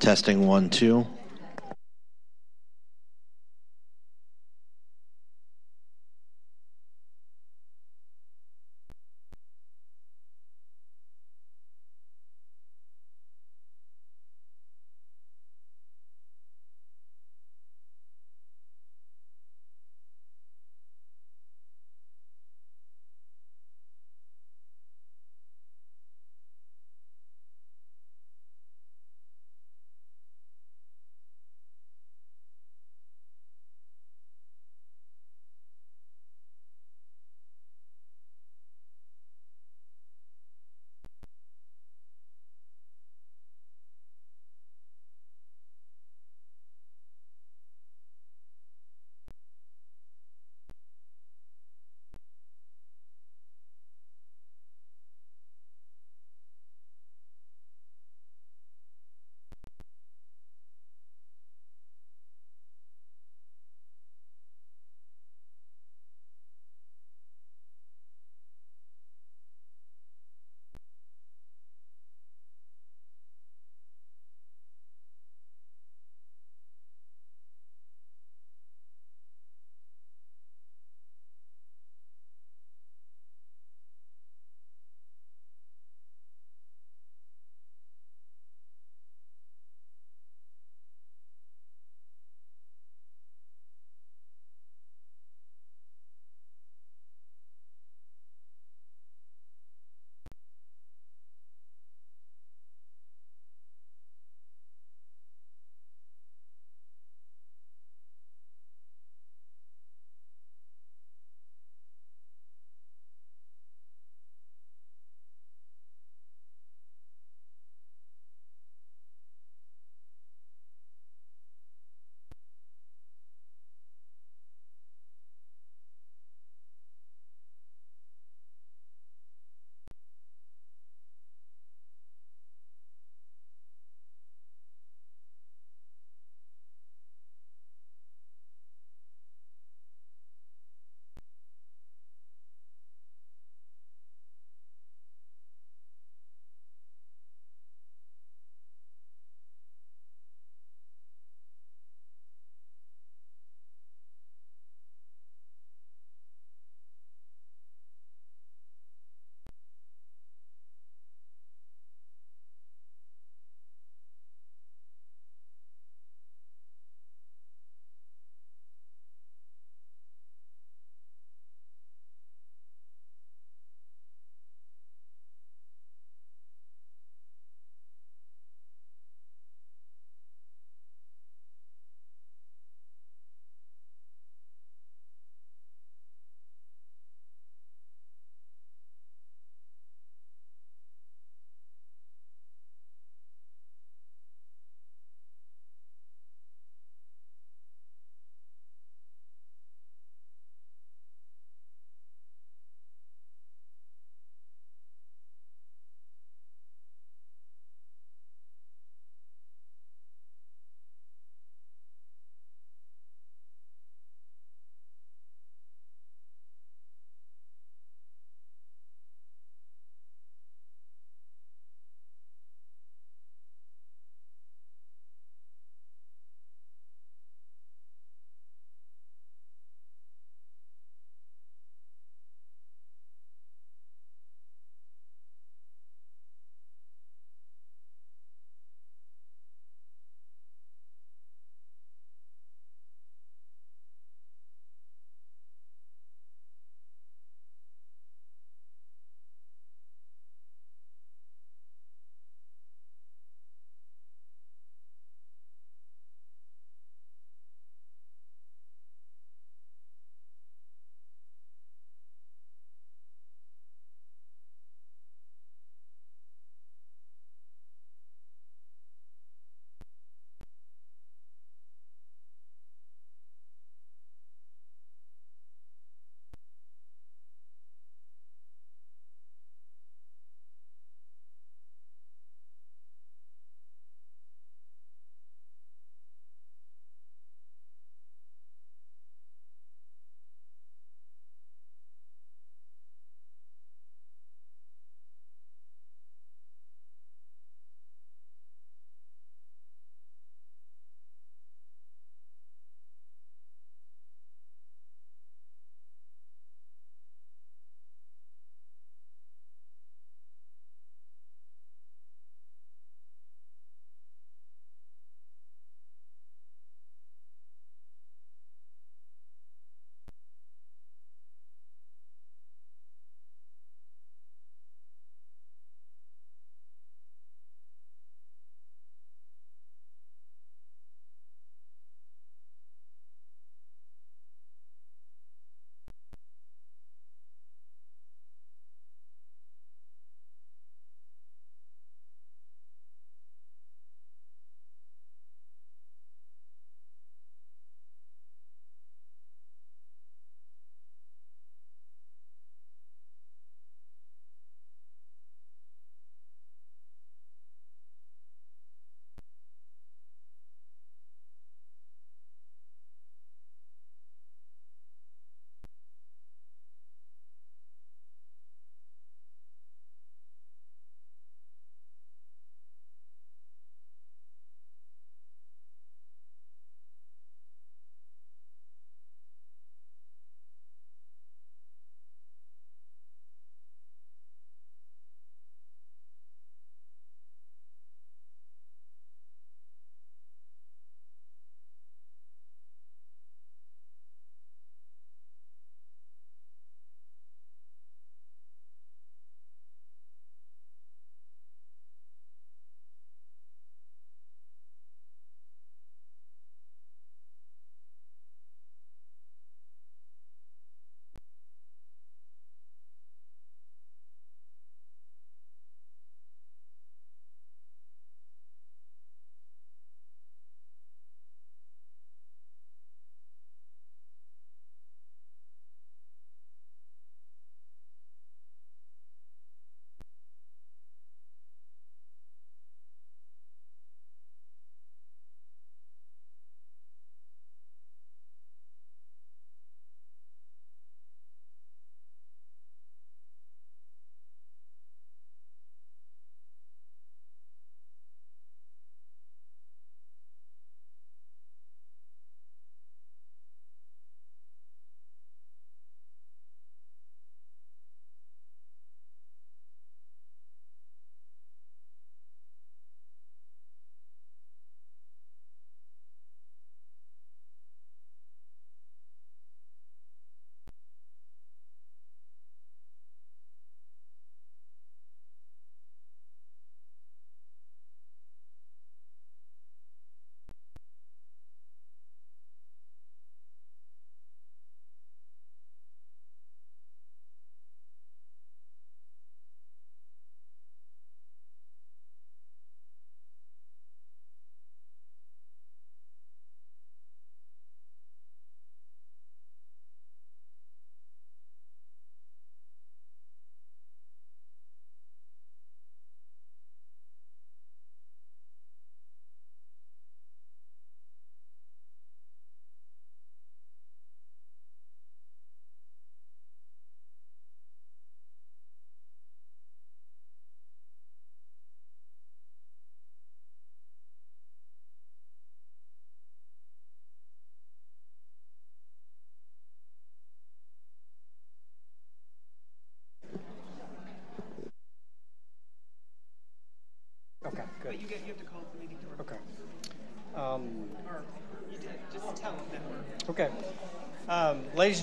Testing one, two.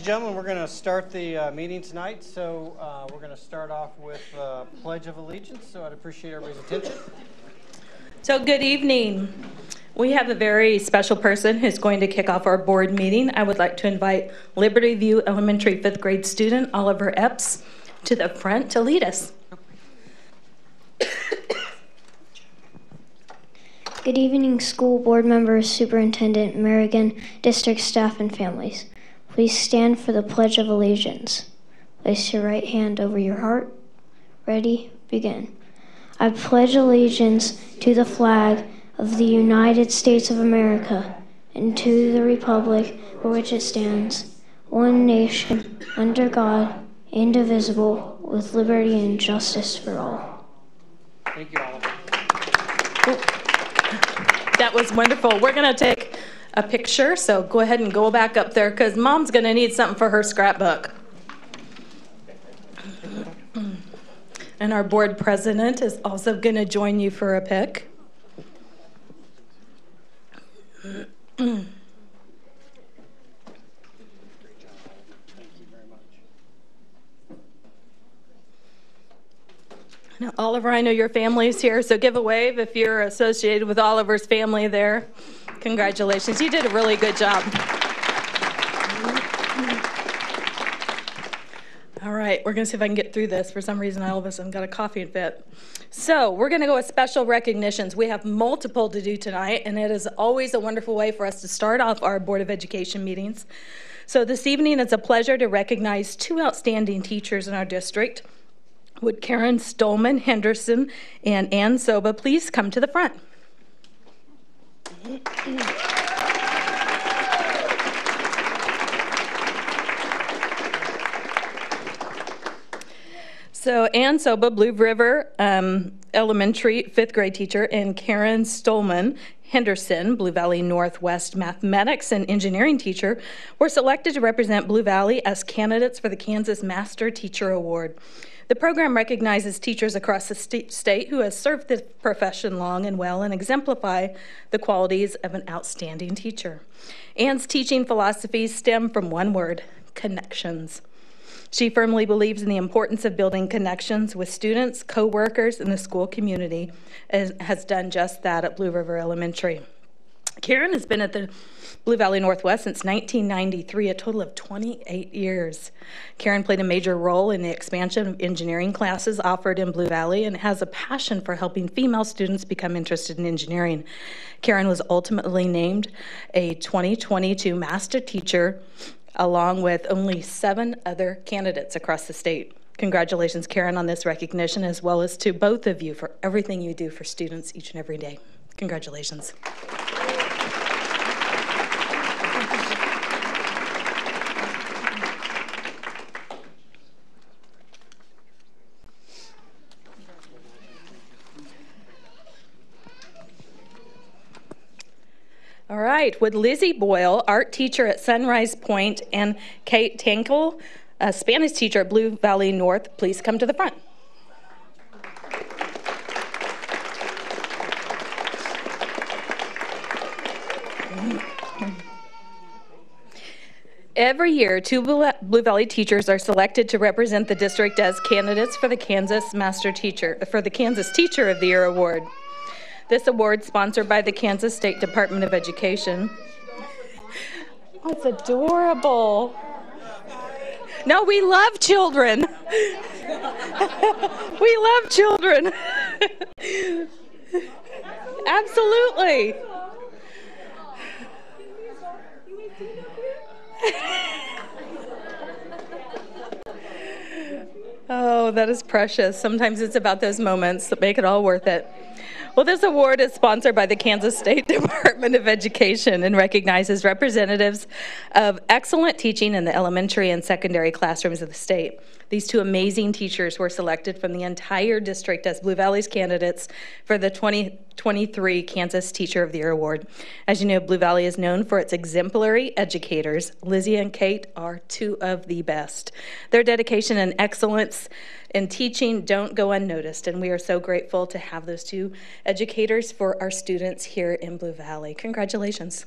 Gentlemen, we're going to start the uh, meeting tonight. So uh, we're going to start off with uh, Pledge of Allegiance. So I'd appreciate everybody's attention. So, good evening. We have a very special person who's going to kick off our board meeting. I would like to invite Liberty View Elementary fifth grade student Oliver Epps to the front to lead us. Good evening, school board members, superintendent, Merrigan, district staff, and families. Please stand for the Pledge of Allegiance. Place your right hand over your heart. Ready? Begin. I pledge allegiance to the flag of the United States of America and to the republic for which it stands, one nation, under God, indivisible, with liberty and justice for all. Thank you, Oliver. That was wonderful. We're going to take a picture, so go ahead and go back up there because mom's going to need something for her scrapbook. And our board president is also going to join you for a pic. Now, Oliver, I know your family's here, so give a wave if you're associated with Oliver's family there. Congratulations. You did a really good job. All right, we're going to see if I can get through this. For some reason, all of a sudden got a coughing fit. So, we're going to go with special recognitions. We have multiple to do tonight, and it is always a wonderful way for us to start off our Board of Education meetings. So, this evening, it's a pleasure to recognize two outstanding teachers in our district. Would Karen Stolman Henderson and Ann Soba please come to the front? So Ann Soba, Blue River um, Elementary fifth grade teacher, and Karen Stolman Henderson, Blue Valley Northwest mathematics and engineering teacher, were selected to represent Blue Valley as candidates for the Kansas Master Teacher Award. The program recognizes teachers across the st- state who have served the profession long and well and exemplify the qualities of an outstanding teacher. Anne's teaching philosophies stem from one word connections. She firmly believes in the importance of building connections with students, co-workers, and the school community, and has done just that at Blue River Elementary. Karen has been at the Blue Valley Northwest since 1993, a total of 28 years. Karen played a major role in the expansion of engineering classes offered in Blue Valley and has a passion for helping female students become interested in engineering. Karen was ultimately named a 2022 master teacher along with only seven other candidates across the state. Congratulations, Karen, on this recognition, as well as to both of you for everything you do for students each and every day. Congratulations. All right, would Lizzie Boyle, art teacher at Sunrise Point, and Kate Tankel, a Spanish teacher at Blue Valley North, please come to the front? Every year, two Blue Valley teachers are selected to represent the district as candidates for the Kansas Master Teacher for the Kansas Teacher of the Year award. This award, sponsored by the Kansas State Department of Education. Oh, it's adorable. No, we love children. we love children. Absolutely. oh, that is precious. Sometimes it's about those moments that make it all worth it. Well, this award is sponsored by the Kansas State Department of Education and recognizes representatives of excellent teaching in the elementary and secondary classrooms of the state. These two amazing teachers were selected from the entire district as Blue Valley's candidates for the 2023 Kansas Teacher of the Year Award. As you know, Blue Valley is known for its exemplary educators. Lizzie and Kate are two of the best. Their dedication and excellence in teaching don't go unnoticed, and we are so grateful to have those two educators for our students here in Blue Valley. Congratulations.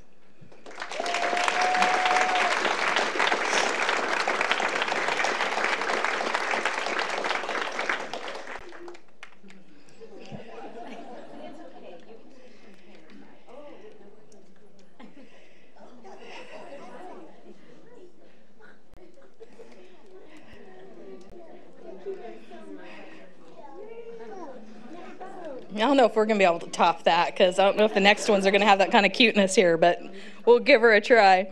Don't know if we're going to be able to top that because I don't know if the next ones are going to have that kind of cuteness here, but we'll give her a try.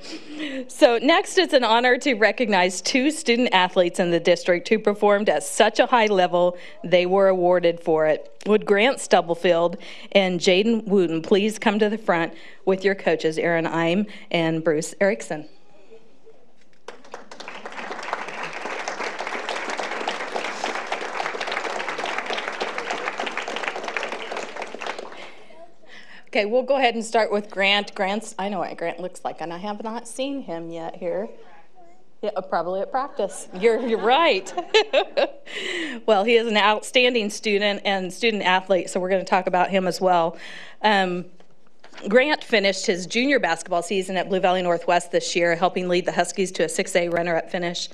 So, next, it's an honor to recognize two student athletes in the district who performed at such a high level they were awarded for it. Would Grant Stubblefield and Jaden Wooten please come to the front with your coaches, Aaron Eim and Bruce Erickson? Okay, we'll go ahead and start with Grant. Grant's, I know what Grant looks like, and I have not seen him yet here. Yeah, uh, probably at practice. You're, you're right. well, he is an outstanding student and student athlete, so we're going to talk about him as well. Um, Grant finished his junior basketball season at Blue Valley Northwest this year, helping lead the Huskies to a 6A runner up finish.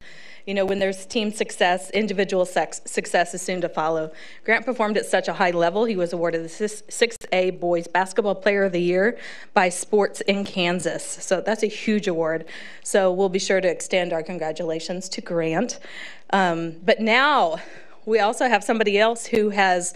You know, when there's team success, individual success is soon to follow. Grant performed at such a high level, he was awarded the 6A Boys Basketball Player of the Year by Sports in Kansas. So that's a huge award. So we'll be sure to extend our congratulations to Grant. Um, but now we also have somebody else who has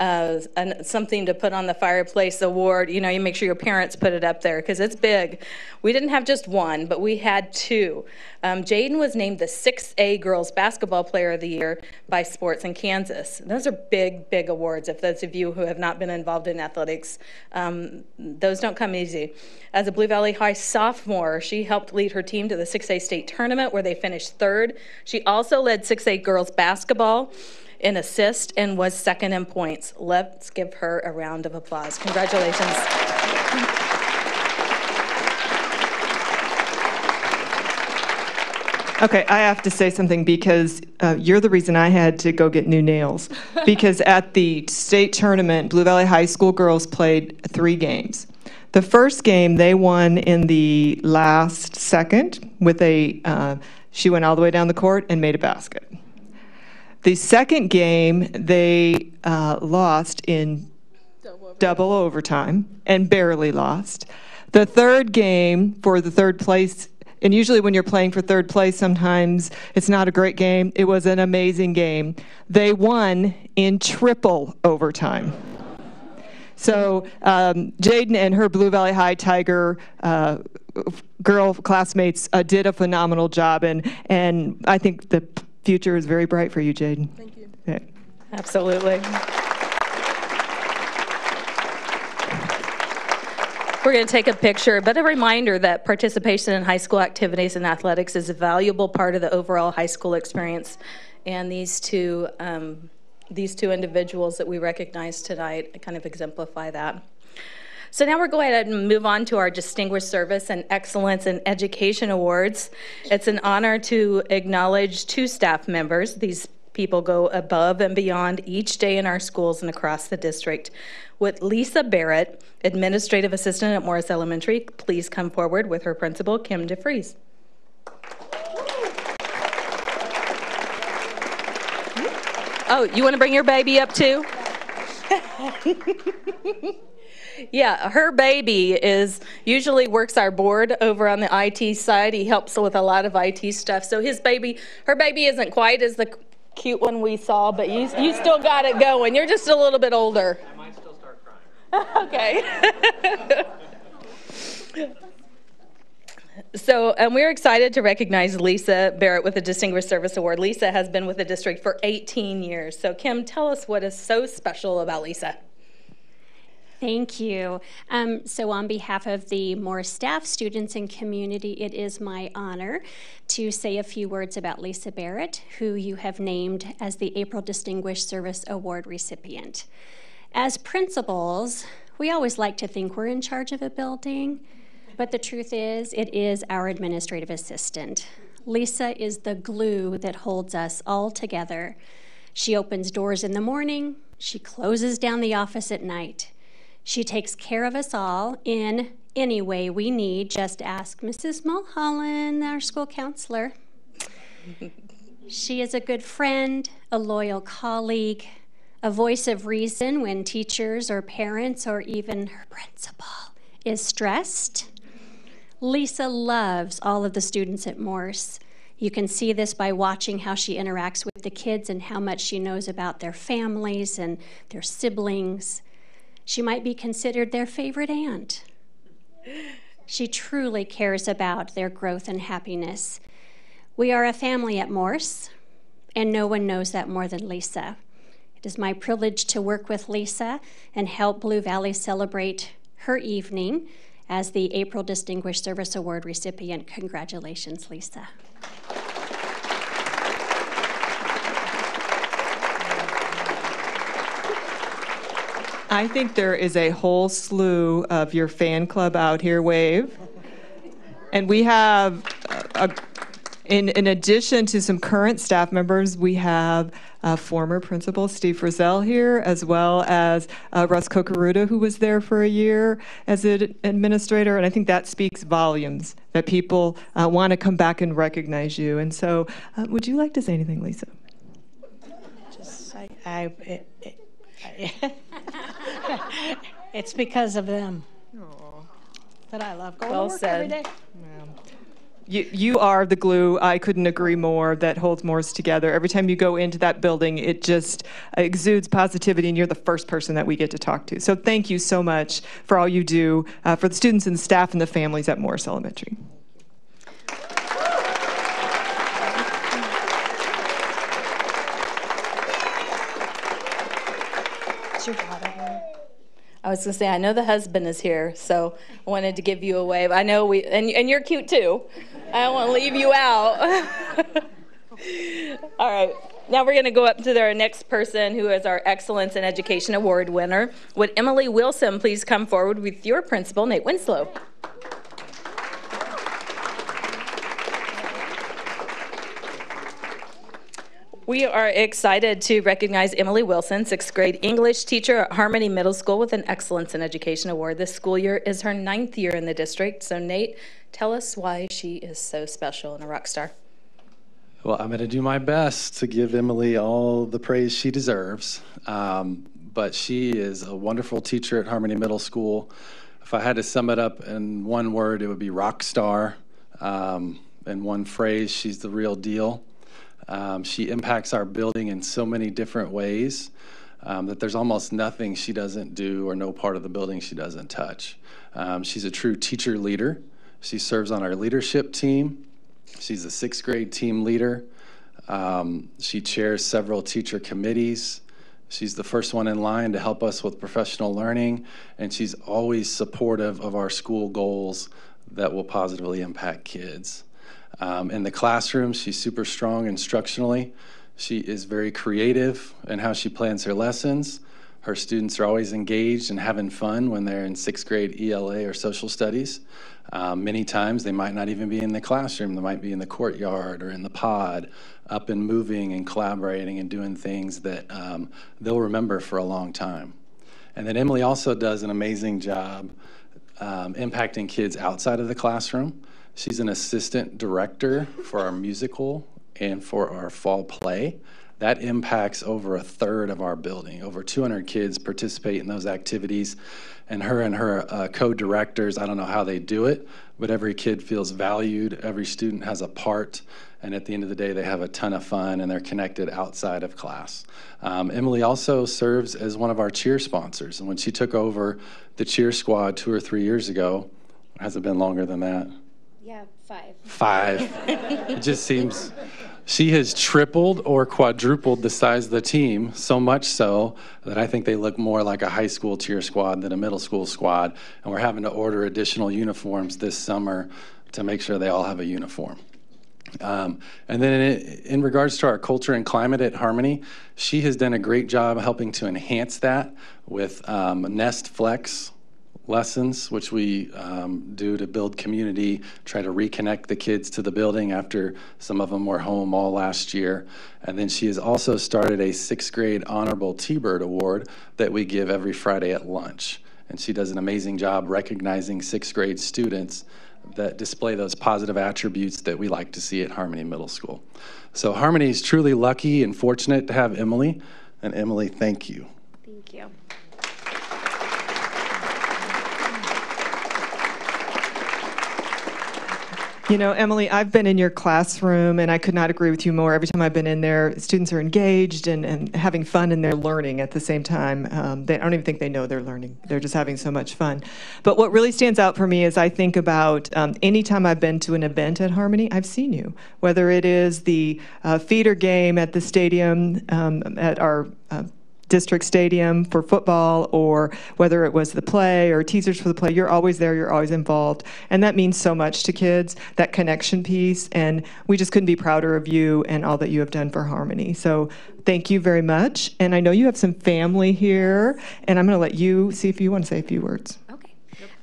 uh, an, something to put on the fireplace award. You know, you make sure your parents put it up there because it's big. We didn't have just one, but we had two. Um, Jaden was named the 6A Girls Basketball Player of the Year by Sports in Kansas. Those are big, big awards. If those of you who have not been involved in athletics, um, those don't come easy. As a Blue Valley High sophomore, she helped lead her team to the 6A state tournament where they finished third. She also led 6A girls basketball in assist and was second in points. Let's give her a round of applause. Congratulations. Okay, I have to say something because uh, you're the reason I had to go get new nails. because at the state tournament, Blue Valley High School girls played three games. The first game they won in the last second with a, uh, she went all the way down the court and made a basket. The second game, they uh, lost in double, overtime and barely lost. The third game for the third place and usually when you're playing for third place, sometimes it's not a great game. It was an amazing game. They won in triple overtime. So um, Jaden and her Blue Valley High Tiger uh, girl classmates uh, did a phenomenal job, and and I think the future is very bright for you, Jaden. Thank you. Yeah. Absolutely. We're going to take a picture, but a reminder that participation in high school activities and athletics is a valuable part of the overall high school experience. And these two, um, these two individuals that we recognize tonight kind of exemplify that. So now we're going to move on to our Distinguished Service and Excellence in Education Awards. It's an honor to acknowledge two staff members. These people go above and beyond each day in our schools and across the district. With Lisa Barrett, Administrative Assistant at Morse Elementary, please come forward with her principal, Kim DeFries. Oh, you want to bring your baby up too? Yeah, her baby is usually works our board over on the IT side. He helps with a lot of IT stuff. So his baby, her baby isn't quite as the cute one we saw, but you you still got it going. You're just a little bit older. I might still start crying. okay. So, and we're excited to recognize Lisa Barrett with the Distinguished Service Award. Lisa has been with the district for 18 years. So, Kim, tell us what is so special about Lisa. Thank you. Um, so, on behalf of the Morse staff, students, and community, it is my honor to say a few words about Lisa Barrett, who you have named as the April Distinguished Service Award recipient. As principals, we always like to think we're in charge of a building, but the truth is, it is our administrative assistant. Lisa is the glue that holds us all together. She opens doors in the morning, she closes down the office at night. She takes care of us all in any way we need. Just ask Mrs. Mulholland, our school counselor. she is a good friend, a loyal colleague, a voice of reason when teachers or parents or even her principal is stressed. Lisa loves all of the students at Morse. You can see this by watching how she interacts with the kids and how much she knows about their families and their siblings. She might be considered their favorite aunt. She truly cares about their growth and happiness. We are a family at Morse, and no one knows that more than Lisa. It is my privilege to work with Lisa and help Blue Valley celebrate her evening as the April Distinguished Service Award recipient. Congratulations, Lisa. I think there is a whole slew of your fan club out here. Wave. And we have, a, a, in, in addition to some current staff members, we have uh, former principal Steve Frizzell here, as well as uh, Russ Kokaruda, who was there for a year as an administrator. And I think that speaks volumes that people uh, want to come back and recognize you. And so, uh, would you like to say anything, Lisa? Just, I, I, it, it, it's because of them that I love going Well to work every said. day. You, you are the glue. I couldn't agree more that holds Morse together. Every time you go into that building, it just exudes positivity, and you're the first person that we get to talk to. So thank you so much for all you do uh, for the students and the staff and the families at Morse Elementary. I was gonna say, I know the husband is here, so I wanted to give you a wave. I know we, and, and you're cute too. I don't want to leave you out. All right, now we're gonna go up to our next person who is our Excellence in Education Award winner. Would Emily Wilson please come forward with your principal, Nate Winslow? We are excited to recognize Emily Wilson, sixth grade English teacher at Harmony Middle School with an Excellence in Education Award. This school year is her ninth year in the district. So, Nate, tell us why she is so special and a rock star. Well, I'm going to do my best to give Emily all the praise she deserves. Um, but she is a wonderful teacher at Harmony Middle School. If I had to sum it up in one word, it would be rock star. Um, in one phrase, she's the real deal. Um, she impacts our building in so many different ways um, that there's almost nothing she doesn't do or no part of the building she doesn't touch. Um, she's a true teacher leader. She serves on our leadership team. She's a sixth grade team leader. Um, she chairs several teacher committees. She's the first one in line to help us with professional learning, and she's always supportive of our school goals that will positively impact kids. Um, in the classroom, she's super strong instructionally. She is very creative in how she plans her lessons. Her students are always engaged and having fun when they're in sixth grade ELA or social studies. Um, many times they might not even be in the classroom, they might be in the courtyard or in the pod, up and moving and collaborating and doing things that um, they'll remember for a long time. And then Emily also does an amazing job um, impacting kids outside of the classroom. She's an assistant director for our musical and for our fall play. That impacts over a third of our building. Over 200 kids participate in those activities. And her and her uh, co directors, I don't know how they do it, but every kid feels valued. Every student has a part. And at the end of the day, they have a ton of fun and they're connected outside of class. Um, Emily also serves as one of our cheer sponsors. And when she took over the cheer squad two or three years ago, has it been longer than that? Yeah, five. Five. it just seems she has tripled or quadrupled the size of the team, so much so that I think they look more like a high school cheer squad than a middle school squad. And we're having to order additional uniforms this summer to make sure they all have a uniform. Um, and then in, in, regards to our culture and climate at Harmony, she has done a great job helping to enhance that with um, Nest Flex lessons, which we um, do to build community, try to reconnect the kids to the building after some of them were home all last year. And then she has also started a sixth grade honorable T-Bird Award that we give every Friday at lunch. And she does an amazing job recognizing sixth grade students that display those positive attributes that we like to see at Harmony Middle School. So Harmony is truly lucky and fortunate to have Emily. And Emily, thank you. Thank you. You know, Emily, I've been in your classroom and I could not agree with you more. Every time I've been in there, students are engaged and, and having fun and they're learning at the same time. Um, they, I don't even think they know they're learning, they're just having so much fun. But what really stands out for me is I think about um, anytime I've been to an event at Harmony, I've seen you. Whether it is the uh, feeder game at the stadium, um, at our uh, district stadium for football or whether it was the play or teasers for the play, you're always there, you're always involved. And that means so much to kids, that connection piece. And we just couldn't be prouder of you and all that you have done for Harmony. So thank you very much. And I know you have some family here, and I'm going to let you see if you want to say a few words. Okay.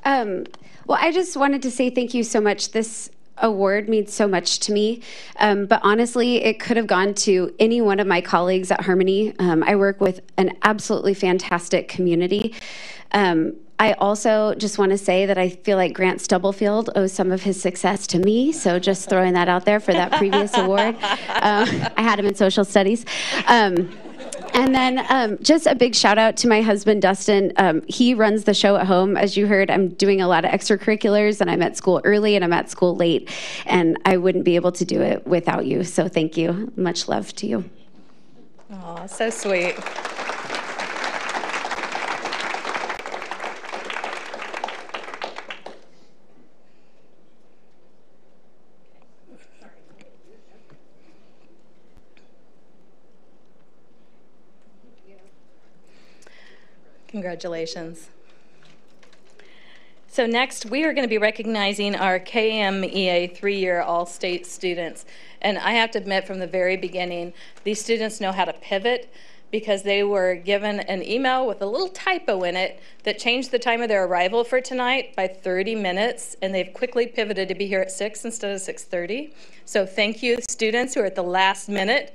Um, well, I just wanted to say thank you so much. This award means so much to me. Um, but honestly, it could have gone to any one of my colleagues at Harmony. Um, I work with an absolutely fantastic community. Um, I also just want to say that I feel like Grant Stubblefield owes some of his success to me. So just throwing that out there for that previous award. Um, I had him in social studies. And then um, just a big shout out to my husband, Dustin. Um, he runs the show at home. As you heard, I'm doing a lot of extracurriculars, and I'm at school early and I'm at school late. And I wouldn't be able to do it without you. So thank you. Much love to you. Oh, so sweet. Congratulations. So next, we are going to be recognizing our KMEA three-year all-state students. And I have to admit from the very beginning, these students know how to pivot because they were given an email with a little typo in it that changed the time of their arrival for tonight by 30 minutes and they've quickly pivoted to be here at 6 instead of 6.30 so thank you students who are at the last minute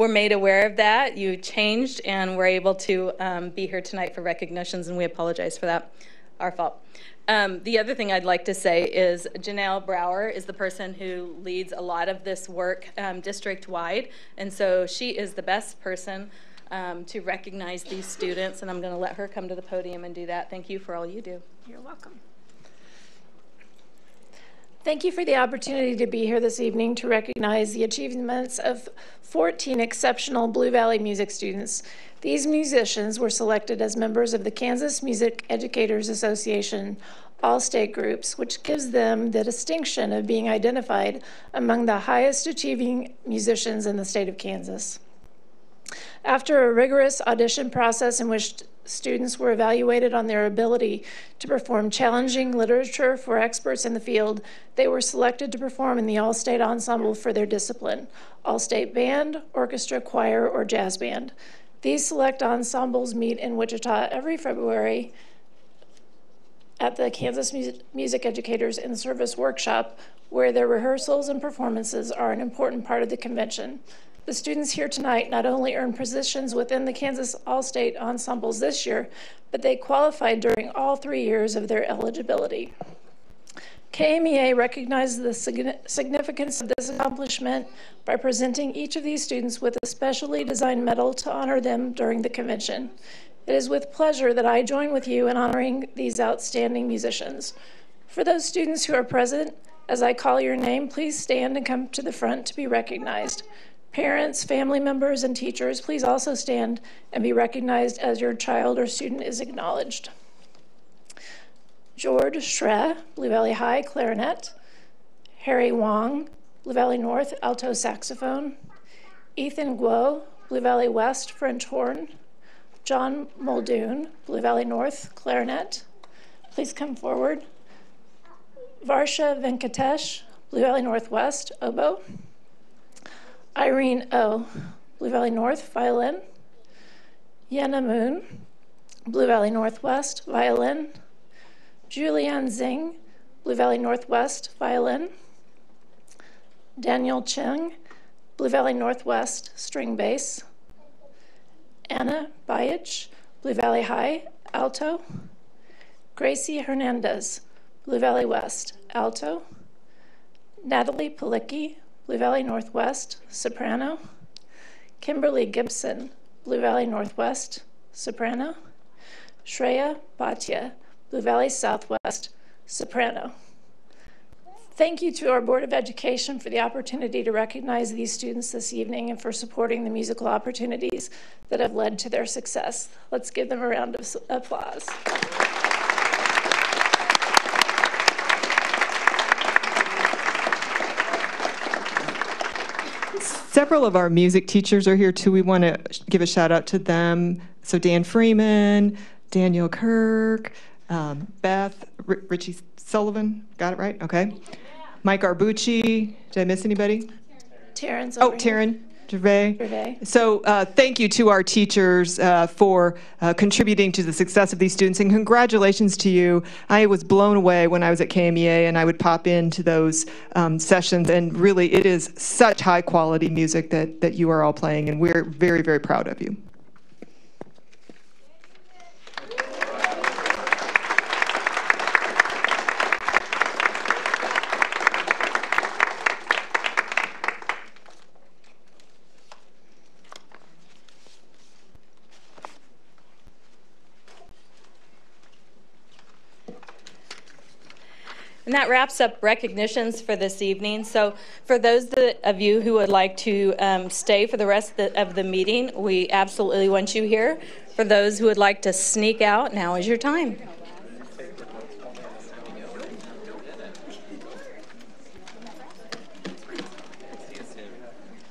were made aware of that. You changed and were able to um, be here tonight for recognitions, and we apologize for that. Our fault. Um, the other thing I'd like to say is Janelle Brower is the person who leads a lot of this work um, district wide, and so she is the best person um, to recognize these students, and I'm going to let her come to the podium and do that. Thank you for all you do. You're welcome. Thank you for the opportunity to be here this evening to recognize the achievements of 14 exceptional Blue Valley music students. These musicians were selected as members of the Kansas Music Educators Association All-State Groups, which gives them the distinction of being identified among the highest achieving musicians in the state of Kansas. After a rigorous audition process in which students were evaluated on their ability to perform challenging literature for experts in the field. They were selected to perform in the All State Ensemble for their discipline All State Band, Orchestra, Choir, or Jazz Band. These select ensembles meet in Wichita every February at the Kansas Music Educators in Service Workshop, where their rehearsals and performances are an important part of the convention. The students here tonight not only earned positions within the Kansas All-State ensembles this year, but they qualified during all three years of their eligibility. KMEA recognizes the significance of this accomplishment by presenting each of these students with a specially designed medal to honor them during the convention. It is with pleasure that I join with you in honoring these outstanding musicians. For those students who are present, as I call your name, please stand and come to the front to be recognized. Parents, family members, and teachers, please also stand and be recognized as your child or student is acknowledged. George Shre, Blue Valley High, clarinet. Harry Wong, Blue Valley North, alto saxophone. Ethan Guo, Blue Valley West, French horn. John Muldoon, Blue Valley North, clarinet. Please come forward. Varsha Venkatesh, Blue Valley Northwest, oboe. Irene O, Blue Valley North, violin. Yenna Moon, Blue Valley Northwest, violin. Julianne Zing, Blue Valley Northwest, violin. Daniel Cheng, Blue Valley Northwest, string bass. Anna Bayich, Blue Valley High, alto. Gracie Hernandez, Blue Valley West, alto. Natalie Palicki, Blue Valley Northwest, soprano. Kimberly Gibson, Blue Valley Northwest, soprano. Shreya Bhatia, Blue Valley Southwest, soprano. Thank you to our Board of Education for the opportunity to recognize these students this evening and for supporting the musical opportunities that have led to their success. Let's give them a round of applause. Several of our music teachers are here too. We want to give a shout out to them. So Dan Freeman, Daniel Kirk, um, Beth, R- Richie Sullivan. Got it right? Okay. Mike Arbucci. Did I miss anybody? Terrence Oh. Taryn Gervais. Gervais. So uh, thank you to our teachers uh, for uh, contributing to the success of these students, and congratulations to you. I was blown away when I was at KMEA, and I would pop into those um, sessions, and really, it is such high quality music that that you are all playing, and we're very, very proud of you. And that wraps up recognitions for this evening. So, for those of you who would like to um, stay for the rest of the, of the meeting, we absolutely want you here. For those who would like to sneak out, now is your time.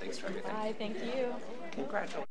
Thanks for everything. Bye, thank you.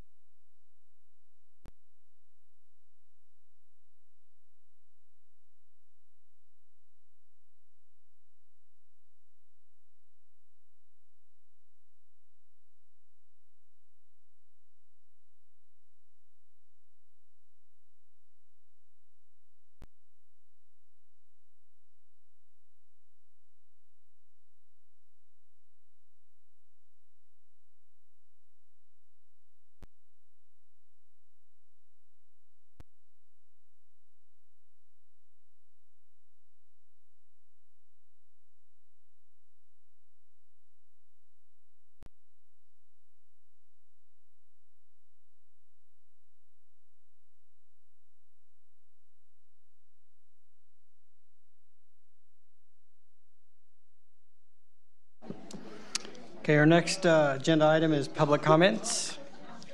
Okay, our next uh, agenda item is public comments.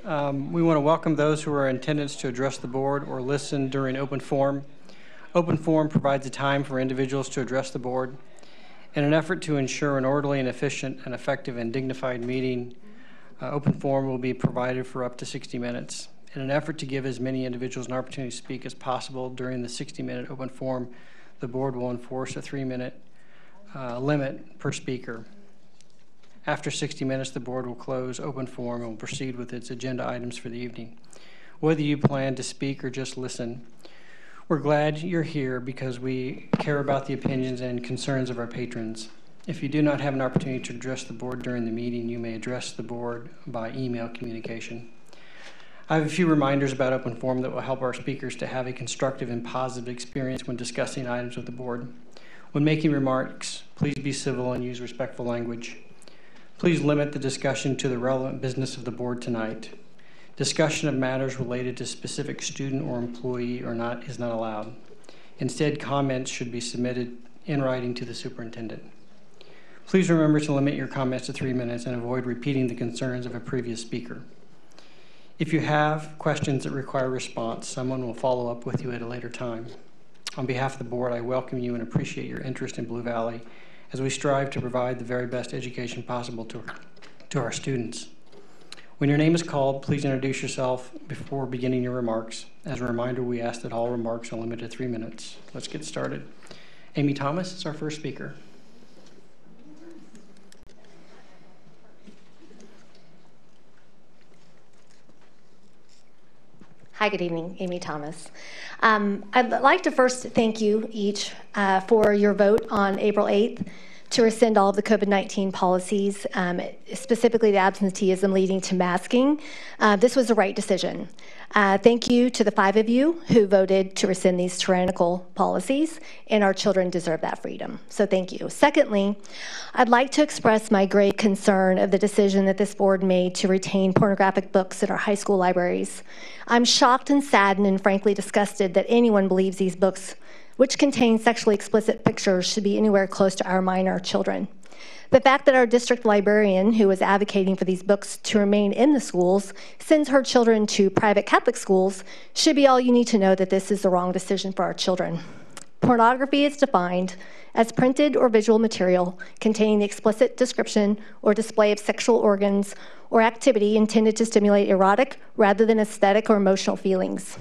Um, We want to welcome those who are in attendance to address the board or listen during open forum. Open forum provides a time for individuals to address the board. In an effort to ensure an orderly and efficient and effective and dignified meeting, uh, open forum will be provided for up to 60 minutes. In an effort to give as many individuals an opportunity to speak as possible during the 60-minute open forum, the board will enforce a three-minute uh, limit per speaker. After 60 minutes, the board will close open forum and will proceed with its agenda items for the evening. Whether you plan to speak or just listen, we're glad you're here because we care about the opinions and concerns of our patrons. If you do not have an opportunity to address the board during the meeting, you may address the board by email communication. I have a few reminders about open forum that will help our speakers to have a constructive and positive experience when discussing items with the board. When making remarks, please be civil and use respectful language. Please limit the discussion to the relevant business of the board tonight. Discussion of matters related to specific student or employee or not is not allowed. Instead, comments should be submitted in writing to the superintendent. Please remember to limit your comments to three minutes and avoid repeating the concerns of a previous speaker. If you have questions that require response, someone will follow up with you at a later time. On behalf of the board, I welcome you and appreciate your interest in Blue Valley as we strive to provide the very best education possible to, to our students. When your name is called, please introduce yourself before beginning your remarks. As a reminder, we ask that all remarks are limited to three minutes. Let's get started. Amy Thomas is our first speaker. Hi, good evening. Amy Thomas. Um, I'd like to first thank you each uh, for your vote on April 8th to rescind all of the COVID 19 policies, um, specifically the absenteeism leading to masking. Uh, this was the right decision. Uh, thank you to the five of you who voted to rescind these tyrannical policies, and our children deserve that freedom. So thank you. Secondly, I'd like to express my great concern of the decision that this board made to retain pornographic books in our high school libraries. I'm shocked and saddened and frankly disgusted that anyone believes these books which contain sexually explicit pictures, should be anywhere close to our minor children. The fact that our district librarian, who is advocating for these books to remain in the schools, sends her children to private Catholic schools should be all you need to know that this is the wrong decision for our children. Pornography is defined as printed or visual material containing the explicit description or display of sexual organs or activity intended to stimulate erotic rather than aesthetic or emotional feelings.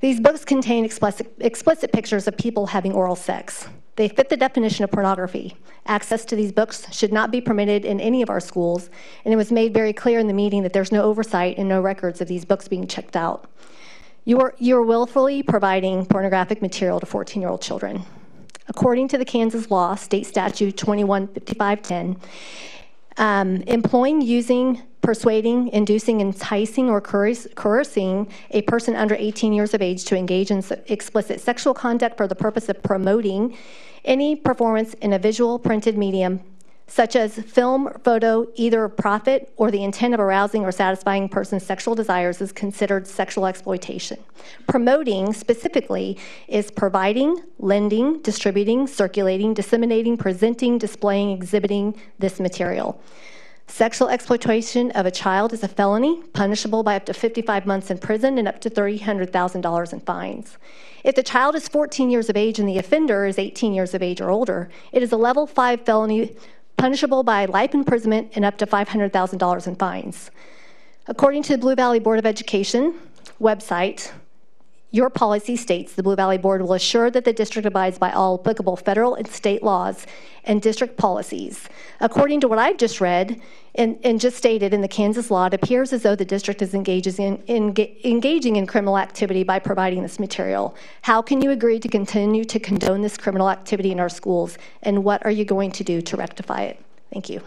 These books contain explicit, explicit pictures of people having oral sex. They fit the definition of pornography. Access to these books should not be permitted in any of our schools, and it was made very clear in the meeting that there's no oversight and no records of these books being checked out. You are, you are willfully providing pornographic material to 14 year old children. According to the Kansas law, State Statute 215510, um, employing, using, persuading, inducing, enticing, or coercing a person under 18 years of age to engage in explicit sexual conduct for the purpose of promoting any performance in a visual printed medium such as film, photo, either profit or the intent of arousing or satisfying person's sexual desires is considered sexual exploitation. Promoting specifically is providing, lending, distributing, circulating, disseminating, presenting, displaying, exhibiting this material. Sexual exploitation of a child is a felony, punishable by up to 55 months in prison and up to $300,000 in fines. If the child is 14 years of age and the offender is 18 years of age or older, it is a level 5 felony punishable by life imprisonment and up to $500,000 in fines. According to the Blue Valley Board of Education website, your policy states the Blue Valley Board will assure that the district abides by all applicable federal and state laws and district policies. According to what I've just read and, and just stated in the Kansas law, it appears as though the district is engages in, in, engaging in criminal activity by providing this material. How can you agree to continue to condone this criminal activity in our schools, and what are you going to do to rectify it? Thank you.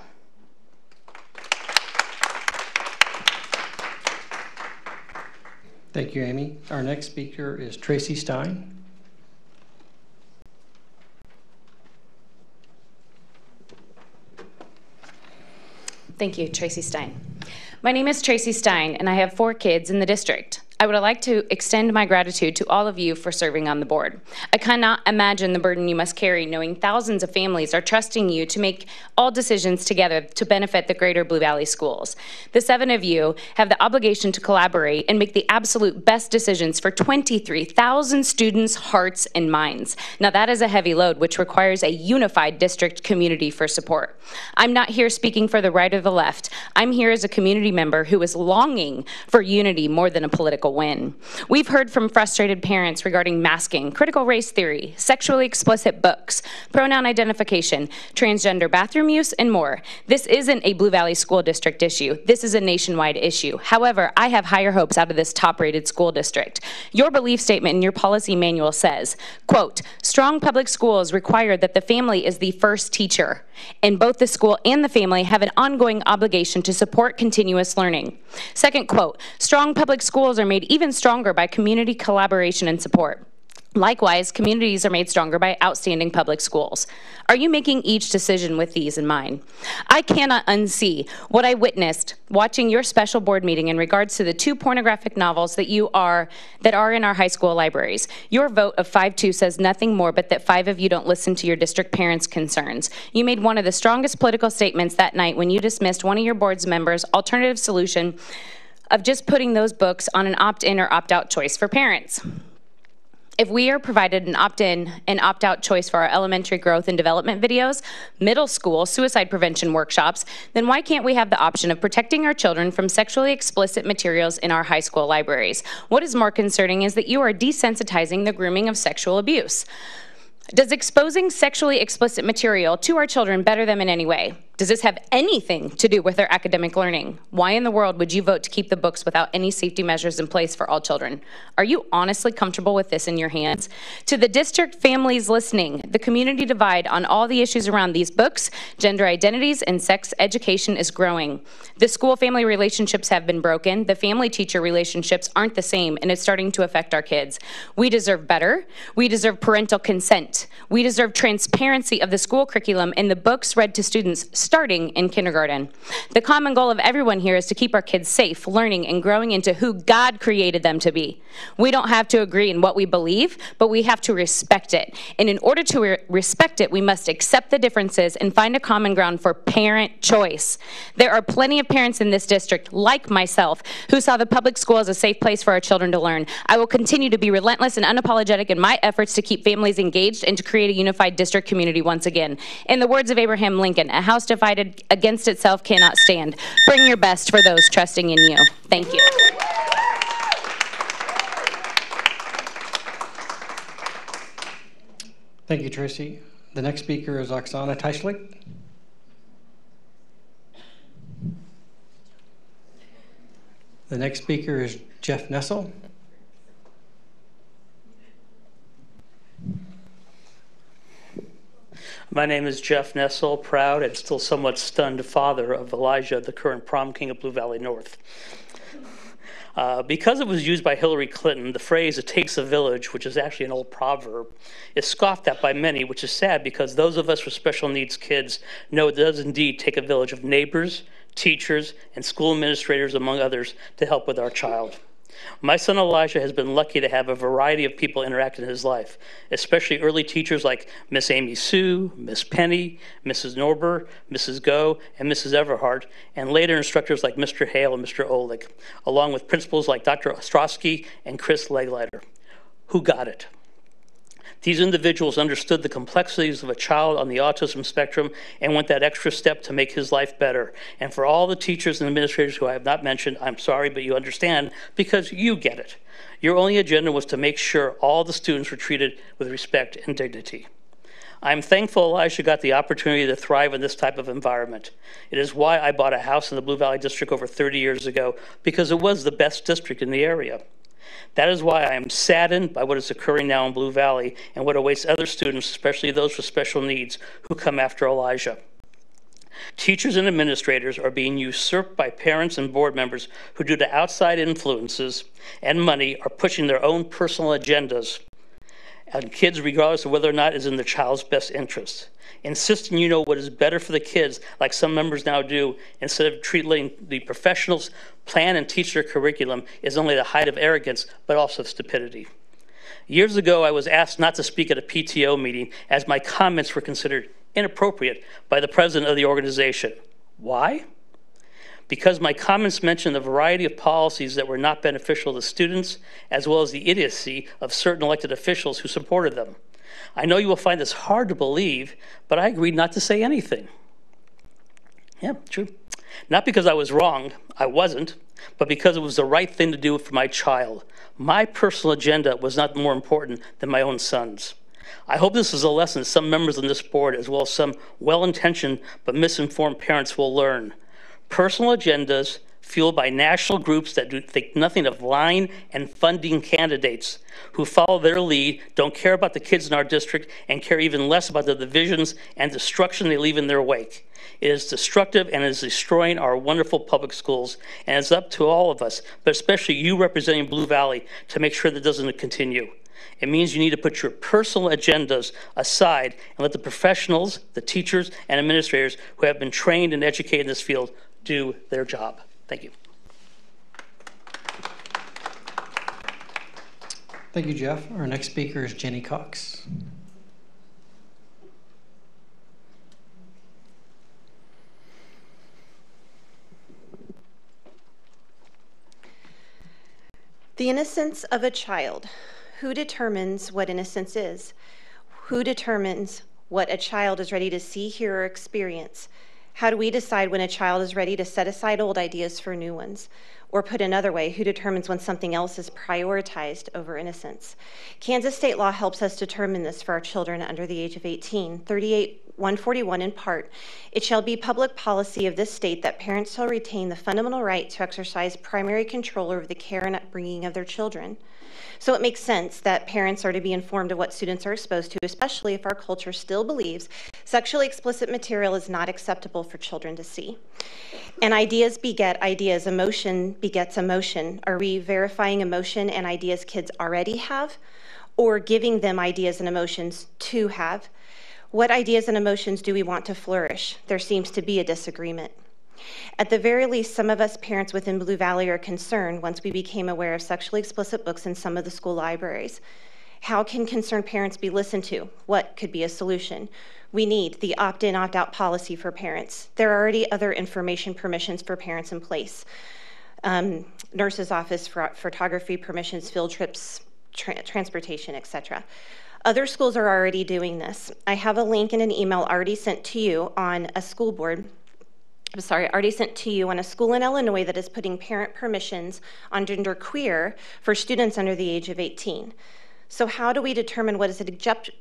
Thank you, Amy. Our next speaker is Tracy Stein. Thank you, Tracy Stein. My name is Tracy Stein, and I have four kids in the district. I would like to extend my gratitude to all of you for serving on the board. I cannot imagine the burden you must carry knowing thousands of families are trusting you to make all decisions together to benefit the greater Blue Valley schools. The seven of you have the obligation to collaborate and make the absolute best decisions for 23,000 students' hearts and minds. Now, that is a heavy load, which requires a unified district community for support. I'm not here speaking for the right or the left. I'm here as a community member who is longing for unity more than a political win. We've heard from frustrated parents regarding masking, critical race theory, sexually explicit books, pronoun identification, transgender bathroom use, and more. This isn't a Blue Valley School District issue. This is a nationwide issue. However, I have higher hopes out of this top-rated school district. Your belief statement in your policy manual says, quote, strong public schools require that the family is the first teacher, and both the school and the family have an ongoing obligation to support continuous learning. Second quote, strong public schools are made made even stronger by community collaboration and support. Likewise, communities are made stronger by outstanding public schools. Are you making each decision with these in mind? I cannot unsee what I witnessed watching your special board meeting in regards to the two pornographic novels that you are that are in our high school libraries. Your vote of 5-2 says nothing more but that five of you don't listen to your district parents' concerns. You made one of the strongest political statements that night when you dismissed one of your board's members' alternative solution of just putting those books on an opt-in or opt-out choice for parents. If we are provided an opt-in and opt-out choice for our elementary growth and development videos, middle school suicide prevention workshops, then why can't we have the option of protecting our children from sexually explicit materials in our high school libraries? What is more concerning is that you are desensitizing the grooming of sexual abuse. Does exposing sexually explicit material to our children better them in any way? Does this have anything to do with their academic learning? Why in the world would you vote to keep the books without any safety measures in place for all children? Are you honestly comfortable with this in your hands? To the district families listening, the community divide on all the issues around these books, gender identities, and sex education is growing. The school-family relationships have been broken, the family-teacher relationships aren't the same, and it's starting to affect our kids. We deserve better. We deserve parental consent. We deserve transparency of the school curriculum and the books read to students starting in kindergarten. The common goal of everyone here is to keep our kids safe, learning, and growing into who God created them to be. We don't have to agree in what we believe, but we have to respect it. And in order to re- respect it, we must accept the differences and find a common ground for parent choice. There are plenty of parents in this district, like myself, who saw the public school as a safe place for our children to learn. I will continue to be relentless and unapologetic in my efforts to keep families engaged and to create a unified district community once again. In the words of Abraham Lincoln, a house divided against itself cannot stand. Bring your best for those trusting in you. Thank you. Thank you, Tracy. The next speaker is Oksana Teichlik. The next speaker is Jeff Nessel. My name is Jeff Nessel, proud and still somewhat stunned father of Elijah, the current prom king of Blue Valley North. Uh, because it was used by Hillary Clinton, the phrase, it takes a village, which is actually an old proverb, is scoffed at by many, which is sad because those of us with special needs kids know it does indeed take a village of neighbors, teachers, and school administrators, among others, to help with our child. My son Elijah has been lucky to have a variety of people interact in his life, especially early teachers like Miss Amy Sue, Miss Penny, Mrs. Norber, Mrs. Go, and Mrs. Everhart, and later instructors like Mr. Hale and Mr. Oleg, along with principals like Dr. Ostrowski and Chris Legleiter. Who got it? These individuals understood the complexities of a child on the autism spectrum and went that extra step to make his life better. And for all the teachers and administrators who I have not mentioned, I'm sorry, but you understand because you get it. Your only agenda was to make sure all the students were treated with respect and dignity. I'm thankful Elijah got the opportunity to thrive in this type of environment. It is why I bought a house in the Blue Valley District over 30 years ago, because it was the best district in the area. That is why I am saddened by what is occurring now in Blue Valley and what awaits other students, especially those with special needs, who come after Elijah. Teachers and administrators are being usurped by parents and board members who, due to outside influences and money, are pushing their own personal agendas on kids, regardless of whether or not it is in the child's best interest insisting you know what is better for the kids, like some members now do, instead of treating the professionals plan and teach their curriculum, is only the height of arrogance, but also stupidity. Years ago, I was asked not to speak at a PTO meeting as my comments were considered inappropriate by the president of the organization. Why? Because my comments mentioned a variety of policies that were not beneficial to students, as well as the idiocy of certain elected officials who supported them. I know you will find this hard to believe, but I agreed not to say anything. Yeah, true. Not because I was wrong, I wasn't, but because it was the right thing to do for my child. My personal agenda was not more important than my own son's. I hope this is a lesson some members on this board, as well as some well intentioned but misinformed parents, will learn. Personal agendas fueled by national groups that do, think nothing of line and funding candidates who follow their lead, don't care about the kids in our district, and care even less about the divisions and destruction they leave in their wake. It is destructive and is destroying our wonderful public schools. And it's up to all of us, but especially you representing Blue Valley, to make sure that doesn't continue. It means you need to put your personal agendas aside and let the professionals, the teachers, and administrators who have been trained and educated in this field do their job. Thank you. Thank you, Jeff. Our next speaker is Jenny Cox. The innocence of a child. Who determines what innocence is? Who determines what a child is ready to see, hear, or experience? How do we decide when a child is ready to set aside old ideas for new ones? Or put another way, who determines when something else is prioritized over innocence? Kansas state law helps us determine this for our children under the age of 18. 38 141 in part, it shall be public policy of this state that parents shall retain the fundamental right to exercise primary control over the care and upbringing of their children. So it makes sense that parents are to be informed of what students are exposed to, especially if our culture still believes sexually explicit material is not acceptable for children to see. And ideas beget ideas, emotion begets emotion. Are we verifying emotion and ideas kids already have, or giving them ideas and emotions to have? What ideas and emotions do we want to flourish? There seems to be a disagreement. At the very least, some of us parents within Blue Valley are concerned once we became aware of sexually explicit books in some of the school libraries. How can concerned parents be listened to? What could be a solution? We need the opt in, opt out policy for parents. There are already other information permissions for parents in place um, nurse's office, for photography permissions, field trips, tra- transportation, etc. Other schools are already doing this. I have a link in an email already sent to you on a school board. I'm sorry, already sent to you on a school in Illinois that is putting parent permissions on gender queer for students under the age of 18. So, how do we determine what is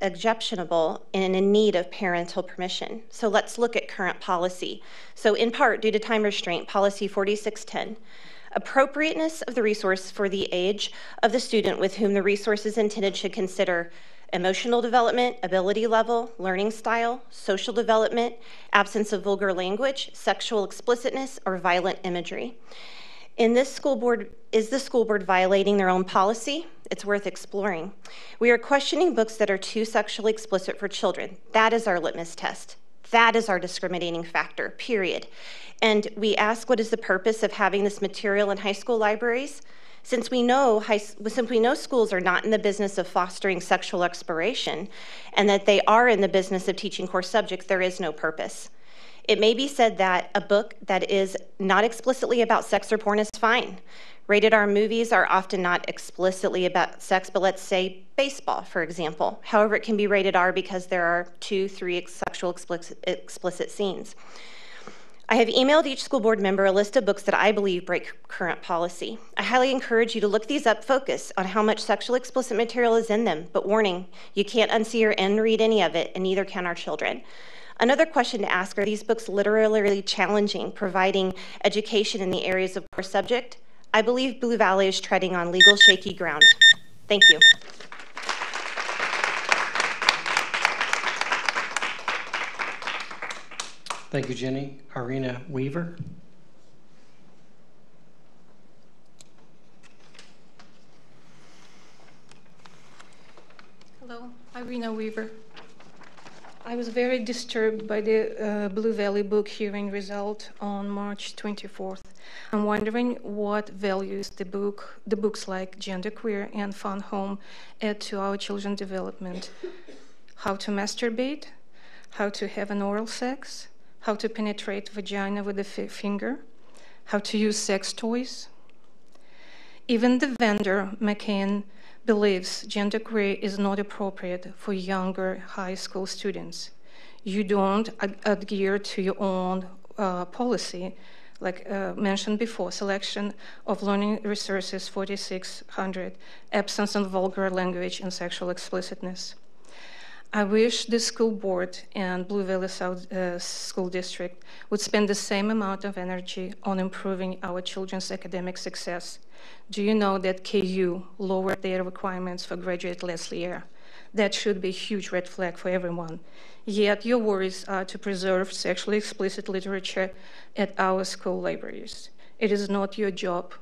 objectionable and in need of parental permission? So, let's look at current policy. So, in part, due to time restraint, policy 4610 appropriateness of the resource for the age of the student with whom the resource is intended should consider emotional development, ability level, learning style, social development, absence of vulgar language, sexual explicitness, or violent imagery. In this school board, is the school board violating their own policy? It's worth exploring. We are questioning books that are too sexually explicit for children. That is our litmus test. That is our discriminating factor, period. And we ask what is the purpose of having this material in high school libraries? Since we know high, since we know schools are not in the business of fostering sexual exploration and that they are in the business of teaching core subjects, there is no purpose. It may be said that a book that is not explicitly about sex or porn is fine. Rated R movies are often not explicitly about sex, but let's say baseball, for example. However, it can be rated R because there are two, three sexual explicit, explicit scenes. I have emailed each school board member a list of books that I believe break current policy. I highly encourage you to look these up, focus on how much sexual explicit material is in them, but warning, you can't unsee or unread any of it, and neither can our children. Another question to ask are these books literally challenging, providing education in the areas of core subject? I believe Blue Valley is treading on legal shaky ground. Thank you. Thank you, Jenny. Irina Weaver. Hello, Irina Weaver. I was very disturbed by the uh, Blue Valley book hearing result on March 24th. I'm wondering what values the book, the books like Genderqueer and Fun Home add to our children's development. How to masturbate, how to have an oral sex, how to penetrate vagina with a finger, how to use sex toys. Even the vendor, Mackin, believes genderqueer is not appropriate for younger high school students. You don't adhere to your own uh, policy, like uh, mentioned before, selection of learning resources 4600, absence of vulgar language and sexual explicitness. I wish the school board and Blue Valley South uh, School District would spend the same amount of energy on improving our children's academic success. Do you know that KU lowered their requirements for graduate last year? That should be a huge red flag for everyone. Yet your worries are to preserve sexually explicit literature at our school libraries. It is not your job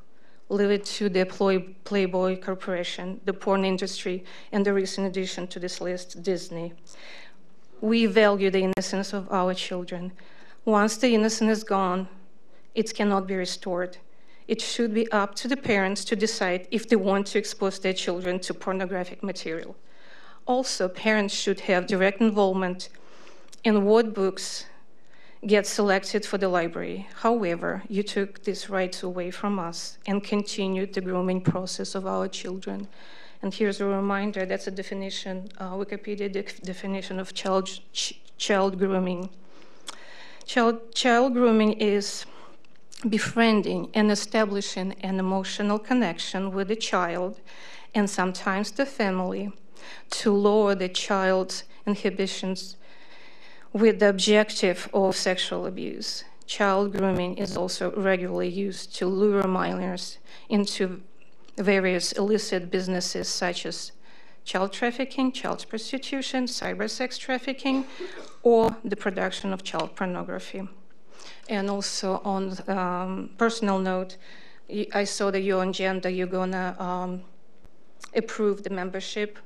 leave it to the Playboy Corporation, the porn industry, and the recent addition to this list, Disney. We value the innocence of our children. Once the innocence is gone, it cannot be restored. It should be up to the parents to decide if they want to expose their children to pornographic material. Also, parents should have direct involvement in what books get selected for the library. However, you took these rights away from us and continued the grooming process of our children. And here's a reminder that's a definition, uh, Wikipedia de- definition of child, ch- child grooming. Child, child grooming is befriending and establishing an emotional connection with the child and sometimes the family to lower the child's inhibitions with the objective of sexual abuse. Child grooming is also regularly used to lure minors into various illicit businesses such as child trafficking, child prostitution, cyber sex trafficking, or the production of child pornography. And also on um, personal note, I saw that you on gender, you're gonna um, approve the membership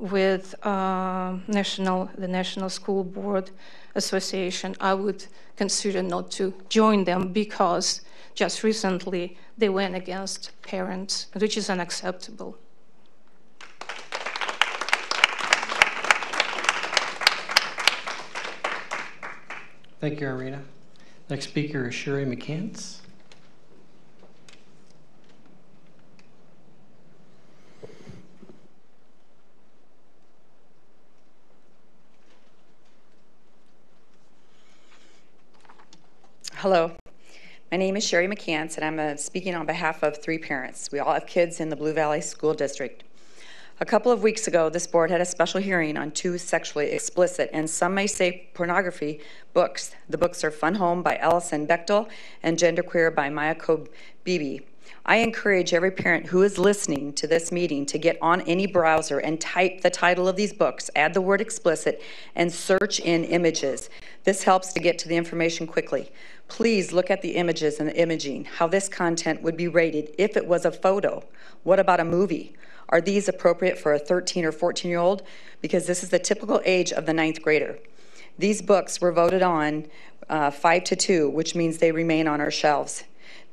with uh, national the National School Board Association, I would consider not to join them because just recently they went against parents, which is unacceptable. Thank you, Irina. Next speaker is Sherry McCants. Hello. My name is Sherry McCants, and I'm uh, speaking on behalf of three parents. We all have kids in the Blue Valley School District. A couple of weeks ago, this board had a special hearing on two sexually explicit and some may say pornography books. The books are Fun Home by Alison Bechdel and Genderqueer by Maya Kobe Bibi. I encourage every parent who is listening to this meeting to get on any browser and type the title of these books, add the word explicit, and search in images. This helps to get to the information quickly. Please look at the images and the imaging, how this content would be rated if it was a photo. What about a movie? Are these appropriate for a 13 or 14 year old? Because this is the typical age of the ninth grader. These books were voted on uh, five to two, which means they remain on our shelves.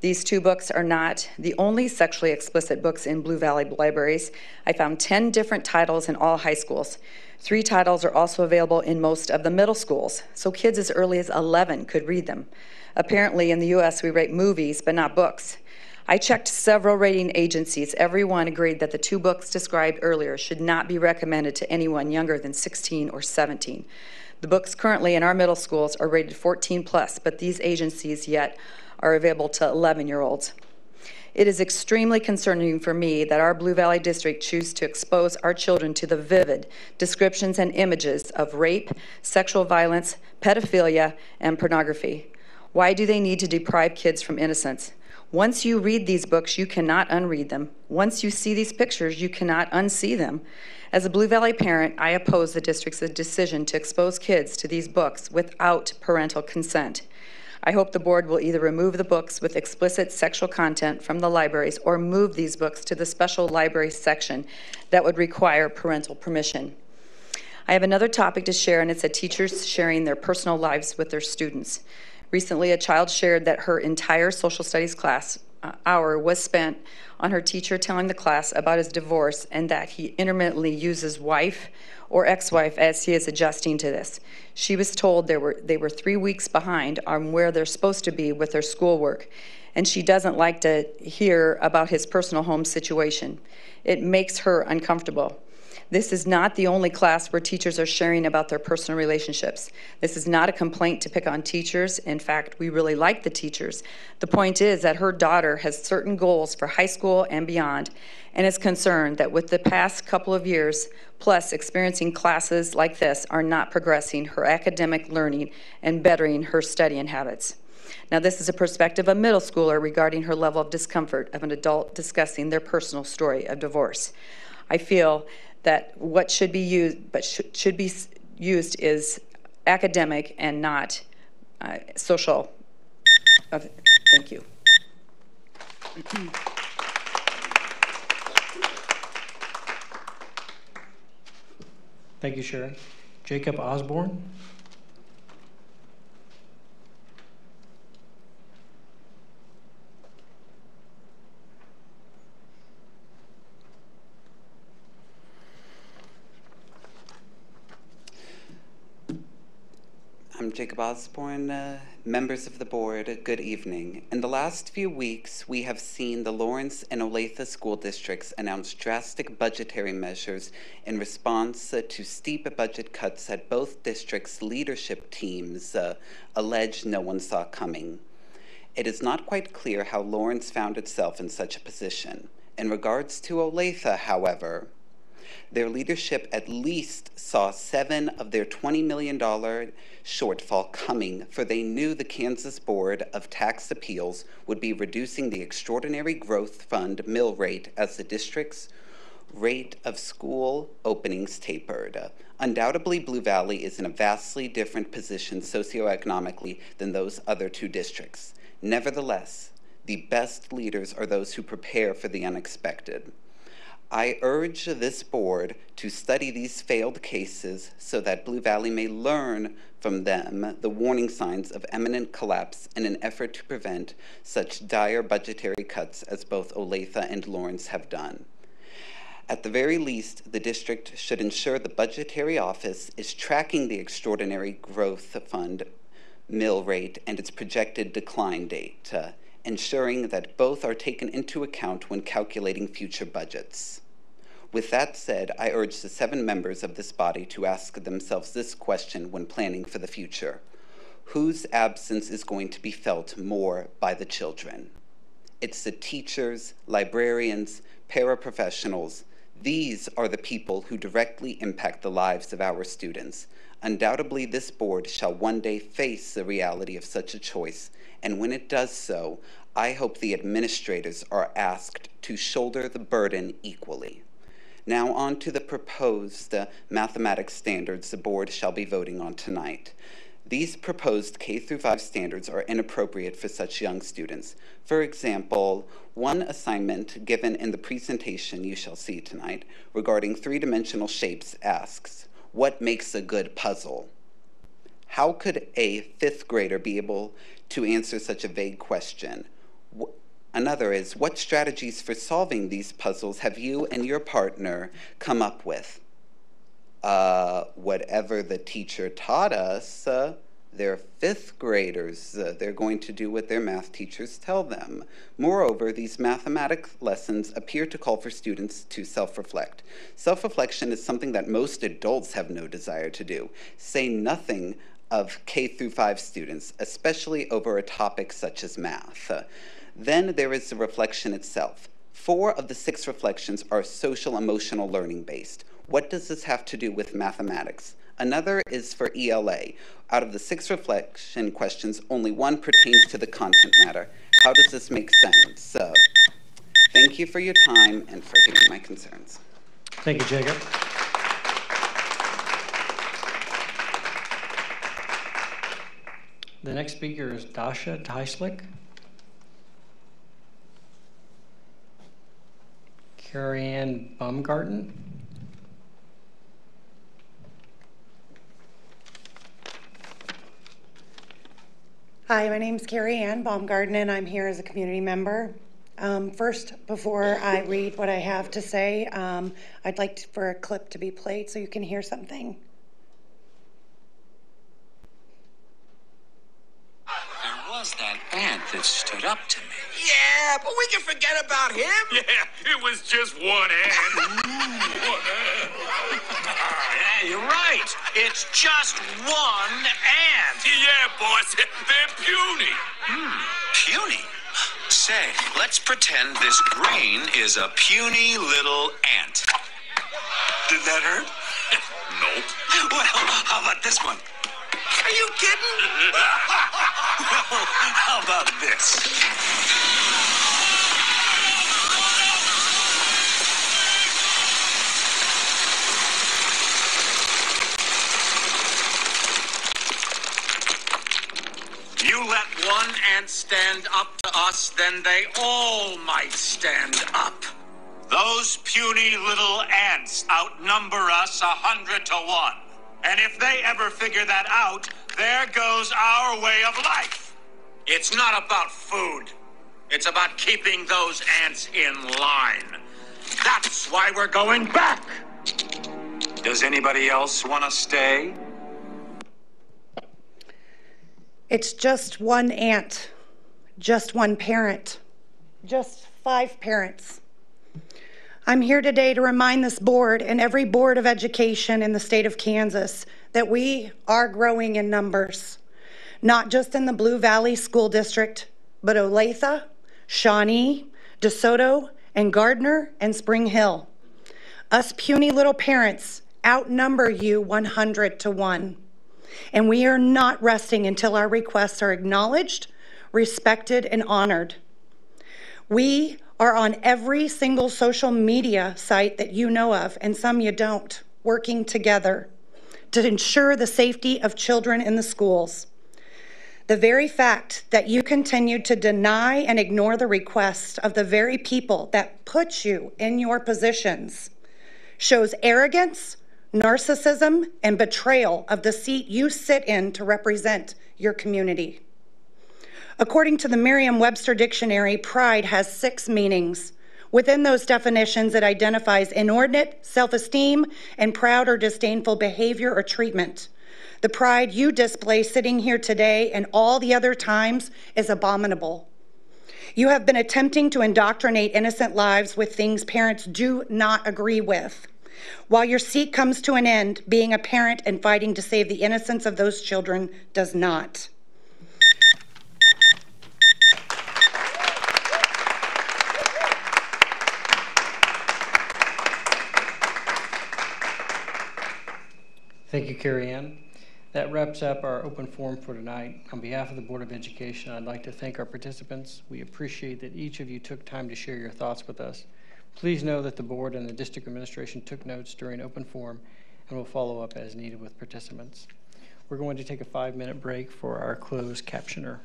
These two books are not the only sexually explicit books in Blue Valley libraries. I found 10 different titles in all high schools. Three titles are also available in most of the middle schools, so kids as early as 11 could read them. Apparently, in the US, we rate movies, but not books. I checked several rating agencies. Everyone agreed that the two books described earlier should not be recommended to anyone younger than 16 or 17. The books currently in our middle schools are rated 14 plus, but these agencies yet are available to 11 year olds. It is extremely concerning for me that our Blue Valley District choose to expose our children to the vivid descriptions and images of rape, sexual violence, pedophilia, and pornography. Why do they need to deprive kids from innocence? Once you read these books, you cannot unread them. Once you see these pictures, you cannot unsee them. As a Blue Valley parent, I oppose the district's decision to expose kids to these books without parental consent. I hope the board will either remove the books with explicit sexual content from the libraries or move these books to the special library section that would require parental permission. I have another topic to share, and it's a teachers sharing their personal lives with their students. Recently, a child shared that her entire social studies class uh, hour was spent on her teacher telling the class about his divorce and that he intermittently uses wife or ex-wife as he is adjusting to this. She was told there were, they were three weeks behind on where they're supposed to be with their schoolwork, and she doesn't like to hear about his personal home situation. It makes her uncomfortable. This is not the only class where teachers are sharing about their personal relationships. This is not a complaint to pick on teachers. In fact, we really like the teachers. The point is that her daughter has certain goals for high school and beyond, and is concerned that with the past couple of years, plus experiencing classes like this, are not progressing her academic learning and bettering her studying habits. Now, this is a perspective of a middle schooler regarding her level of discomfort of an adult discussing their personal story of divorce. I feel that what should be used, but sh- should be used is academic and not uh, social. thank you. Thank you, Sharon. Jacob Osborne. Jacob Osborne, uh, members of the board, good evening. In the last few weeks, we have seen the Lawrence and Olathe school districts announce drastic budgetary measures in response uh, to steep budget cuts that both districts' leadership teams uh, allege no one saw coming. It is not quite clear how Lawrence found itself in such a position. In regards to Olathe, however, their leadership at least saw seven of their $20 million shortfall coming, for they knew the Kansas Board of Tax Appeals would be reducing the Extraordinary Growth Fund mill rate as the district's rate of school openings tapered. Undoubtedly, Blue Valley is in a vastly different position socioeconomically than those other two districts. Nevertheless, the best leaders are those who prepare for the unexpected. I urge this board to study these failed cases so that Blue Valley may learn from them the warning signs of imminent collapse in an effort to prevent such dire budgetary cuts as both Olathe and Lawrence have done. At the very least, the district should ensure the budgetary office is tracking the extraordinary growth fund mill rate and its projected decline date, uh, ensuring that both are taken into account when calculating future budgets. With that said, I urge the seven members of this body to ask themselves this question when planning for the future. Whose absence is going to be felt more by the children? It's the teachers, librarians, paraprofessionals. These are the people who directly impact the lives of our students. Undoubtedly, this board shall one day face the reality of such a choice, and when it does so, I hope the administrators are asked to shoulder the burden equally. Now on to the proposed uh, mathematics standards the board shall be voting on tonight. These proposed K through 5 standards are inappropriate for such young students. For example, one assignment given in the presentation you shall see tonight regarding three-dimensional shapes asks, what makes a good puzzle? How could a fifth grader be able to answer such a vague question? Another is, what strategies for solving these puzzles have you and your partner come up with? Uh, whatever the teacher taught us, uh, they're fifth graders. Uh, they're going to do what their math teachers tell them. Moreover, these mathematics lessons appear to call for students to self reflect. Self reflection is something that most adults have no desire to do. Say nothing of K through 5 students, especially over a topic such as math. Then there is the reflection itself. Four of the six reflections are social emotional learning based. What does this have to do with mathematics? Another is for ELA. Out of the six reflection questions, only one pertains to the content matter. How does this make sense? So, thank you for your time and for hearing my concerns. Thank you, Jacob. The next speaker is Dasha Teislick. Carrie Ann Baumgarten. Hi, my name is Carrie Ann Baumgarten, and I'm here as a community member. Um, first, before I read what I have to say, um, I'd like to, for a clip to be played so you can hear something. There was that ant that stood up to me. Yeah, but we can forget about him. Yeah, it was just one ant. one ant. yeah, you're right. It's just one ant. Yeah, boss. They're puny. Hmm, puny. Say, let's pretend this green is a puny little ant. Did that hurt? nope. Well, how about this one? Are you kidding? well, how about this? You let one ant stand up to us, then they all might stand up. Those puny little ants outnumber us a hundred to one. And if they ever figure that out, there goes our way of life. It's not about food. It's about keeping those ants in line. That's why we're going back. Does anybody else want to stay? It's just one aunt, just one parent, just five parents. I'm here today to remind this board and every board of education in the state of Kansas that we are growing in numbers, not just in the Blue Valley School District, but Olathe, Shawnee, DeSoto, and Gardner and Spring Hill. Us puny little parents outnumber you 100 to 1. And we are not resting until our requests are acknowledged, respected, and honored. We are on every single social media site that you know of, and some you don't, working together to ensure the safety of children in the schools. The very fact that you continue to deny and ignore the requests of the very people that put you in your positions shows arrogance, narcissism, and betrayal of the seat you sit in to represent your community. According to the Merriam Webster Dictionary, pride has six meanings. Within those definitions, it identifies inordinate self esteem and proud or disdainful behavior or treatment. The pride you display sitting here today and all the other times is abominable. You have been attempting to indoctrinate innocent lives with things parents do not agree with. While your seat comes to an end, being a parent and fighting to save the innocence of those children does not. Thank you, Carrie Ann. That wraps up our open forum for tonight. On behalf of the Board of Education, I'd like to thank our participants. We appreciate that each of you took time to share your thoughts with us. Please know that the board and the district administration took notes during open forum and will follow up as needed with participants. We're going to take a five-minute break for our closed captioner.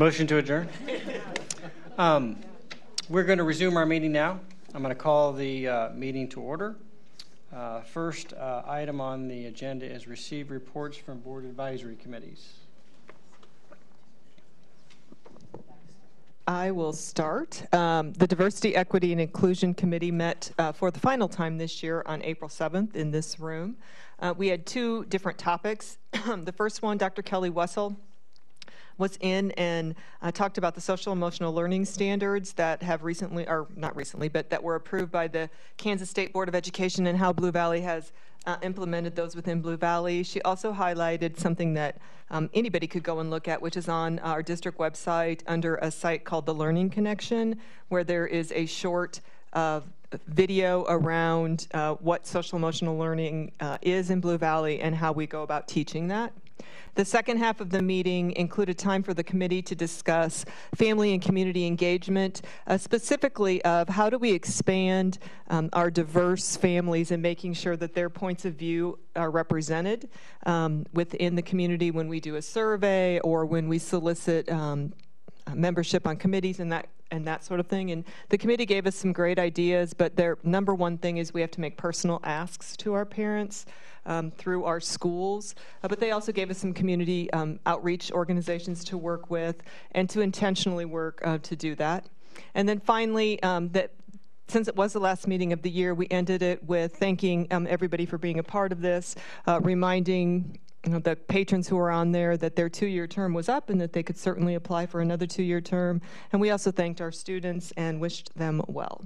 Motion to adjourn. Um, we're going to resume our meeting now. I'm going to call the uh, meeting to order. Uh, first uh, item on the agenda is receive reports from board advisory committees. I will start. Um, the Diversity, Equity, and Inclusion Committee met uh, for the final time this year on April 7th in this room. Uh, we had two different topics. the first one, Dr. Kelly Wessel was in and uh, talked about the social emotional learning standards that have recently, or not recently, but that were approved by the Kansas State Board of Education and how Blue Valley has uh, implemented those within Blue Valley. She also highlighted something that um, anybody could go and look at, which is on our district website under a site called the Learning Connection, where there is a short uh, video around uh, what social emotional learning uh, is in Blue Valley and how we go about teaching that. The second half of the meeting included time for the committee to discuss family and community engagement, uh, specifically of how do we expand um, our diverse families and making sure that their points of view are represented um, within the community when we do a survey or when we solicit um, membership on committees and that and that sort of thing. And the committee gave us some great ideas, but their number one thing is we have to make personal asks to our parents um, through our schools. Uh, but they also gave us some community um, outreach organizations to work with and to intentionally work uh, to do that. And then finally, um, that since it was the last meeting of the year, we ended it with thanking um, everybody for being a part of this, uh, reminding you know, the patrons who were on there that their two-year term was up and that they could certainly apply for another two-year term. And we also thanked our students and wished them well.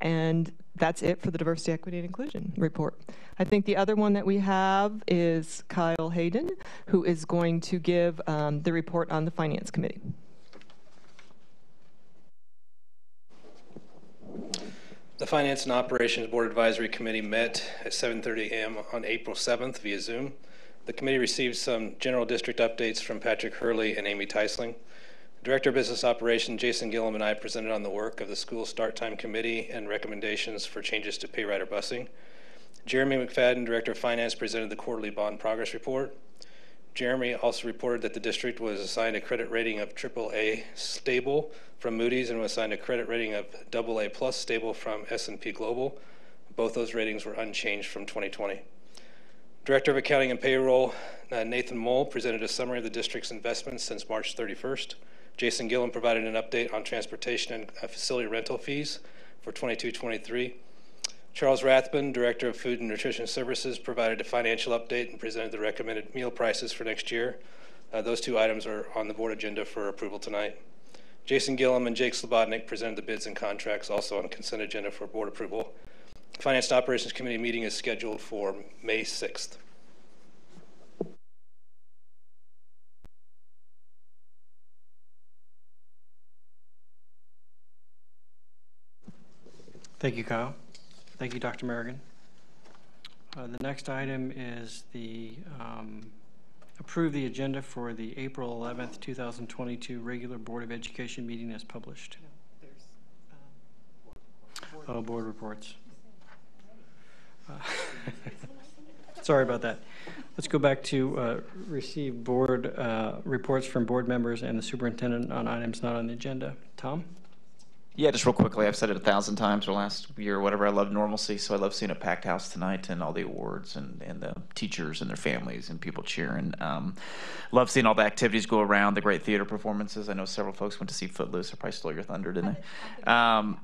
And that's it for the Diversity, Equity, and Inclusion report. I think the other one that we have is Kyle Hayden, who is going to give um, the report on the Finance Committee. The Finance and Operations Board Advisory Committee met at 7.30 a.m. on April 7th via Zoom. The committee received some general district updates from Patrick Hurley and Amy Teisling. Director of Business Operations Jason Gillum and I presented on the work of the School Start Time Committee and recommendations for changes to pay rider busing. Jeremy McFadden, Director of Finance, presented the quarterly bond progress report. Jeremy also reported that the district was assigned a credit rating of AAA stable from Moody's and was assigned a credit rating of AA plus stable from S&P Global. Both those ratings were unchanged from 2020. Director of Accounting and Payroll uh, Nathan Mole presented a summary of the district's investments since March 31st. Jason Gillum provided an update on transportation and uh, facility rental fees for 22-23. Charles Rathbun, Director of Food and Nutrition Services, provided a financial update and presented the recommended meal prices for next year. Uh, those two items are on the board agenda for approval tonight. Jason Gillum and Jake Slobodnik presented the bids and contracts also on consent agenda for board approval. Finance and Operations Committee meeting is scheduled for May 6th. Thank you, Kyle. Thank you, Dr. Merrigan. Uh, the next item is the um, approve the agenda for the April 11th, 2022 regular Board of Education meeting as published. Oh, board reports. Uh, sorry about that. Let's go back to uh, receive board uh, reports from board members and the superintendent on items not on the agenda. Tom? Yeah, just real quickly, I've said it a thousand times or last year or whatever. I love normalcy, so I love seeing a packed house tonight and all the awards and, and the teachers and their families and people cheering. Um, love seeing all the activities go around, the great theater performances. I know several folks went to see Footloose. I probably stole your thunder, didn't they? Um,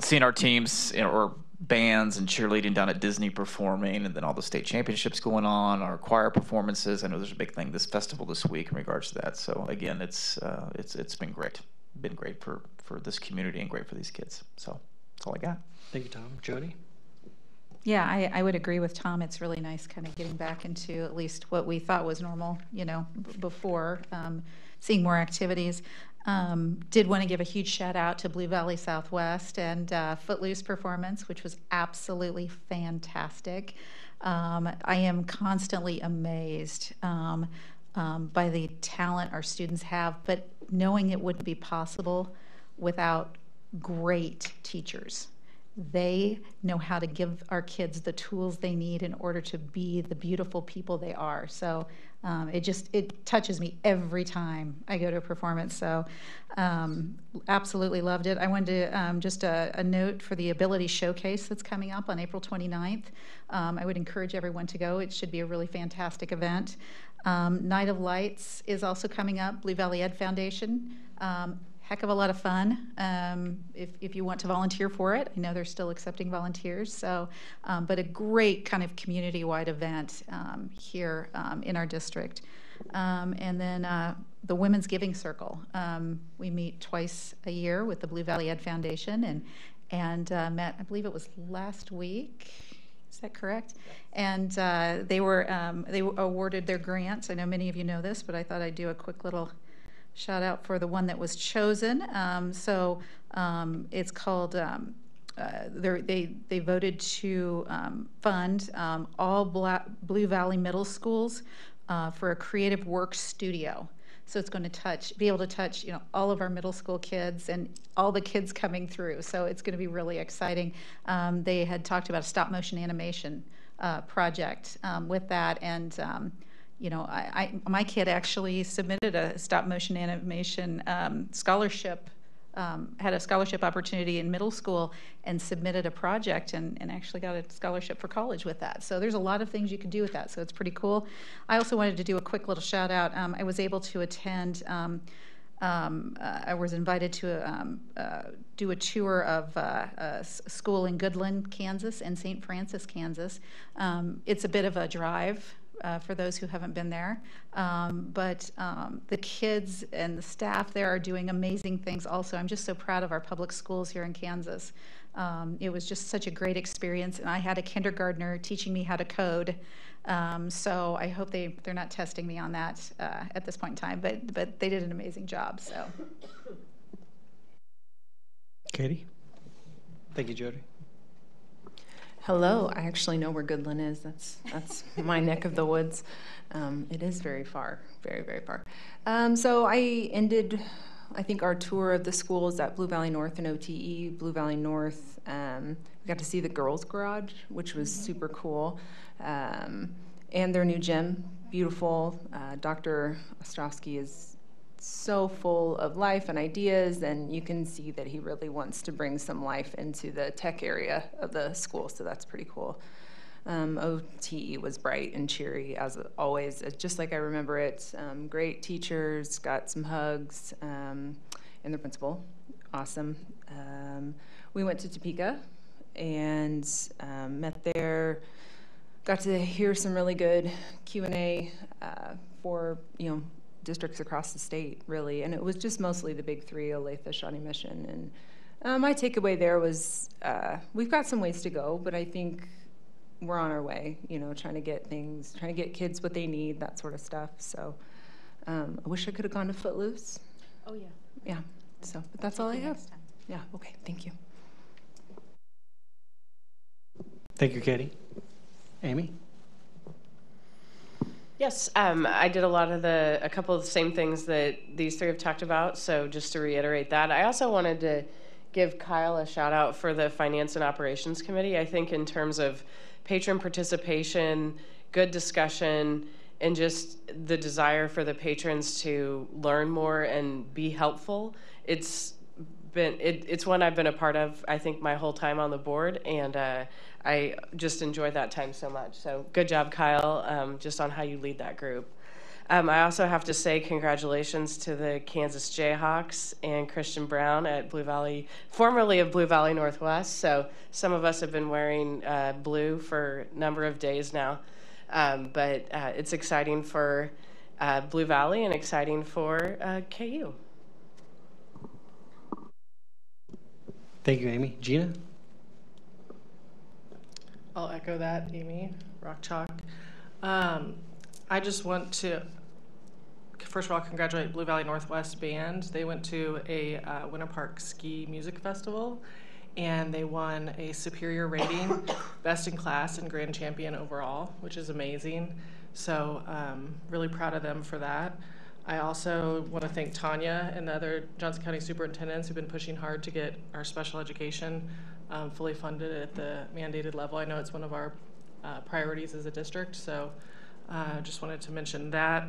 seeing our teams you know, or bands and cheerleading down at Disney performing, and then all the state championships going on, our choir performances. I know there's a big thing this festival this week in regards to that. So again, it's uh, it's it's been great, been great for for this community and great for these kids. So that's all I got. Thank you, Tom. Jody? Yeah, I, I would agree with Tom. It's really nice kind of getting back into at least what we thought was normal, you know, b- before, um, seeing more activities. Um, did want to give a huge shout out to Blue Valley Southwest and uh, Footloose performance, which was absolutely fantastic. Um, I am constantly amazed um, um by the talent our students have, but knowing it wouldn't be possible without great teachers they know how to give our kids the tools they need in order to be the beautiful people they are. So um, it just it touches me every time I go to a performance. So um, absolutely loved it. I wanted to um, just a, a, note for the Ability Showcase that's coming up on April 29th. Um, I would encourage everyone to go. It should be a really fantastic event. Um, Night of Lights is also coming up. Blue Valley Ed Foundation. Heck of a lot of fun um, if, if you want to volunteer for it. I know they're still accepting volunteers, so, um, but a great kind of community wide event um, here um, in our district. Um, and then uh, the Women's Giving Circle. Um, we meet twice a year with the Blue Valley Ed Foundation and, and uh, met, I believe it was last week. Is that correct? And uh, they were they awarded their grants. I know many of you know this, but I thought I'd do a quick little shout out for the one that was chosen. Um, so um, it's called. Um, uh, they they voted to um, fund um, all Black, Blue Valley middle schools uh, for a creative work studio. So it's going to touch, be able to touch, you know, all of our middle school kids and all the kids coming through. So it's going to be really exciting. Um, they had talked about a stop motion animation uh, project with that, and you know, I, I, my kid actually submitted a stop motion animation um, scholarship, um, had a scholarship opportunity in middle school and submitted a project and, and actually got a scholarship for college with that. So there's a lot of things you can do with that. So it's pretty cool. I also wanted to do a quick little shout out. Um, I was able to attend. Um, um, uh, I was invited to um, uh, do a tour of uh, a school in Goodland, Kansas, and St. Francis, Kansas. Um, it's a bit of a drive uh, for those who haven't been there. Um, but um, the kids and the staff there are doing amazing things also. I'm just so proud of our public schools here in Kansas. Um, it was just such a great experience, and I had a kindergartner teaching me how to code. Um, so I hope they, they're not testing me on that uh, at this point in time, but, but they did an amazing job. So. Katie? Thank you, Jody. Hello. I actually know where Goodland is. That's that's my neck of the woods. Um, it is very far, very very far. Um, so I ended, I think our tour of the schools at Blue Valley North and OTE. Blue Valley North, um, we got to see the girls' garage, which was super cool, um, and their new gym, beautiful. Uh, Dr. Ostrowski is so full of life and ideas, and you can see that he really wants to bring some life into the tech area of the school, so that's pretty cool. Um, OTE was bright and cheery as always, just like I remember it. Um, great teachers, got some hugs, um, and the principal, awesome. Um, we went to Topeka and um, met there. Got to hear some really good Q and A uh, for you know districts across the state, really. And it was just mostly the big three, Olathe, Shawnee Mission. And uh, my takeaway there was uh, we've got some ways to go, but I think we're on our way, you know, trying to get things, trying to get kids what they need, that sort of stuff. So um, I wish I could have gone to Footloose. Oh, yeah. Yeah. So, but that's all I have. Yeah. Okay. Thank you. Thank you, Katie. Amy? Yes, um, I did a lot of the, a couple of the same things that these three have talked about. So just to reiterate that, I also wanted to give Kyle a shout out for the Finance and Operations Committee. I think in terms of patron participation, good discussion, and just the desire for the patrons to learn more and be helpful. It's been it, it's one I've been a part of. I think my whole time on the board, and uh, I just enjoyed that time so much. So good job, Kyle, um, just on how you lead that group. Um, I also have to say congratulations to the Kansas Jayhawks and Christian Braun at Blue Valley, formerly of Blue Valley Northwest. So some of us have been wearing uh, blue for a number of days now. Um, but uh, it's exciting for uh, Blue Valley and exciting for uh, KU. Thank you, Amy. Gina? I'll echo that, Amy Rock Chalk. Um, I just want to, first of all, congratulate Blue Valley Northwest Band. They went to a uh, Winter Park Ski Music Festival and they won a superior rating, best in class and grand champion overall, which is amazing. So, um, really proud of them for that. I also want to thank Tonya and the other Johnson County superintendents who've been pushing hard to get our special education um, fully funded at the mandated level. I know it's one of our uh, priorities as a district, so uh, just wanted to mention that.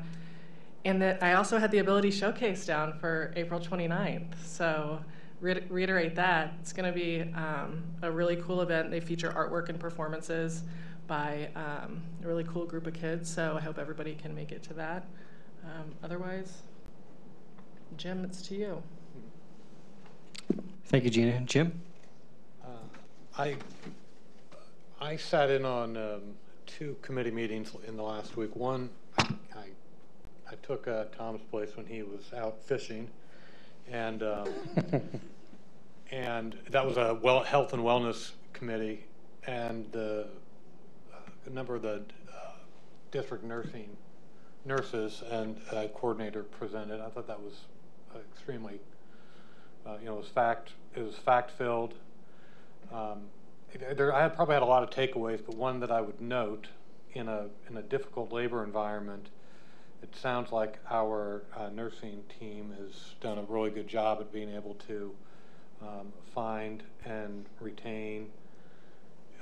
And that I also had the Ability Showcase down for April 29th. So re- reiterate that. It's going to be um, a really cool event. They feature artwork and performances by um, a really cool group of kids. So I hope everybody can make it to that. Um, otherwise, Jim, it's to you. Thank you, Gina. And Jim? I, I sat in on um, two committee meetings in the last week. One, I, I, I took uh, Tom's place when he was out fishing, and um, and that was a well health and wellness committee, and the uh, a number of the uh, district nursing nurses and uh, coordinator presented. I thought that was extremely, uh, you know, it was fact it was fact filled. Um, there, I probably had a lot of takeaways, but one that I would note in a in a difficult labor environment, it sounds like our uh, nursing team has done a really good job at being able to um, find and retain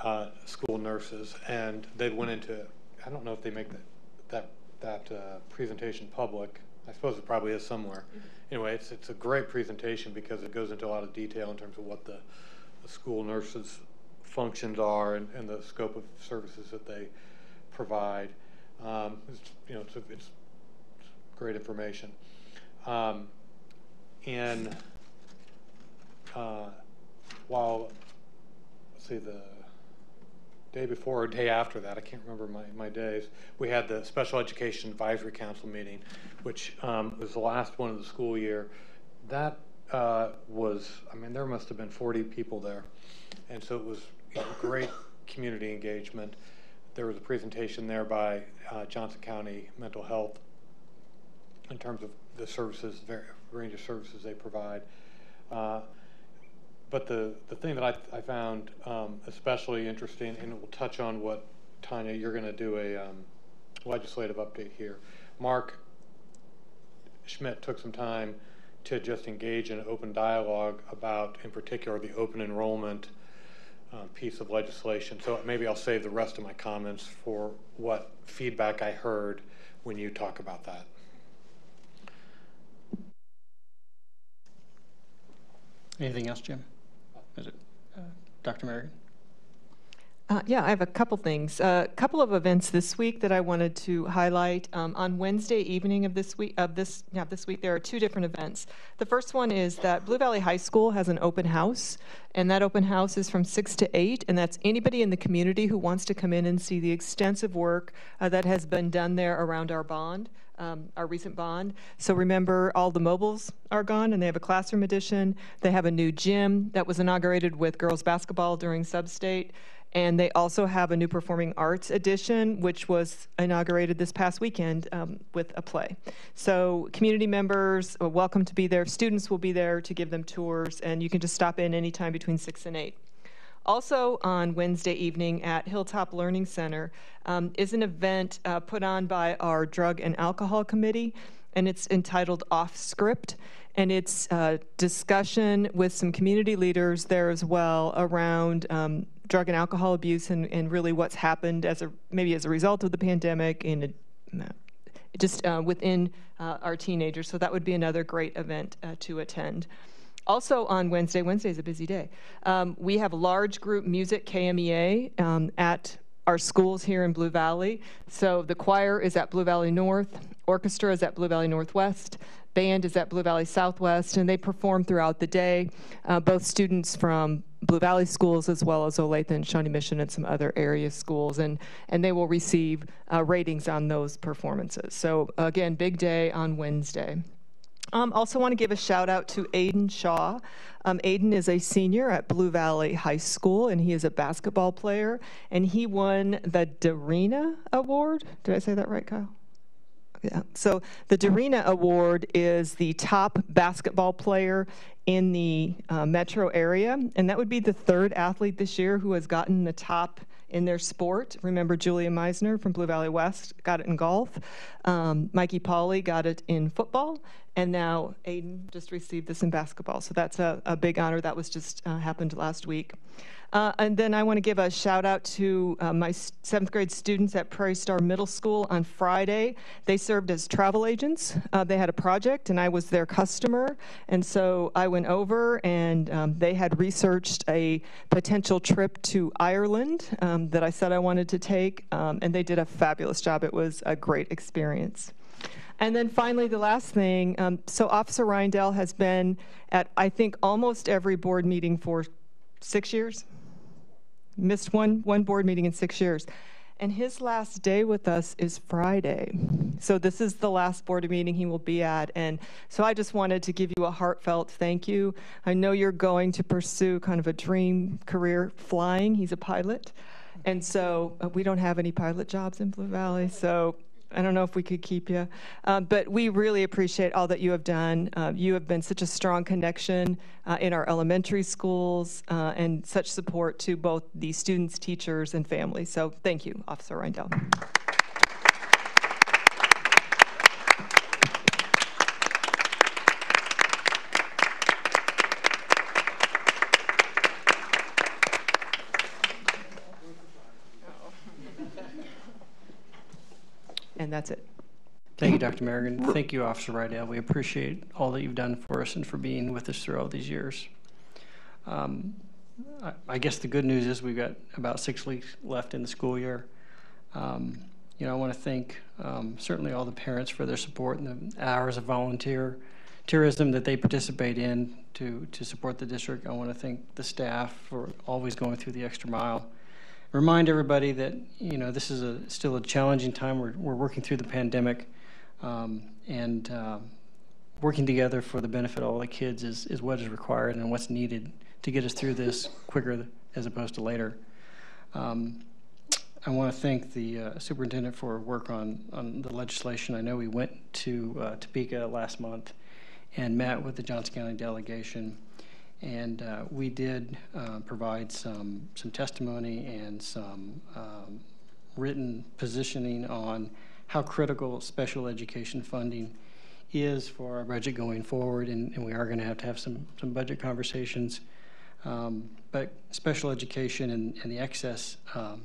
uh, school nurses, and they went into. I don't know if they make that that that uh, presentation public. I suppose it probably is somewhere. Mm-hmm. Anyway, it's it's a great presentation because it goes into a lot of detail in terms of what the the school nurses' functions are and, and the scope of services that they provide. Um, it's, you know, it's, it's great information. Um, and uh, while, let's see, the day before or day after that, I can't remember my, my days, we had the Special Education Advisory Council meeting, which um, was the last one of the school year. That uh, was, I mean, there must have been 40 people there. And so it was you know, great community engagement. There was a presentation there by uh, Johnson County Mental Health in terms of the services, the range of services they provide. Uh, but the, the thing that I, I found um, especially interesting, and it will touch on what, Tonya, you're going to do a um, legislative update here. Mark Schmidt took some time to just engage in open dialogue about, in particular, the open enrollment uh, piece of legislation. So maybe I'll save the rest of my comments for what feedback I heard when you talk about that. Anything else, Jim? Is it uh, Dr. Merrigan? Uh, yeah, I have a couple things. A uh, couple of events this week that I wanted to highlight. Um, on Wednesday evening of this week, of this yeah, this week there are two different events. The first one is that Blue Valley High School has an open house, and that open house is from six to eight, and that's anybody in the community who wants to come in and see the extensive work uh, that has been done there around our bond. Um, our recent bond. So remember, all the mobiles are gone, and they have a classroom addition. They have a new gym that was inaugurated with girls basketball during Substate. And they also have a new performing arts edition, which was inaugurated this past weekend um, with a play. So, community members are welcome to be there. Students will be there to give them tours, and you can just stop in anytime between 6 and 8. Also, on Wednesday evening at Hilltop Learning Center um, is an event uh, put on by our Drug and Alcohol Committee, and it's entitled Off Script and it's a discussion with some community leaders there as well around um, drug and alcohol abuse and, and really what's happened as a maybe as a result of the pandemic and just uh, within uh, our teenagers. So that would be another great event uh, to attend. Also on Wednesday, Wednesday is a busy day. Um, we have large group music KMEA um, at our schools here in Blue Valley. So the choir is at Blue Valley North, orchestra is at Blue Valley Northwest, band is at Blue Valley Southwest, and they perform throughout the day. Uh, both students from Blue Valley schools as well as Olathe and Shawnee Mission and some other area schools, and, and they will receive uh, ratings on those performances. So again, big day on Wednesday. Um, also want to give a shout out to Aidan Shaw. Um, Aidan is a senior at Blue Valley High School, and he is a basketball player, and he won the Darina Award. Did I say that right, Kyle? Yeah. So the Darina Award is the top basketball player in the uh, metro area, and that would be the third athlete this year who has gotten the top in their sport. Remember, Julia Meisner from Blue Valley West got it in golf. Um, Mikey Polly got it in football, And now Aidan just received this in basketball. So that's a, a big honor. That was just uh, happened last week. Uh, and then I want to give a shout out to uh, my seventh grade students at Prairie Star Middle School on Friday. They served as travel agents. Uh, they had a project, and I was their customer. And so I went over, and um, they had researched a potential trip to Ireland um, that I said I wanted to take, um, and they did a fabulous job. It was a great experience. And then finally, the last thing um, so Officer Rindell has been at, I think, almost every board meeting for six years. Missed one, one board meeting in six years. And his last day with us is Friday. So this is the last board meeting he will be at. And so I just wanted to give you a heartfelt thank you. I know you're going to pursue kind of a dream career flying. He's a pilot. And so uh, we don't have any pilot jobs in Blue Valley. So I don't know if we could keep you. Uh, but we really appreciate all that you have done. Uh, you have been such a strong connection uh, in our elementary schools uh, and such support to both the students, teachers, and families. So thank you, Officer Reindell. And that's it. Thank you, Dr. Merrigan. Thank you, Officer Rydell. We appreciate all that you've done for us and for being with us through all these years. Um, I, I guess the good news is we've got about six weeks left in the school year. Um, you know, I want to thank um, certainly all the parents for their support and the hours of volunteer tourism that they participate in to, to support the district. I want to thank the staff for always going through the extra mile remind everybody that you know this is a still a challenging time. We're we're working through the pandemic, um, and uh, working together for the benefit of all the kids is is what is required and what's needed to get us through this quicker as opposed to later. Um, I want to thank the uh, superintendent for work on on the legislation. I know we went to uh, Topeka last month and met with the Johnson County delegation. And uh, we did uh, provide some, some testimony and some um, written positioning on how critical special education funding is for our budget going forward. And, and we are going to have to have some, some budget conversations. Um, but special education and, and the excess um,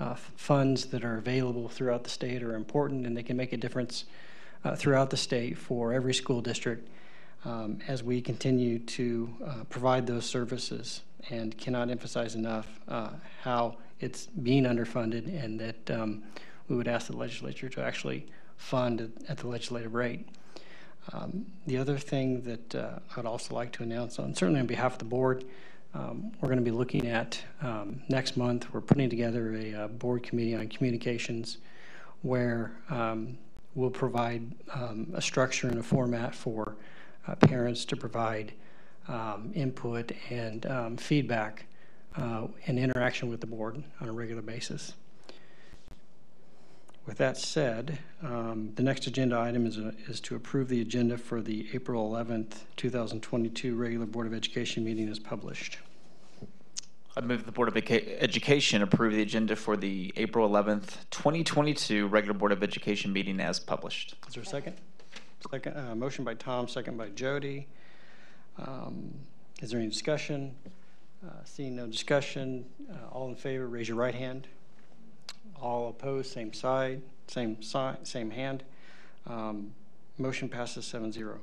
uh, funds that are available throughout the state are important and they can make a difference uh, throughout the state for every school district um, as we continue to uh, provide those services and cannot emphasize enough uh, how it's being underfunded and that um, we would ask the legislature to actually fund at the legislative rate. Um, the other thing that uh, I'd also like to announce, on certainly on behalf of the board, um, we're going to be looking at um, next month. We're putting together a, uh, board committee on communications, where um, we'll provide um, a structure and a format for uh, parents to provide um, input and um, feedback uh, and interaction with the board on a regular basis. With that said, um, the next agenda item is, a, is to approve the agenda for the April 11th, 2022 regular Board of Education meeting as published. I move the Board of Education approve the agenda for the April 11th, 2022 regular Board of Education meeting as published. Is there a second? Second, uh, motion by Tom, second by Jody. Um, is there any discussion? Uh, seeing no discussion, uh, all in favor, raise your right hand. All opposed, same side, same side, same hand. Um, motion passes 7-0.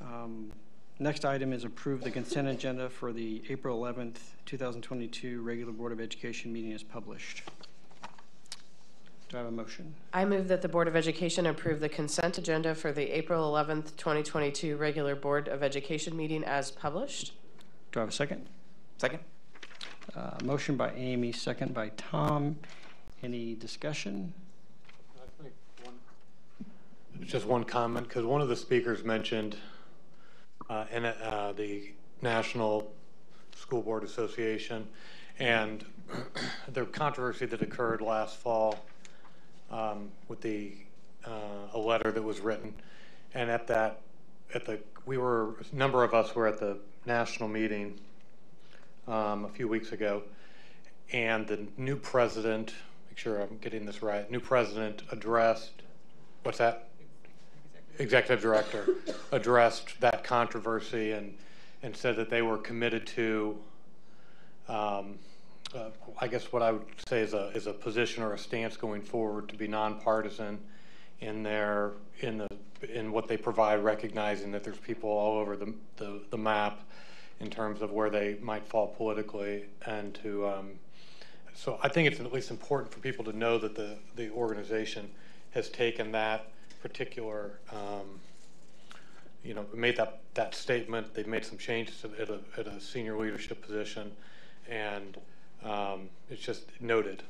Um, next item is approve the consent agenda for the April 11th, 2022 regular Board of Education meeting as published. Do I have a motion? I move that the Board of Education approve the consent agenda for the April 11th, 2022 regular Board of Education meeting as published. Do I have a second? Second. Uh, motion by Amy, second by Tom. Any discussion? Just one comment, because one of the speakers mentioned uh, in uh, the National School Board Association and the controversy that occurred last fall um, with the uh, a letter that was written, and at that, at the we were a number of us were at the national meeting um, a few weeks ago, and the new president. Make sure I'm getting this right. New president addressed. What's that? executive director addressed that controversy and, and said that they were committed to, um, uh, I guess what I would say is a, is a position or a stance going forward to be nonpartisan in their, in the, in what they provide, recognizing that there's people all over the, the, the map in terms of where they might fall politically and to, um, so I think it's at least important for people to know that the, the organization has taken that particular, um, you know, made that, that statement. They've made some changes at a, at a senior leadership position, and um, it's just noted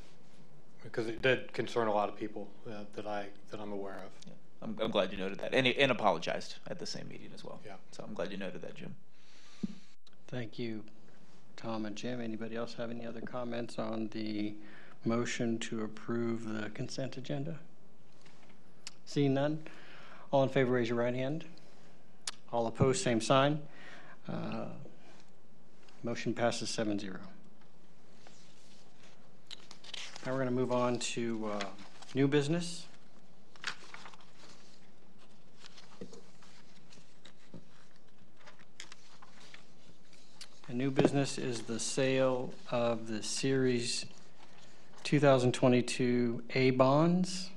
because it did concern a lot of people uh, that I that I'm aware of. Yeah. I'm, I'm glad you noted that, and, and apologized at the same meeting as well. Yeah. So I'm glad you noted that, Jim. Thank you, Tom and Jim. Anybody else have any other comments on the motion to approve the consent agenda? Seeing none, all in favor, raise your right hand. All opposed, same sign. Uh, motion passes 7 0. Now we're going to move on to uh, new business. And new business is the sale of the Series 2022 A bonds.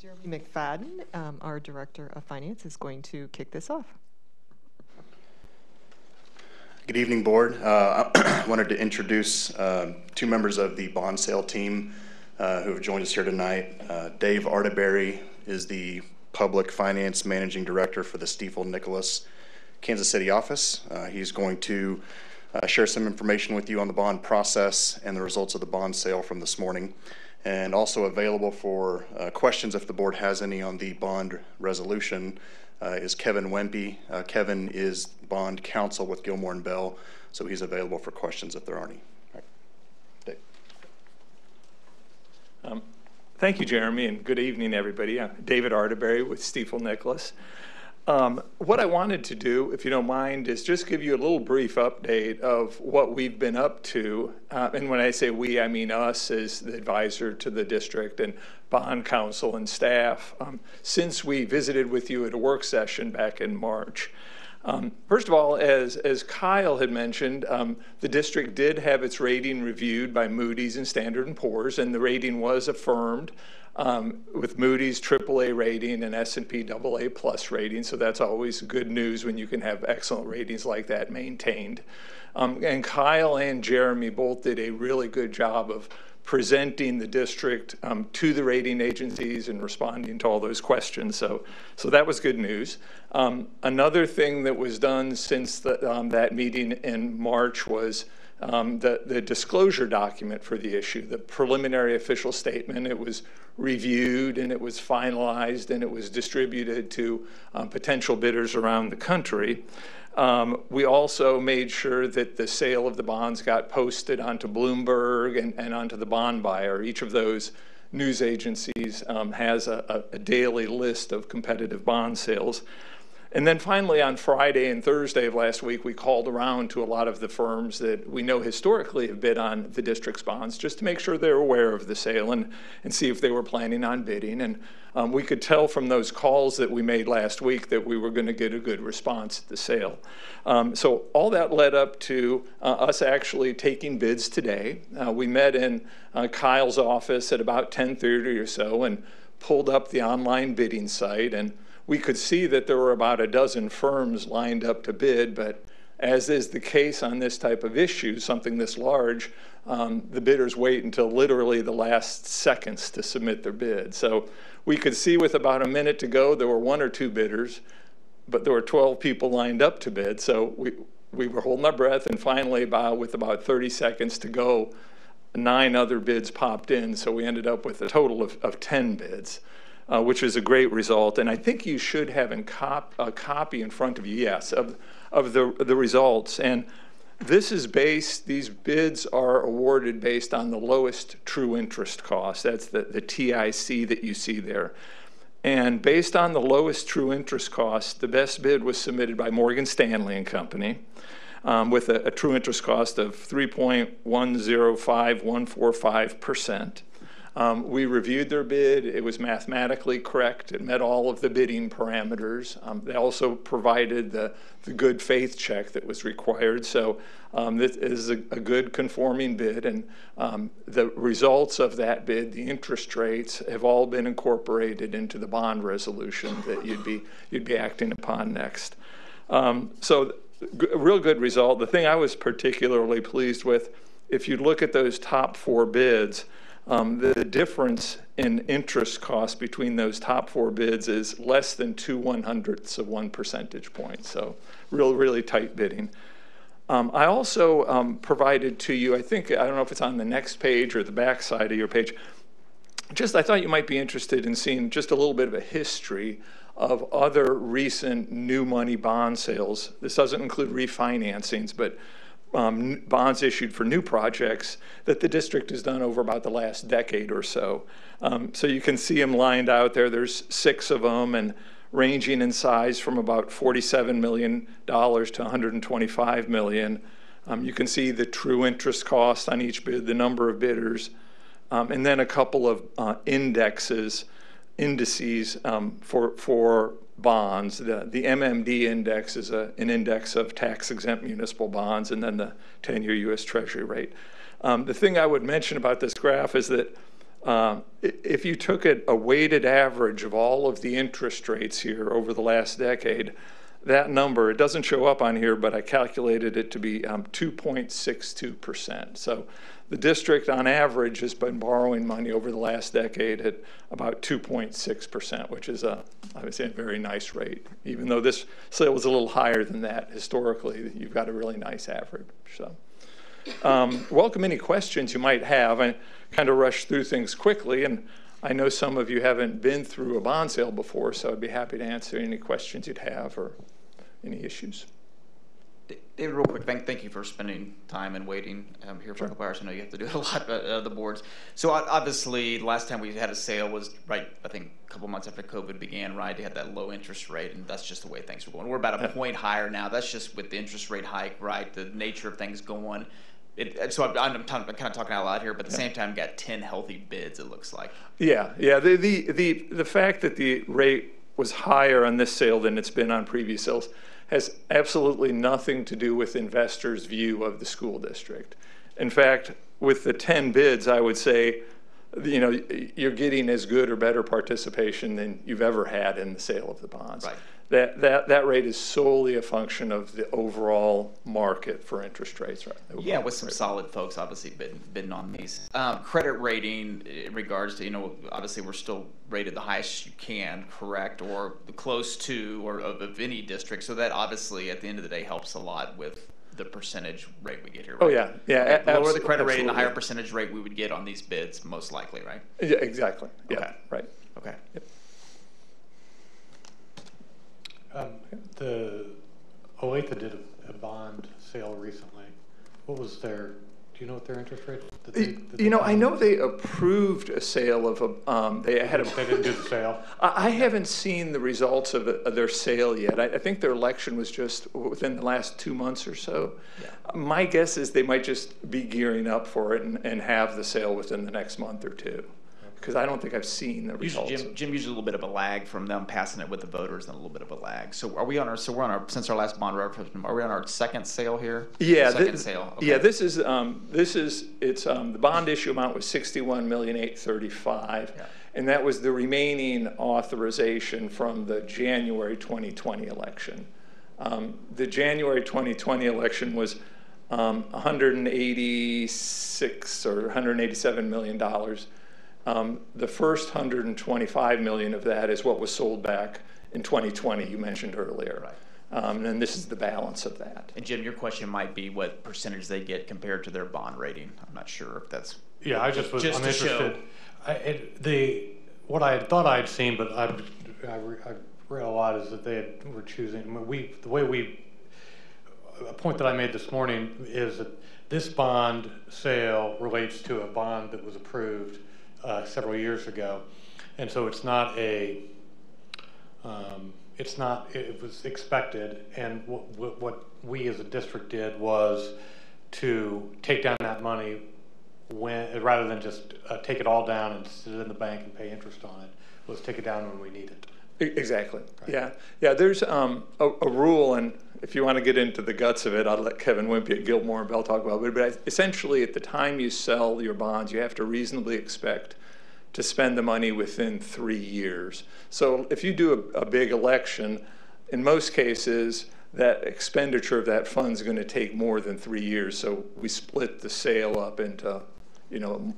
Jeremy McFadden, um, our Director of Finance, is going to kick this off. Good evening, Board. Uh, I wanted to introduce uh, two members of the bond sale team uh, who have joined us here tonight. Uh, Dave Arteberry is the Public Finance Managing Director for the Stifel Nicolaus Kansas City office. Uh, he's going to uh, share some information with you on the bond process and the results of the bond sale from this morning and also available for questions if the board has any on the bond resolution is Kevin Wempe. Uh, Kevin is bond counsel with Gilmore and Bell, so he's available for questions if there are any. Right. Dave. Um, thank you, Jeremy, and good evening, everybody. I'm David Arteberry with Stifel Nicolaus. Um, what I wanted to do, if you don't mind, is just give you a little brief update of what we've been up to. Uh, and when I say we, I mean us as the advisor to the district and bond counsel and staff um, since we visited with you at a work session back in March. Um, first of all, as, as Kyle had mentioned, um, the district did have its rating reviewed by Moody's and Standard & Poor's, and the rating was affirmed um, with Moody's AAA rating and S&P AA plus rating. So that's always good news when you can have excellent ratings like that maintained. Um, and Kyle and Jeremy both did a really good job of presenting the district um, to the rating agencies and responding to all those questions. So, so that was good news. Um, another thing that was done since the, um, that meeting in March was um, the, the disclosure document for the issue, the preliminary official statement. It was reviewed and it was finalized and it was distributed to um, potential bidders around the country. Um, we also made sure that the sale of the bonds got posted onto Bloomberg and, and onto the bond buyer. Each of those news agencies um, has a, a, daily list of competitive bond sales. And then finally, on Friday and Thursday of last week, we called around to a lot of the firms that we know historically have bid on the district's bonds just to make sure they're aware of the sale and, and see if they were planning on bidding. And um, we could tell from those calls that we made last week that we were going to get a good response at the sale. Um, so all that led up to uh, us actually taking bids today. Uh, we met in uh, Kyle's office at about 10:30 or so and pulled up the online bidding site and we could see that there were about a dozen firms lined up to bid, but as is the case on this type of issue, something this large, um, the bidders wait until literally the last seconds to submit their bid. So we could see with about a minute to go, there were one or two bidders, but there were 12 people lined up to bid. So we, we were holding our breath, and finally, about, with about 30 seconds to go, nine other bids popped in. So we ended up with a total of, of 10 bids uh, which is a great result. And I think you should have cop, a copy in front of you, yes, of, of the, the results. And this is based, these bids are awarded based on the lowest true interest cost. That's the, the TIC that you see there. And based on the lowest true interest cost, the best bid was submitted by Morgan Stanley and Company um, with a, a, true interest cost of 3.105145%. Um, we reviewed their bid. It was mathematically correct. It met all of the bidding parameters. Um, they also provided the, the good faith check that was required. So um, this is a, a, good conforming bid. And um, the results of that bid, the interest rates, have all been incorporated into the bond resolution that you'd be, you'd be acting upon next. Um, so a real good result. The thing I was particularly pleased with, if you look at those top four bids, um, the difference in interest cost between those top four bids is less than two one hundredths of one percentage point. So, real, really tight bidding. Um, I also um, provided to you, I think, I don't know if it's on the next page or the back side of your page, just I thought you might be interested in seeing just a little bit of a history of other recent new money bond sales. This doesn't include refinancings, but um, bonds issued for new projects that the district has done over about the last decade or so. Um, so you can see them lined out there. There's six of them and ranging in size from about $47 million to 125 million. Um, you can see the true interest cost on each bid, the number of bidders, um, and then a couple of uh, indexes, indices um, for, for bonds. The, the MMD index is a, an index of tax exempt municipal bonds, and then the 10 year US Treasury rate. Um, the thing I would mention about this graph is that uh, if you took a, a weighted average of all of the interest rates here over the last decade, that number, it doesn't show up on here, but I calculated it to be um, 2.62%. So the district, on average, has been borrowing money over the last decade at about 2.6%, which is a, I would say, a very nice rate. Even though this sale was a little higher than that historically, you've got a really nice average. So, um, welcome any questions you might have. I kind of rushed through things quickly, and I know some of you haven't been through a bond sale before, so I'd be happy to answer any questions you'd have or any issues. David, real quick, thank, thank you for spending time and waiting um, here for sure. a couple hours. I know you have to do a lot of uh, the boards. So obviously, the last time we had a sale was right, I think, a couple months after COVID began, right? They had that low interest rate, and that's just the way things were going. We're about a point higher now. That's just with the interest rate hike, right? The nature of things going. It, so I'm, I'm, I'm, kind of talking out loud here, but at the yeah. same time, got 10 healthy bids, it looks like. Yeah, yeah. The, the, the, the fact that the rate was higher on this sale than it's been on previous sales – has absolutely nothing to do with investors' view of the school district. In fact, with the 10 bids, I would say, you know, you're getting as good or better participation than you've ever had in the sale of the bonds. Right that, that, that rate is solely a function of the overall market for interest rates, right? Yeah, with some solid folks obviously bidding, bidding on these. Um, credit rating in regards to, you know, obviously we're still rated the highest you can, correct, or the close to, or of, of any district. So that obviously at the end of the day helps a lot with the percentage rate we get here. Oh, right? Oh yeah, yeah. The lower the credit rating, the higher percentage rate we would get on these bids, most likely, right? Yeah, exactly. Yeah, okay. right. Okay. Yep. Um, the Olathe did a, a, bond sale recently. What was their? Do you know what their interest rate? That they, that you know, I know they approved a sale of a. Um, they had a. They didn't do the sale. I, I haven't seen the results of, a, of their sale yet. I, I, think their election was just within the last two months or so. Yeah. My guess is they might just be gearing up for it and, and have the sale within the next month or two because I don't think I've seen the results. Jim, Jim uses a little bit of a lag from them passing it with the voters, and a little bit of a lag. So are we on our? So we're on our since our last bond referendum. Are we on our second sale here? Yeah, second sale. Okay. Yeah, this is um, this is it's um, the bond issue amount was sixty one million eight thirty five. Yeah. And that was the remaining authorization from the January 2020 election. Um, the January 2020 election was um, 186 or 187 million dollars. Um, the first 125 million of that is what was sold back in 2020, you mentioned earlier. Right. Um, and this is the balance of that. And Jim, your question might be what percentage they get compared to their bond rating. I'm not sure if that's. Yeah, I just was. Just I'm interested. I, it, the what I thought I'd seen, but I, I, I read a lot is that they had, were choosing. We the way we a point that I made this morning is that this bond sale relates to a bond that was approved uh, several years ago, and so it's not a. Um, it's not. It was expected, and what, what we as a district did was to take down that money when, rather than just uh, take it all down and sit it in the bank and pay interest on it, let's take it down when we need it. Exactly. Yeah. Yeah. There's um, a, a rule, and if you want to get into the guts of it, I'll let Kevin Wempe at Gilmore and Bell talk about it. But essentially, at the time you sell your bonds, you have to reasonably expect to spend the money within three years. So if you do a, a big election, in most cases, that expenditure of that fund is going to take more than three years. So we split the sale up into, you know,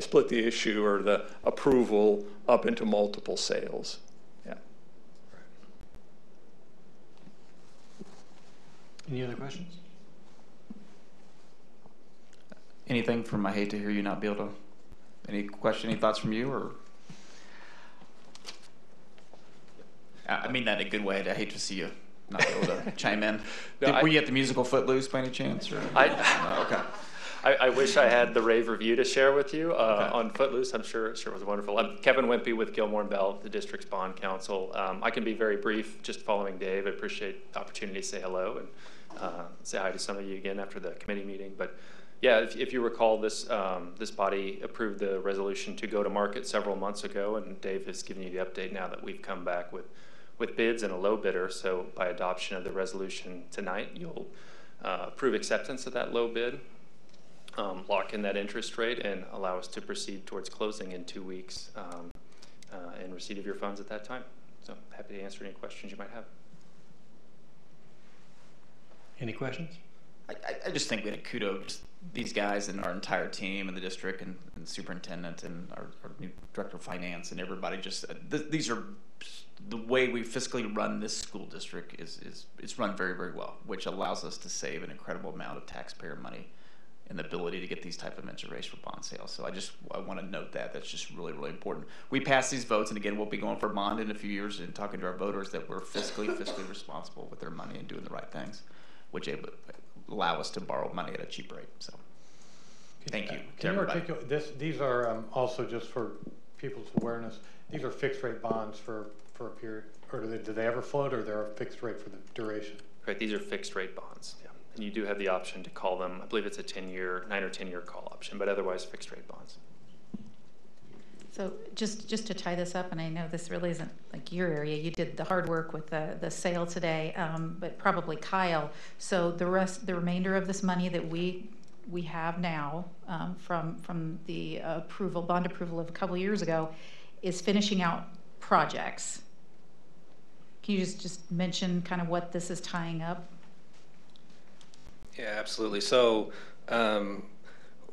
split the issue or the approval up into multiple sales. Any other questions? Anything from I hate to hear you not be able to. Any question, any thoughts from you, or? I I mean that in a good way. I hate to see you not be able to chime in. No, Did, I- were you at the musical Footloose by any chance? Or? I, No, okay. I, I wish I had the rave review to share with you uh, on Footloose. I'm sure, sure it was wonderful. I'm Kevin Wempe with Gilmore and Bell, the district's bond counsel. Um, I can be very brief, just following Dave. I appreciate the opportunity to say hello and uh, say hi to some of you again after the committee meeting. But yeah, if, if you recall, this um, this body approved the resolution to go to market several months ago, and Dave has given you the update now that we've come back with with bids and a low bidder. So by adoption of the resolution tonight, you'll uh, approve acceptance of that low bid um, lock in that interest rate and allow us to proceed towards closing in two weeks um, uh, and receipt of your funds at that time. So happy to answer any questions you might have. Any questions? I, I- just think we had to kudo just these guys and our entire team and the district and, and superintendent and our, our new director of finance and everybody. Just uh, th- these are the way we fiscally run this school district is is it's run very very well, which allows us to save an incredible amount of taxpayer money and the ability to get these type of interest for bond sales. So I just I want to note that that's just really really important. We pass these votes, and again we'll be going for bond in a few years and talking to our voters that we're fiscally fiscally responsible with their money and doing the right things, which able, allow us to borrow money at a cheap rate. So thank you to Can you everybody. articulate, this, these are um, also just for people's awareness, these are fixed rate bonds for, for a period, or do they, do they ever float, or they're a fixed rate for the duration? Right, these are fixed rate bonds. Yeah. And you do have the option to call them, I believe it's a 10 year, nine or 10 year call option, but otherwise fixed rate bonds. So just, just to tie this up, and I know this really isn't like your area, you did the hard work with the, the sale today, um, but probably Kyle. So the rest, the remainder of this money that we, we have now, um, from, from the approval, bond approval of a couple years ago, is finishing out projects. Can you just, just mention kind of what this is tying up? Yeah, absolutely. So um,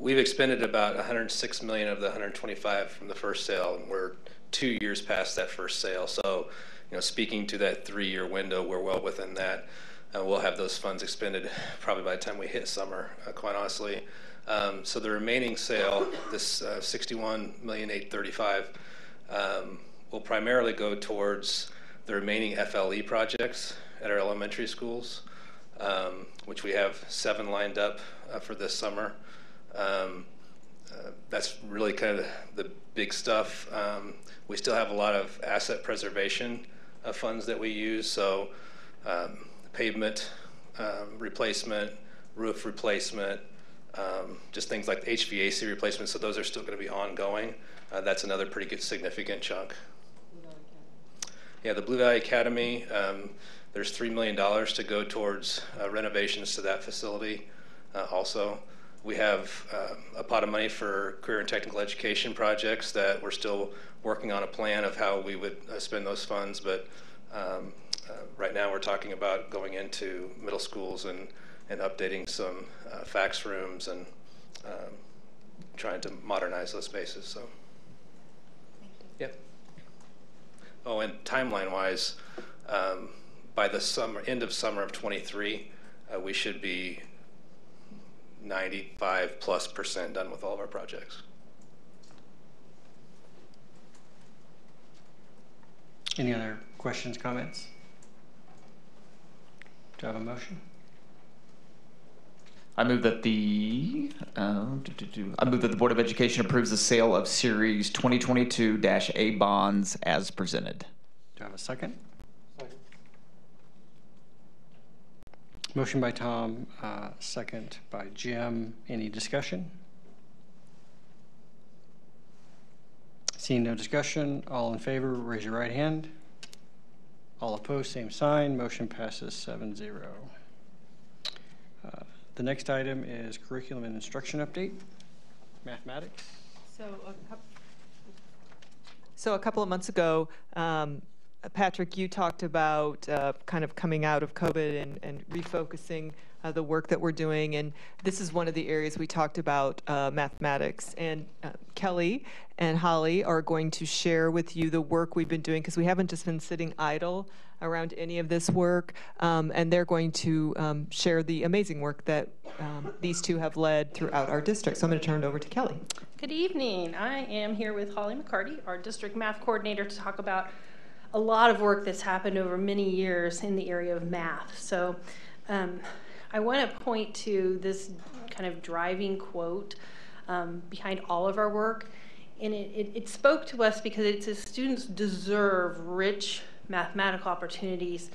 we've expended about 106 million of the 125 from the first sale, and we're two years past that first sale. So, you know, speaking to that three-year window, we're well within that. Uh, we'll have those funds expended probably by the time we hit summer, uh, quite honestly. Um, so the remaining sale, this uh, 61 million 835, um, will primarily go towards the remaining FLE projects at our elementary schools um, which we have seven lined up uh, for this summer. Um, uh, that's really kind of the big stuff. Um, we still have a lot of asset preservation uh, funds that we use, so um, pavement um, replacement, roof replacement, um, just things like HVAC replacement. So those are still going to be ongoing. Uh, that's another pretty good significant chunk. Yeah, the Blue Valley Academy. Um, there's $3 million to go towards uh, renovations to that facility uh, also. We have uh, a pot of money for career and technical education projects that we're still working on a plan of how we would uh, spend those funds. But um, uh, right now we're talking about going into middle schools and, and updating some uh, FACS rooms and um, trying to modernize those spaces. So, yeah. Oh, and timeline-wise, um, by the summer, end of summer of '23, uh, we should be 95 plus percent done with all of our projects. Any other questions, comments? Do I have a motion? I move that the uh, do, do, do. I move that the Board of Education approves the sale of Series 2022-A bonds as presented. Do I have a second? Motion by Tom, uh, second by Jim. Any discussion? Seeing no discussion, all in favor, raise your right hand. All opposed, same sign. Motion passes 7-0. Uh, The next item is curriculum and instruction update, mathematics. So a so a couple of months ago, um, Patrick, you talked about uh, kind of coming out of COVID and, and refocusing uh, the work that we're doing. And this is one of the areas we talked about uh, mathematics. And uh, Kelly and Holly are going to share with you the work we've been doing because we haven't just been sitting idle around any of this work. Um, and they're going to um, share the amazing work that um, these two have led throughout our district. So I'm going to turn it over to Kelly. Good evening. I am here with Holly McCarty, our district math coordinator, to talk about a lot of work that's happened over many years in the area of math. So um, I want to point to this kind of driving quote um, behind all of our work. And it, it, it spoke to us because it says students deserve rich mathematical opportunities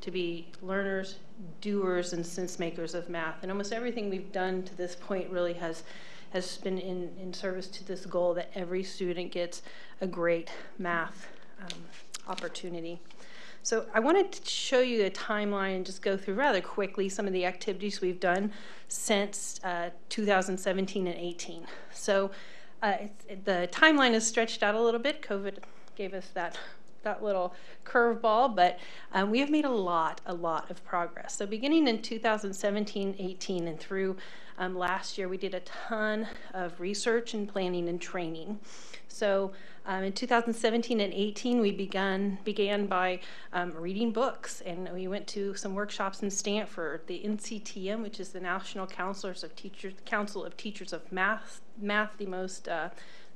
to be learners, doers, and sense makers of math. And almost everything we've done to this point really has has been in, in service to this goal that every student gets a great math um, opportunity. So I wanted to show you a timeline and just go through rather quickly some of the activities we've done since uh, 2017 and 18. So uh, the timeline is stretched out a little bit. COVID gave us that that little curveball, but um, we have made a lot, a lot of progress. So beginning in 2017, 18, and through um, last year, we did a ton of research and planning and training. So um, in 2017 and 18, we began began by um, reading books, and we went to some workshops in Stanford. The NCTM, which is the National Counselors of Teachers Council of Teachers of Math, math the most, uh,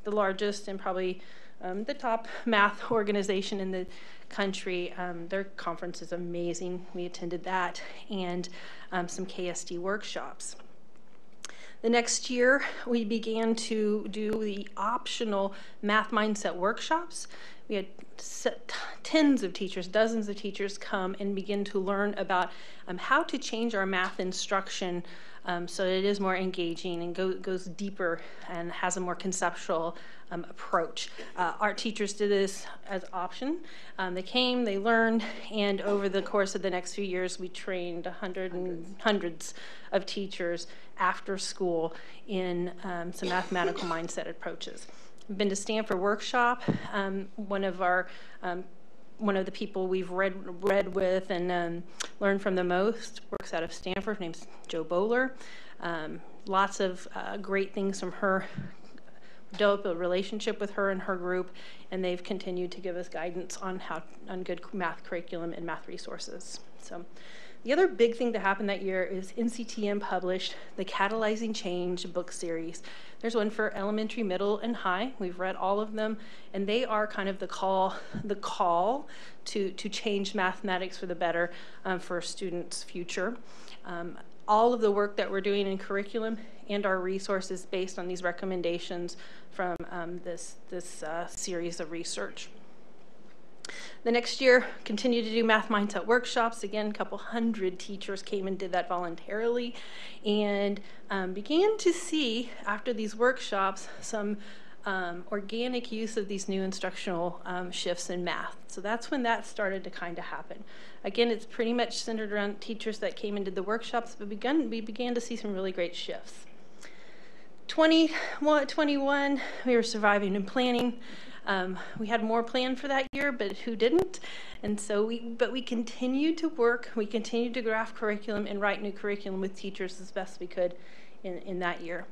the largest, and probably um, the top math organization in the country. Um, their conference is amazing. We attended that, and um, some KSD workshops. The next year, we began to do the optional math mindset workshops. We had tens of teachers, dozens of teachers come and begin to learn about um, how to change our math instruction um, so it is more engaging and go, goes deeper and has a more conceptual um, approach. Uh, art teachers did this as option. Um, they came, they learned, and over the course of the next few years, we trained hundred and hundreds of teachers after school in um, some mathematical mindset approaches. I've been to Stanford workshop. Um, one of our um, one of the people we've read read with and um, learned from the most works out of Stanford. Her name's Jo Boaler. Um, lots of uh, great things from her develop a relationship with her and her group, and they've continued to give us guidance on how on good math curriculum and math resources. So. The other big thing that happened that year is NCTM published the Catalyzing Change book series. There's one for elementary, middle, and high. We've read all of them, and they are kind of the call, the call to, to change mathematics for the better um, for students' future. Um, all of the work that we're doing in curriculum and our resources based on these recommendations from um, this, this uh, series of research. The next year, continued to do math mindset workshops. Again, a couple hundred teachers came and did that voluntarily and um, began to see, after these workshops, some um, organic use of these new instructional um, shifts in math. So that's when that started to kind of happen. Again, it's pretty much centered around teachers that came and did the workshops, but we began to see some really great shifts. 2021, we were surviving and planning. Um, we had more planned for that year, but who didn't? And so we, but we continued to work, we continued to graph curriculum and write new curriculum with teachers as best we could in, in that year.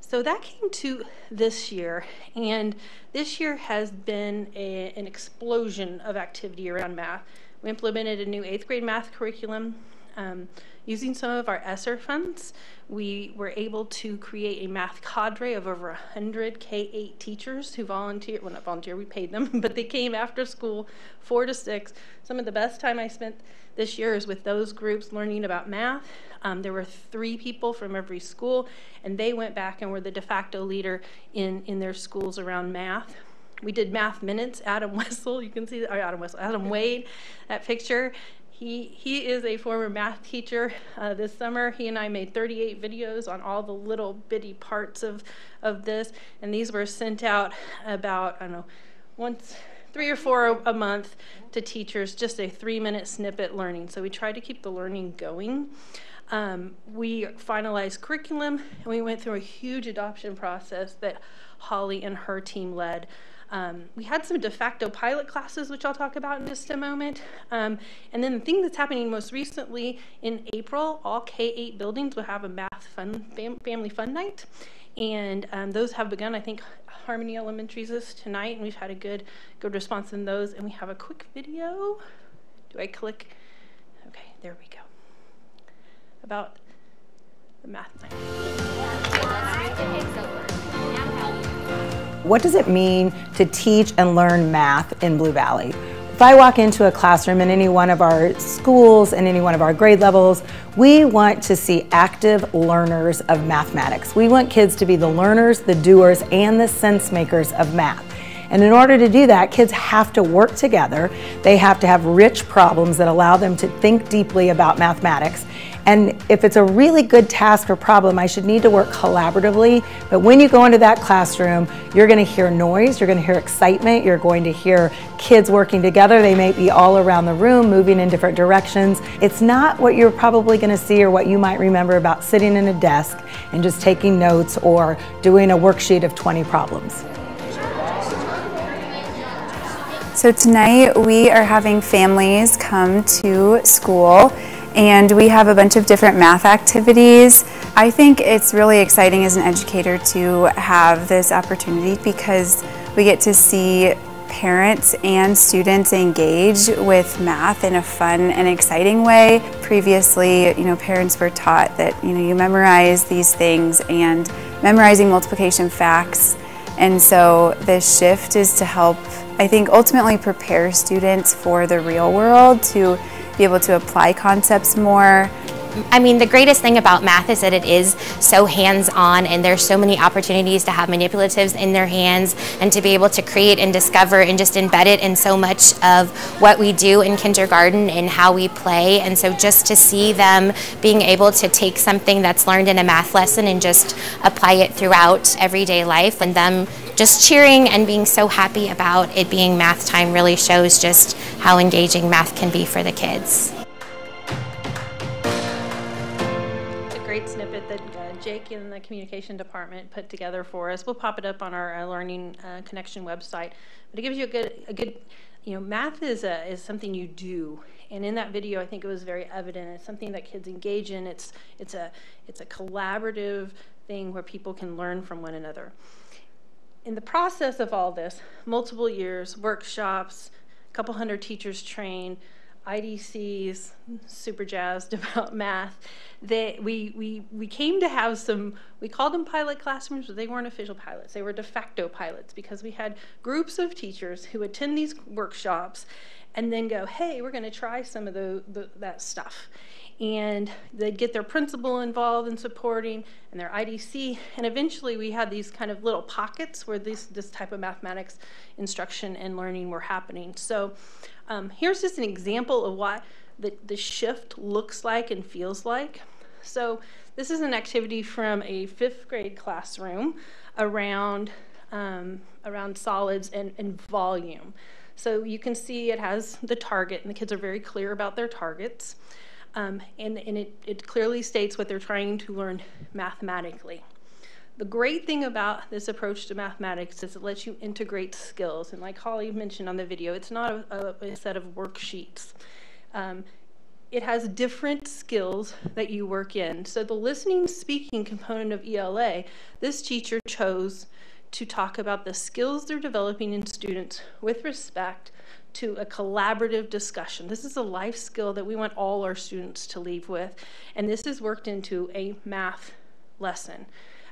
So that came to this year, and this year has been a, an explosion of activity around math. We implemented a new eighth grade math curriculum. Um, using some of our ESSER funds, we were able to create a math cadre of over 100 K-8 teachers who volunteered, well not volunteer, we paid them, but they came after school, four to six. Some of the best time I spent this year is with those groups learning about math. Um, there were three people from every school, and they went back and were the de facto leader in, in their schools around math. We did math minutes. Adam Wessel, you can see Adam Wessel, Adam Wade, that picture He, he is a former math teacher. Uh, this summer, he and I made 38 videos on all the little bitty parts of, of this, and these were sent out about, I don't know, once, three or four a month to teachers, just a three minute snippet learning. So we tried to keep the learning going. Um, we finalized curriculum, and we went through a huge adoption process that Holly and her team led. Um, we had some de facto pilot classes, which I'll talk about in just a moment. Um, and then the thing that's happening most recently in April, all K-8 buildings will have a math fun fam family fun night. And um, those have begun, I think Harmony Elementary is tonight, and we've had a good, good response in those. And we have a quick video. Do I click? Okay, there we go. About the math night. What does it mean to teach and learn math in Blue Valley? If I walk into a classroom in any one of our schools and any one of our grade levels, we want to see active learners of mathematics. We want kids to be the learners, the doers, and the sense makers of math. And in order to do that, kids have to work together. They have to have rich problems that allow them to think deeply about mathematics. And if it's a really good task or problem, I should need to work collaboratively. But when you go into that classroom, you're going to hear noise, you're going to hear excitement, you're going to hear kids working together. They may be all around the room, moving in different directions. It's not what you're probably going to see or what you might remember about sitting in a desk and just taking notes or doing a worksheet of 20 problems. So tonight we are having families come to school and we have a bunch of different math activities. I think it's really exciting as an educator to have this opportunity because we get to see parents and students engage with math in a fun and exciting way. Previously, you know, parents were taught that, you know, you memorize these things and memorizing multiplication facts. And so this shift is to help, I think, ultimately prepare students for the real world to be able to apply concepts more. I mean, the greatest thing about math is that it is so hands-on and there's so many opportunities to have manipulatives in their hands and to be able to create and discover and just embed it in so much of what we do in kindergarten and how we play. And so just to see them being able to take something that's learned in a math lesson and just apply it throughout everyday life and them just cheering and being so happy about it being math time really shows just how engaging math can be for the kids. Jake in the communication department put together for us. We'll pop it up on our uh, Learning uh, Connection website. But it gives you a good, a good, you know, math is a, is something you do. And in that video, I think it was very evident. It's something that kids engage in. It's, it's, a, it's a collaborative thing where people can learn from one another in the process of all this, multiple years, workshops, a couple hundred teachers trained, IDCs, super jazzed about math. They, we, we, we came to have some, we called them pilot classrooms, but they weren't official pilots. They were de facto pilots because we had groups of teachers who attend these workshops and then go, hey, we're going to try some of the, the, that stuff and they'd get their principal involved in supporting and their IDC. And eventually we had these kind of little pockets where this, this type of mathematics instruction and learning were happening. So um, here's just an example of what the, the shift looks like and feels like. So this is an activity from a fifth grade classroom around, um, around solids and, and volume. So you can see it has the target, and the kids are very clear about their targets. Um, and, and it, it clearly states what they're trying to learn mathematically. The great thing about this approach to mathematics is it lets you integrate skills. And like Holly mentioned on the video, it's not a, a, set of worksheets. Um, it has different skills that you work in. So the listening speaking component of ELA, this teacher chose to talk about the skills they're developing in students with respect to a collaborative discussion. This is a life skill that we want all our students to leave with, and this is worked into a math lesson.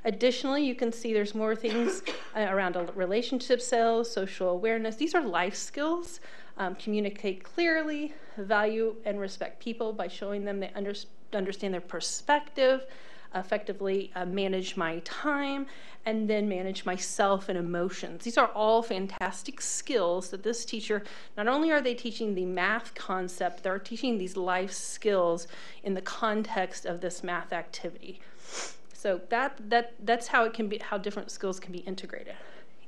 Additionally, you can see there's more things uh, around relationship skills, social awareness. These are life skills. Um, communicate clearly, value and respect people by showing them they under, understand their perspective, effectively uh, manage my time, and then manage myself and emotions. These are all fantastic skills that this teacher, not only are they teaching the math concept, they're teaching these life skills in the context of this math activity. So that, that, that's how it can be, how different skills can be integrated.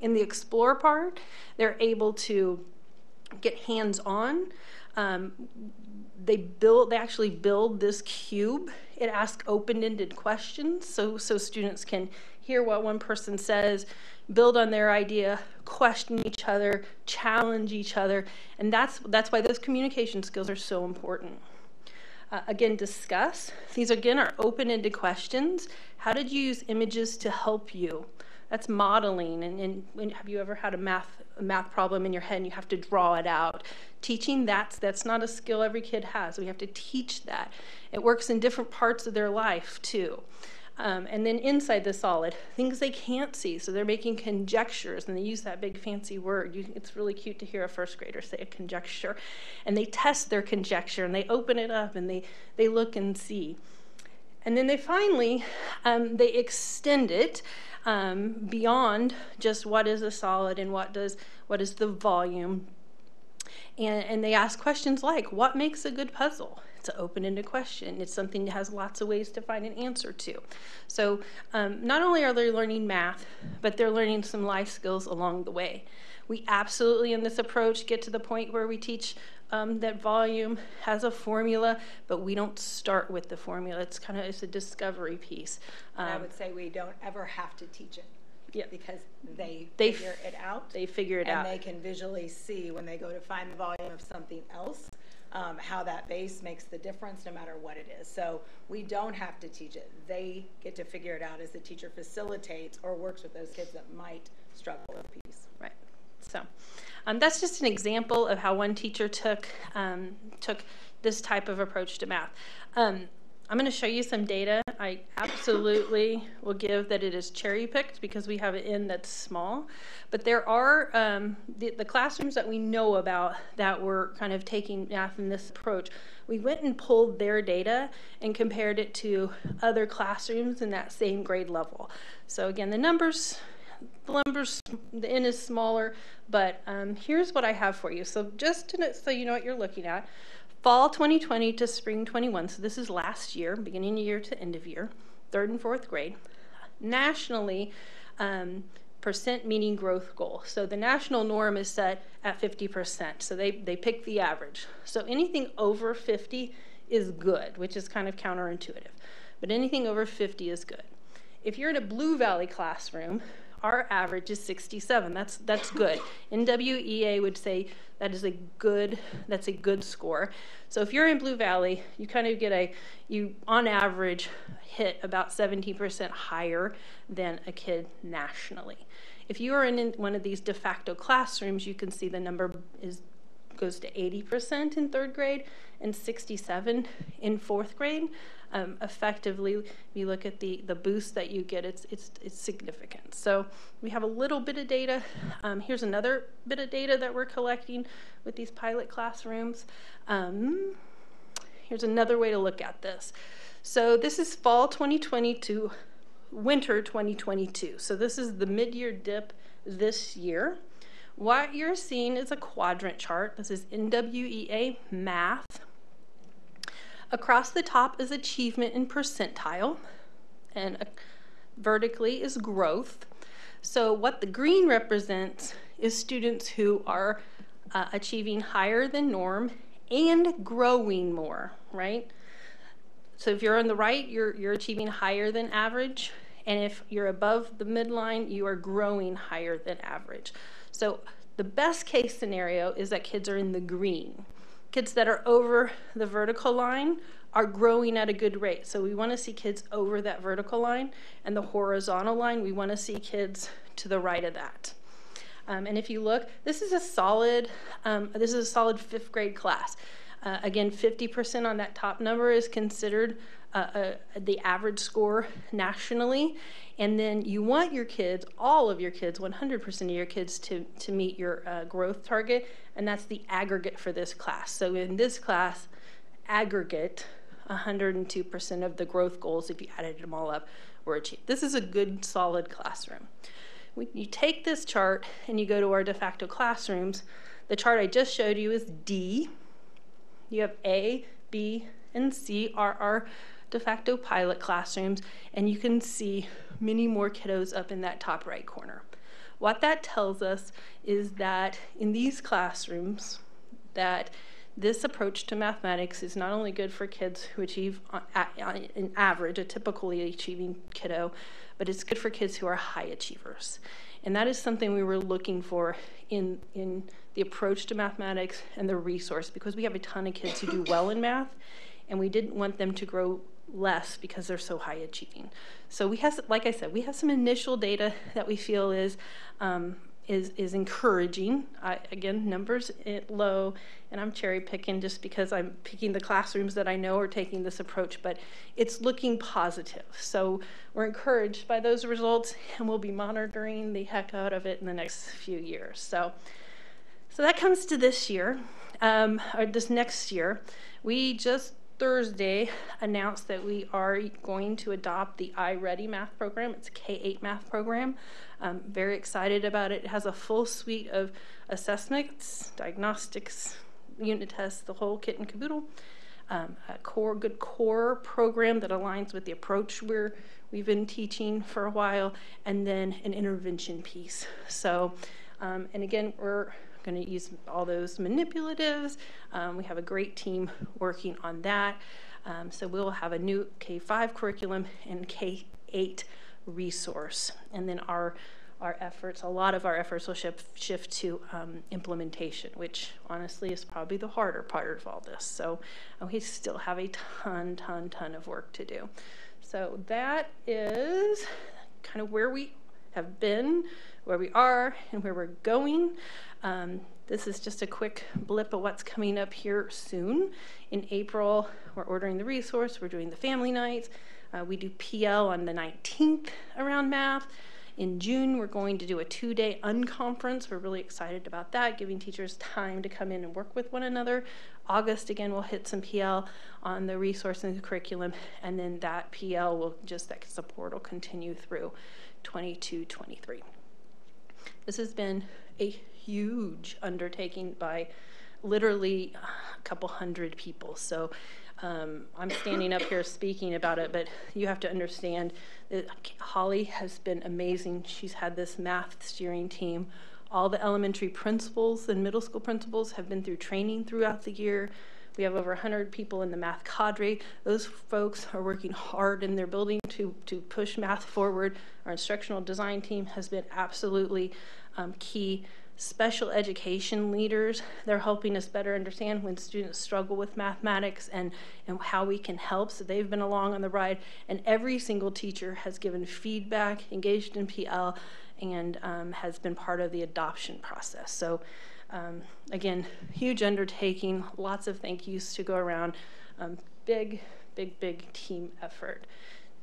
In the explore part, they're able to get hands-on. Um, they build, they actually build this cube. It asks open-ended questions, so so students can hear what one person says, build on their idea, question each other, challenge each other, and that's that's why those communication skills are so important. Uh, again, discuss. These again are open-ended questions. How did you use images to help you? That's modeling. And, and, have you ever had a math a math problem in your head and you have to draw it out? Teaching that's that's not a skill every kid has. We have to teach that. It works in different parts of their life too. Um, and then inside the solid, things they can't see. So they're making conjectures, and they use that big fancy word. You, it's really cute to hear a first grader say a conjecture. And they test their conjecture, and they open it up, and they, they look and see. And then they finally, um, they extend it um, beyond just what is a solid and what does what is the volume. And, and they ask questions like, what makes a good puzzle? It's an open-ended question. It's something that has lots of ways to find an answer to. So um, not only are they learning math, but they're learning some life skills along the way. We absolutely, in this approach, get to the point where we teach um, that volume has a formula, but we don't start with the formula. It's kind of it's a discovery piece. Um, I would say we don't ever have to teach it. Yeah. Because they, they figure it out. They figure it and out. And they can visually see when they go to find the volume of something else um, how that base makes the difference no matter what it is. So we don't have to teach it. They get to figure it out as the teacher facilitates or works with those kids that might struggle with peace. Right. So um, that's just an example of how one teacher took, um, took this type of approach to math. Um, I'm going to show you some data. I absolutely will give that it is cherry picked because we have an N that's small. But there are um, the, the, classrooms that we know about that were kind of taking math in this approach. We went and pulled their data and compared it to other classrooms in that same grade level. So again, the numbers the numbers, the N is smaller, but um, here's what I have for you. So just to, so you know what you're looking at, fall 2020 to spring 21, so this is last year, beginning of year to end of year, third and fourth grade. Nationally, um, percent meaning growth goal. So the national norm is set at 50%. So they, they pick the average. So anything over 50 is good, which is kind of counterintuitive. But anything over 50 is good. If you're in a Blue Valley classroom, our average is 67. That's that's good. NWEA would say that is a good that's a good score. So if you're in Blue Valley, you kind of get a you on average hit about 17% higher than a kid nationally. If you are in one of these de facto classrooms, you can see the number is goes to 80% in third grade and 67 in fourth grade um, effectively, if you look at the, the boost that you get, it's, it's, it's significant. So we have a little bit of data. Um, here's another bit of data that we're collecting with these pilot classrooms. Um, here's another way to look at this. So this is fall 2020 to winter 2022. So this is the mid-year dip this year. What you're seeing is a quadrant chart. This is NWEA math. Across the top is achievement in percentile, and uh, vertically is growth. So what the green represents is students who are uh, achieving higher than norm and growing more, right? So if you're on the right, you're, you're achieving higher than average. And if you're above the midline, you are growing higher than average. So the best case scenario is that kids are in the green. Kids that are over the vertical line are growing at a good rate. So we want to see kids over that vertical line and the horizontal line, we want to see kids to the right of that. Um, and if you look, this is a solid, um, this is a solid fifth grade class. Uh, again, 50% on that top number is considered uh, uh, the average score nationally. And then you want your kids, all of your kids, 100% of your kids to, to meet your uh, growth target. And that's the aggregate for this class. So in this class, aggregate 102% of the growth goals, if you added them all up, were achieved. This is a good, solid classroom. When you take this chart and you go to our de facto classrooms, the chart I just showed you is D. You have A, B, and C are our de facto pilot classrooms, and you can see many more kiddos up in that top right corner. What that tells us is that in these classrooms, that this approach to mathematics is not only good for kids who achieve uh, an uh, average, a typically achieving kiddo, but it's good for kids who are high achievers. And that is something we were looking for in, in the approach to mathematics and the resource because we have a ton of kids who do well in math and we didn't want them to grow less because they're so high achieving. So we have, like I said, we have some initial data that we feel is um, is is encouraging. I, again, numbers low, and I'm cherry picking just because I'm picking the classrooms that I know are taking this approach, but it's looking positive. So we're encouraged by those results, and we'll be monitoring the heck out of it in the next few years. So, so that comes to this year, um, or this next year. We just Thursday announced that we are going to adopt the iReady math program. It's a K-8 math program. I'm very excited about it. It has a full suite of assessments, diagnostics, unit tests, the whole kit and caboodle. Um, a core, good core program that aligns with the approach we're, we've been teaching for a while, and then an intervention piece. So, um, and again, we're going to use all those manipulatives. Um, we have a great team working on that. Um, so we'll have a new K5 curriculum and K8 resource. And then our our efforts, a lot of our efforts will shift, shift to um, implementation, which honestly is probably the harder part of all this. So uh, we still have a ton, ton, ton of work to do. So that is kind of where we have been, where we are, and where we're going. Um, this is just a quick blip of what's coming up here soon. In April, we're ordering the resource, we're doing the family nights. Uh, we do PL on the 19th around math. In June, we're going to do a two day unconference. We're really excited about that, giving teachers time to come in and work with one another. August, again, we'll hit some PL on the resource and the curriculum, and then that PL will just, that support will continue through 22 23. This has been a huge undertaking by literally a couple hundred people. So um, I'm standing up here speaking about it, but you have to understand that Holly has been amazing. She's had this math steering team. All the elementary principals and middle school principals have been through training throughout the year. We have over 100 people in the math cadre. Those folks are working hard in their building to, to push math forward. Our instructional design team has been absolutely um, key. Special education leaders, they're helping us better understand when students struggle with mathematics and, and how we can help. So they've been along on the ride. And every single teacher has given feedback, engaged in PL, and um, has been part of the adoption process. So um, again, huge undertaking, lots of thank yous to go around. Um, big, big, big team effort.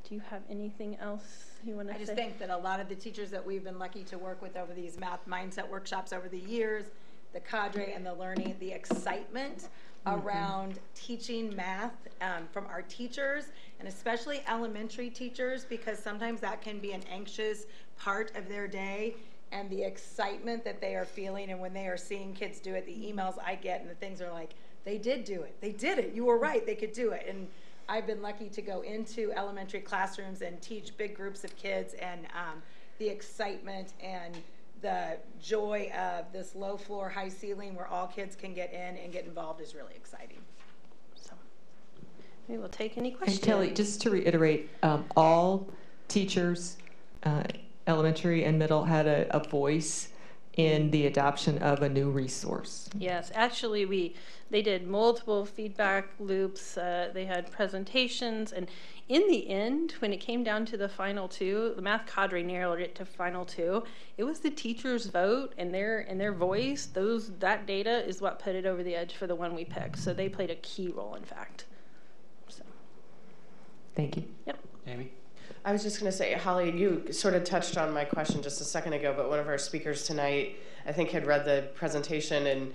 Do you have anything else you want to say? I just think that a lot of the teachers that we've been lucky to work with over these math mindset workshops over the years, the cadre and the learning, the excitement mm-hmm. around teaching math um, from our teachers and especially elementary teachers because sometimes that can be an anxious part of their day and the excitement that they are feeling and when they are seeing kids do it the emails i get and the things are like they did do it they did it you were right they could do it and I've been lucky to go into elementary classrooms and teach big groups of kids, and um, the excitement and the joy of this low floor, high ceiling where all kids can get in and get involved is really exciting. So we will take any questions. And Kelly, just to reiterate, um, all teachers, uh, elementary and middle, had a, a voice in the adoption of a new resource. Yes, actually, we they did multiple feedback loops. Uh, they had presentations, and in the end, when it came down to the final two, the math cadre narrowed it to final two. It was the teachers' vote and their and their voice. Those that data is what put it over the edge for the one we picked. So they played a key role, in fact. So. Thank you. Yep. Amy. I was just going to say, Holly, you sort of touched on my question just a second ago, but one of our speakers tonight, I think, had read the presentation and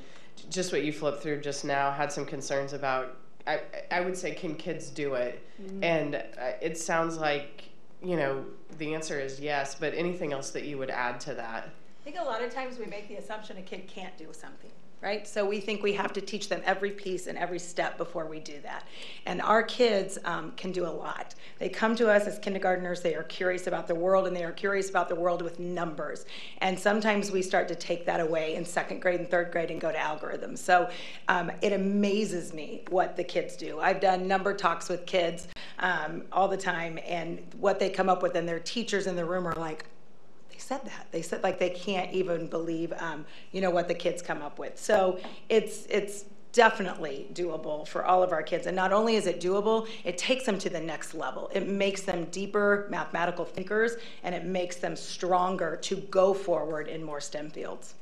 just what you flipped through just now had some concerns about I, I would say, can kids do it? Mhm. And uh, it sounds like, you know, the answer is yes, but anything else that you would add to that? I think a lot of times we make the assumption a kid can't do something, right? So we think we have to teach them every piece and every step before we do that. And our kids um, can do a lot. They come to us as kindergartners, they are curious about the world, and they are curious about the world with numbers. And sometimes we start to take that away in second grade and third grade and go to algorithms. So um, it amazes me what the kids do. I've done number talks with kids um, all the time, and what they come up with, and their teachers in the room are like, said that. They said like they can't even believe, um, you know, what the kids come up with. So it's it's definitely doable for all of our kids. And not only is it doable, it takes them to the next level. It makes them deeper mathematical thinkers, and it makes them stronger to go forward in more STEM fields.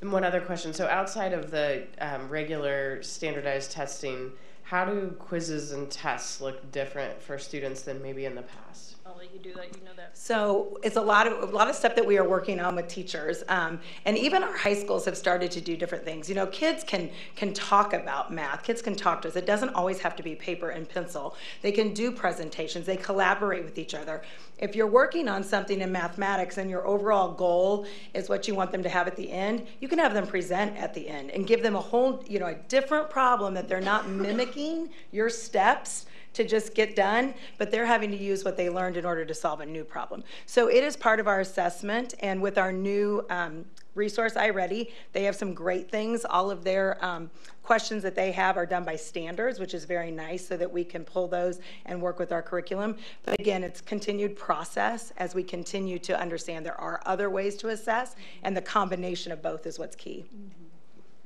And one other question. So outside of the um, regular standardized testing, how do quizzes and tests look different for students than maybe in the past? I'll you do that, you know that. So it's a lot of a lot of stuff that we are working on with teachers, um, and even our high schools have started to do different things. You know, kids can can talk about math. Kids can talk to us. It doesn't always have to be paper and pencil. They can do presentations. They collaborate with each other. If you're working on something in mathematics and your overall goal is what you want them to have at the end, you can have them present at the end and give them a whole, you know, a different problem that they're not mimicking your steps to just get done, but they're having to use what they learned in order to solve a new problem. So it is part of our assessment, and with our new um, resource, iReady, they have some great things. All of their um, questions that they have are done by standards, which is very nice, so that we can pull those and work with our curriculum. But again, it's continued process as we continue to understand there are other ways to assess, and the combination of both is what's key.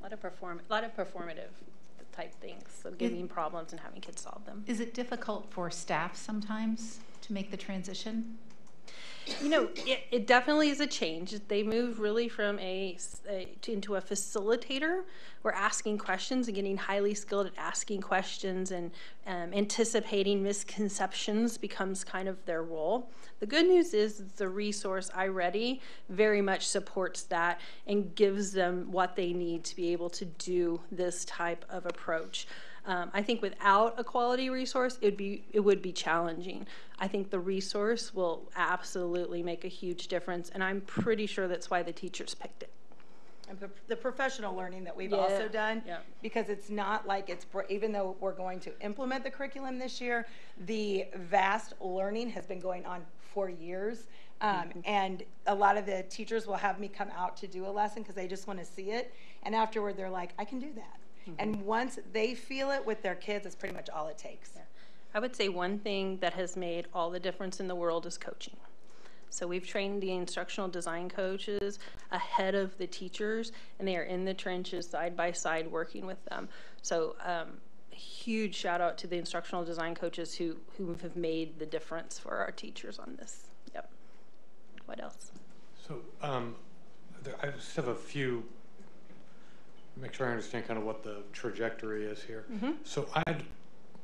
A lot of perform, a lot of performative type things, so giving problems and having kids solve them. Is it difficult for staff sometimes to make the transition? You know, it, it definitely is a change. They move really from a, a to, into a facilitator. We're asking questions and getting highly skilled at asking questions and um, anticipating misconceptions becomes kind of their role. The good news is the resource iReady very much supports that and gives them what they need to be able to do this type of approach. Um, I think without a quality resource, it'd be it would be challenging. I think the resource will absolutely make a huge difference, and I'm pretty sure that's why the teachers picked it. And the professional learning that we've Yeah, also done, yeah. because it's not like it's, even though we're going to implement the curriculum this year, the vast learning has been going on for years. Um, Mm-hmm. and a lot of the teachers will have me come out to do a lesson because they just want to see it. And afterward, they're like, I can do that. Mm-hmm. And once they feel it with their kids, it's pretty much all it takes. I would say one thing that has made all the difference in the world is coaching. So we've trained the instructional design coaches ahead of the teachers, and they are in the trenches side by side working with them. So um, huge shout out to the instructional design coaches who who have made the difference for our teachers on this. Yep. What else? So, um, there, I just have a few, make sure I understand kind of what the trajectory is here. Mhm. So I had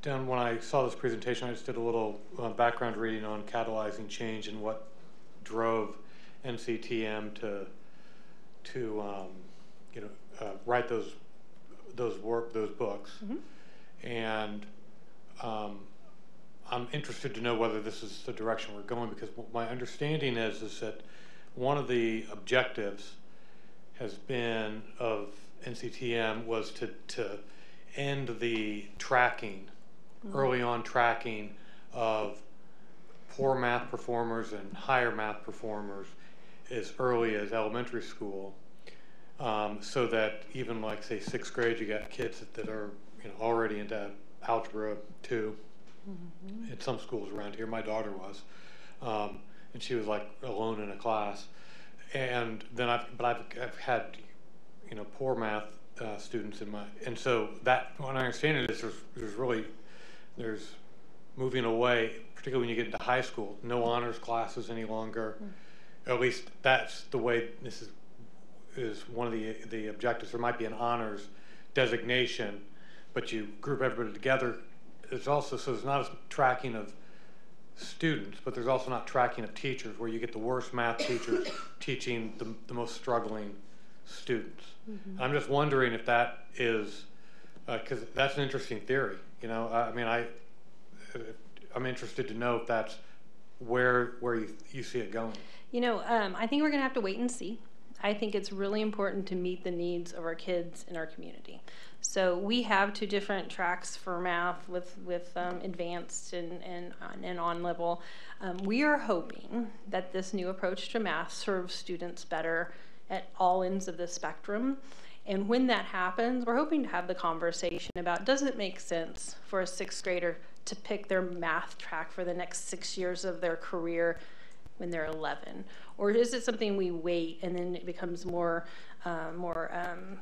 done, when I saw this presentation, I just did a little uh, background reading on catalyzing change and what drove NCTM to, to, um, you know, uh, write those, those work, those books. And, um, I'm interested to know whether this is the direction we're going because my understanding is is that one of the objectives has been of NCTM was to to end the tracking, Mhm. early on tracking of poor math performers and higher math performers as early as elementary school, um, so that even like say sixth grade, you got kids that, that are you know already into algebra two at some schools around here. My daughter was, um, and she was like alone in a class. And then I've, but I've, I've had, you know, poor math uh, students in my, and so that, what I understand it is there's, there's really, there's moving away, particularly when you get into high school, no honors classes any longer. At least that's the way this is, is one of the, the objectives. There might be an honors designation, but you group everybody together. There's also, so there's not as tracking of students, but there's also not tracking of teachers, where you get the worst math teachers teaching the, the most struggling students. Mhm. I'm just wondering if that is, because that's an interesting theory. You know, I I mean, I, I'm interested to know if that's where, where you, you see it going. You know, um, I think we're going to have to wait and see. I think it's really important to meet the needs of our kids in our community. So we have two different tracks for math with with um, advanced and and and on level. Um, we are hoping that this new approach to math serves students better at all ends of the spectrum. And when that happens, we're hoping to have the conversation about does it make sense for a sixth grader to pick their math track for the next six years of their career when they're 11? Or is it something we wait and then it becomes more, uh, more um,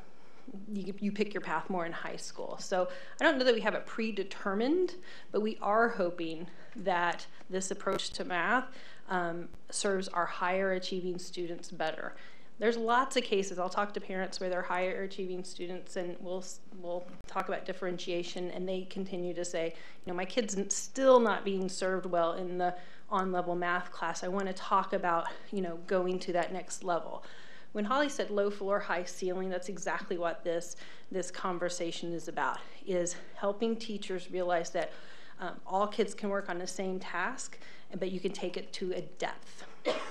you, you pick your path more in high school. So I don't know that we have it predetermined, but we are hoping that this approach to math um, serves our higher achieving students better. There's lots of cases. I'll talk to parents where they're higher achieving students, and we'll we'll talk about differentiation, and they continue to say, you know, my kid's still not being served well in the on-level math class. I want to talk about, you know, going to that next level. When Holly said low floor, high ceiling, that's exactly what this this conversation is about. Is helping teachers realize that um, all kids can work on the same task, but you can take it to a depth.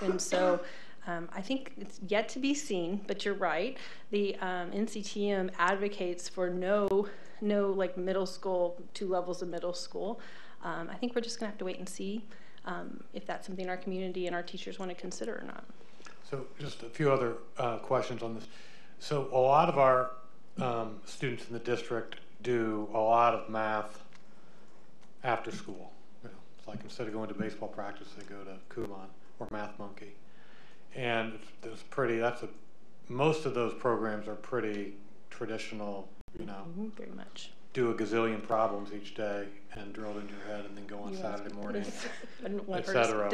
And so. Um, I think it's yet to be seen, but you're right. The um, NCTM advocates for no, no like middle school, two levels of middle school. Um, I think we're just going to have to wait and see um, if that's something our community and our teachers want to consider or not. So just a few other uh, questions on this. So a lot of our um, students in the district do a lot of math after school. You know, it's like instead of going to baseball practice, they go to Kumon or Math Monkey, and it's, it's pretty. That's a most of those programs are pretty traditional. You know, mm-hmm, very much. Do a gazillion problems each day and drill it into your head, and then go on you Saturday morning, etc.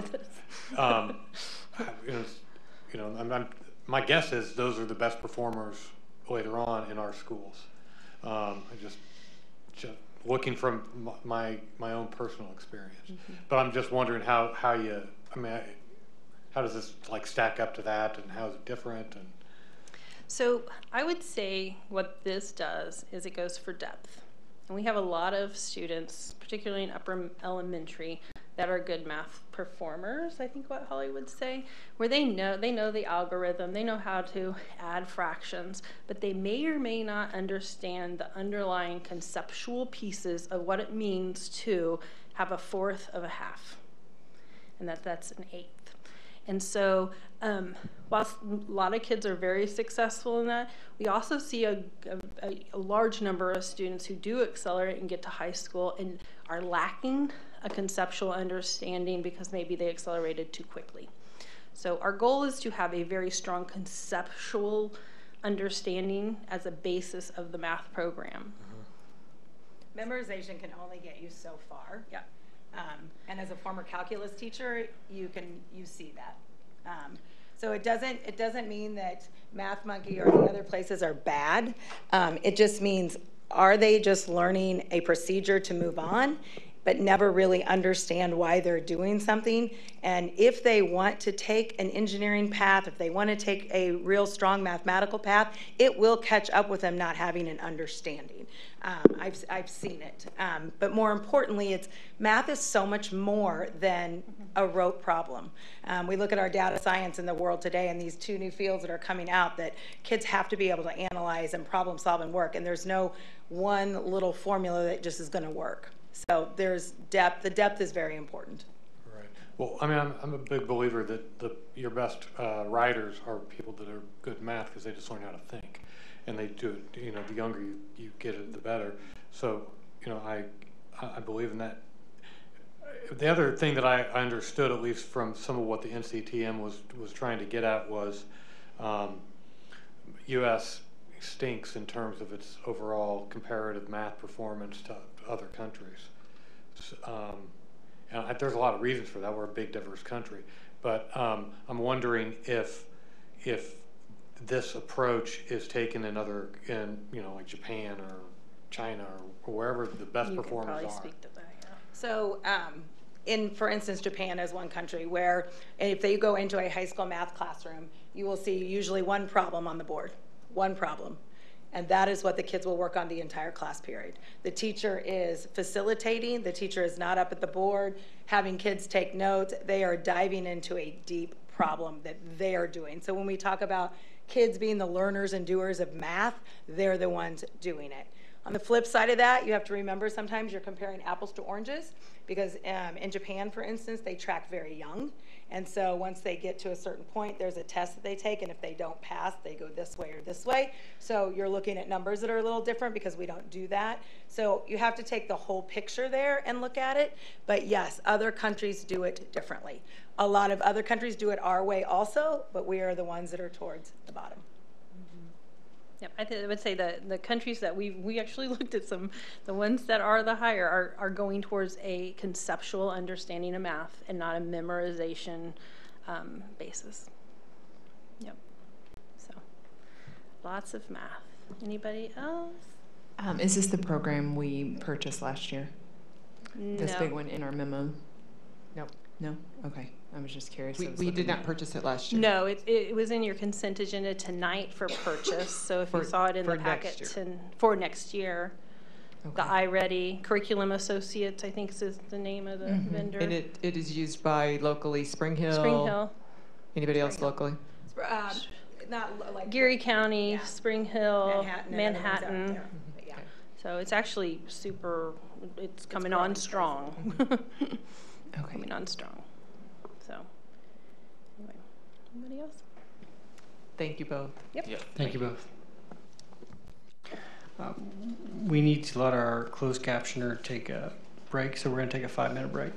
Um, you know, you know, I'm, I'm, my guess is those are the best performers later on in our schools. Um, I just, just looking from my my own personal experience, mm-hmm. but I'm just wondering how how you. I mean, I, how does this like stack up to that, and how is it different? And so I would say what this does is it goes for depth, and we have a lot of students, particularly in upper elementary, that are good math performers, I think what Holly would say, where they know they know the algorithm, they know how to add fractions, but they may or may not understand the underlying conceptual pieces of what it means to have a fourth of a half. And that that's an eighth. And so, um, whilst a lot of kids are very successful in that, we also see a, a, a large number of students who do accelerate and get to high school and are lacking a conceptual understanding because maybe they accelerated too quickly. So our goal is to have a very strong conceptual understanding as a basis of the math program. Mm-hmm. Memorization can only get you so far. Yeah. Um, and as a former calculus teacher, you can you see that. Um, so it doesn't it doesn't mean that Math Monkey or the other places are bad. Um, it just means are they just learning a procedure to move on? But never really understand why they're doing something. And if they want to take an engineering path, if they want to take a real strong mathematical path, it will catch up with them not having an understanding. Um, I've, I've seen it. Um, but more importantly, it's math is so much more than a rote problem. Um, we look at our data science in the world today and these two new fields that are coming out that kids have to be able to analyze and problem solve and work. And there's no one little formula that just is going to work. So there's depth. The depth is very important. Right. Well, I mean, I'm, I'm a big believer that the, your best uh, writers are people that are good at math because they just learn how to think, and they do it. You know, the younger you, you get it, the better. So, you know, I I believe in that. The other thing that I, understood, at least from some of what the NCTM was was trying to get at, was um, U.S. stinks in terms of its overall comparative math performance to other countries. Um, and I, there's a lot of reasons for that. We're a big, diverse country, but um, I'm wondering if if this approach is taken in other, in you know, like Japan or China or, wherever the best you performers are. Speak to that, yeah. So, um, in, for instance, Japan is one country where if they go into a high school math classroom, you will see usually one problem on the board, one problem And that is what the kids will work on the entire class period. The teacher is facilitating, the teacher is not up at the board having kids take notes. They are diving into a deep problem that they are doing. So when we talk about kids being the learners and doers of math, they're the ones doing it. On the flip side of that, you have to remember sometimes you're comparing apples to oranges because um, in Japan, for instance, they track very young. And so once they get to a certain point, there's a test that they take, and if they don't pass, they go this way or this way. So you're looking at numbers that are a little different because we don't do that. So you have to take the whole picture there and look at it. But yes, other countries do it differently. A lot of other countries do it our way also, but we are the ones that are towards the bottom. Yep, I, th- I would say that the countries that we we actually looked at some, the ones that are the higher are, are going towards a conceptual understanding of math and not a memorization um, basis. Yep. So, lots of math. Anybody else? Um, is this the program we purchased last year? This big one in our memo? Nope. No? Okay. I was just curious. We, we did not at- purchase it last year. No, it, it was in your consent agenda tonight for purchase. So if you saw it in the packet year. to, for next year, the iReady Curriculum Associates, I think is the name of the Mhm. vendor. And it, it is used by locally Spring Hill. Spring Hill. Anybody else locally? Um, not like Geary County, Spring Hill, Manhattan and other ones out Manhattan. there. But yeah. So it's actually super, it's coming on strong. Coming on strong. So, anyway, anybody else? Thank you both. Yep. Thank you both. Uh, We need to let our closed captioner take a break, so we're going to take a five-minute break.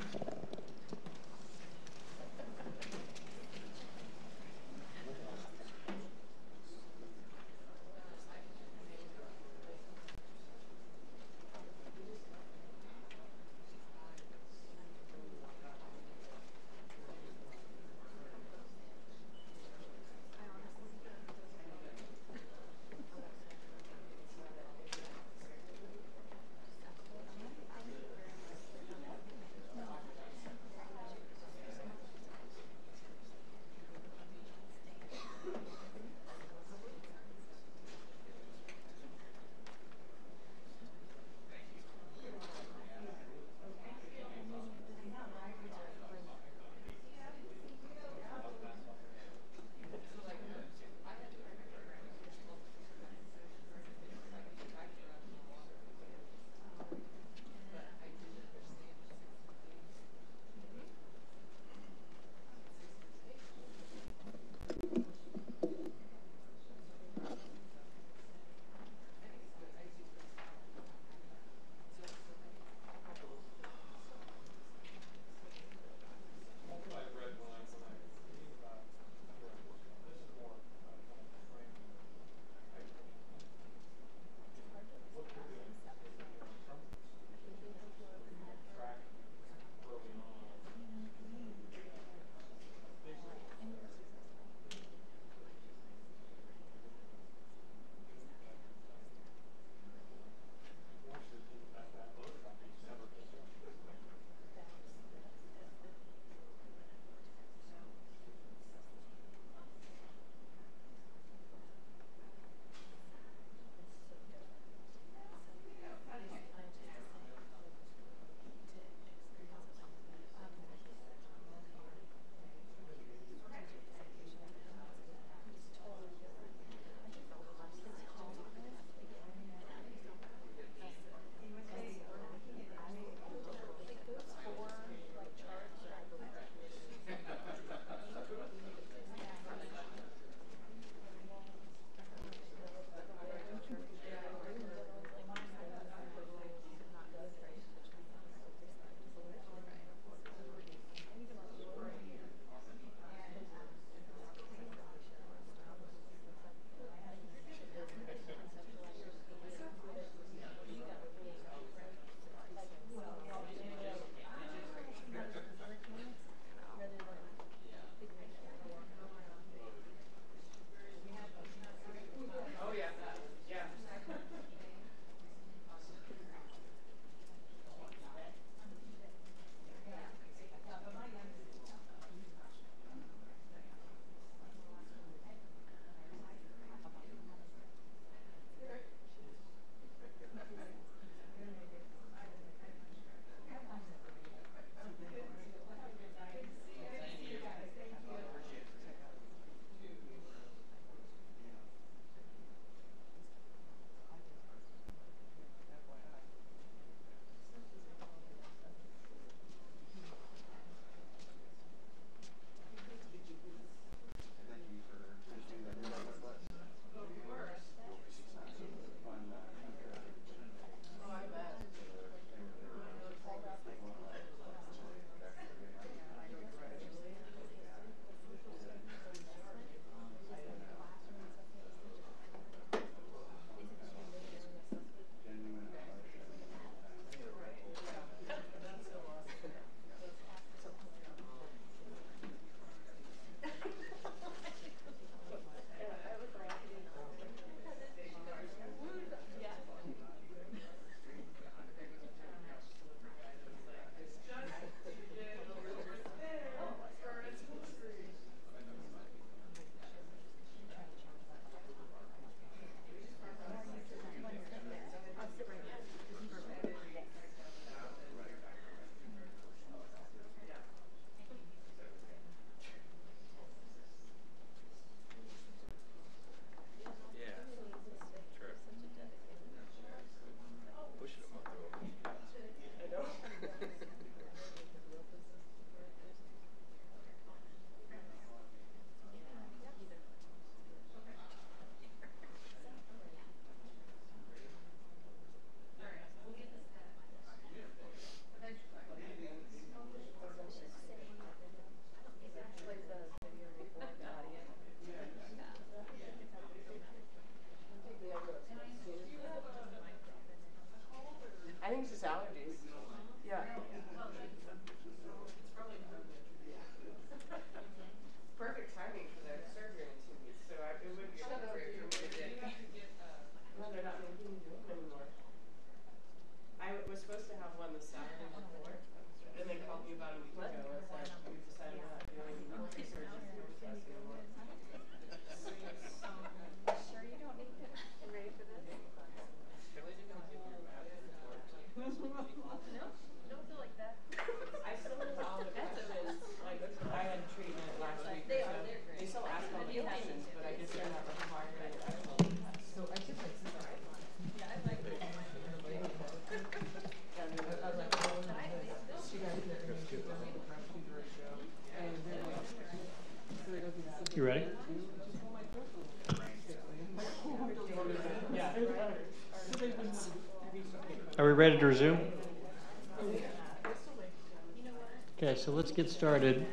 Started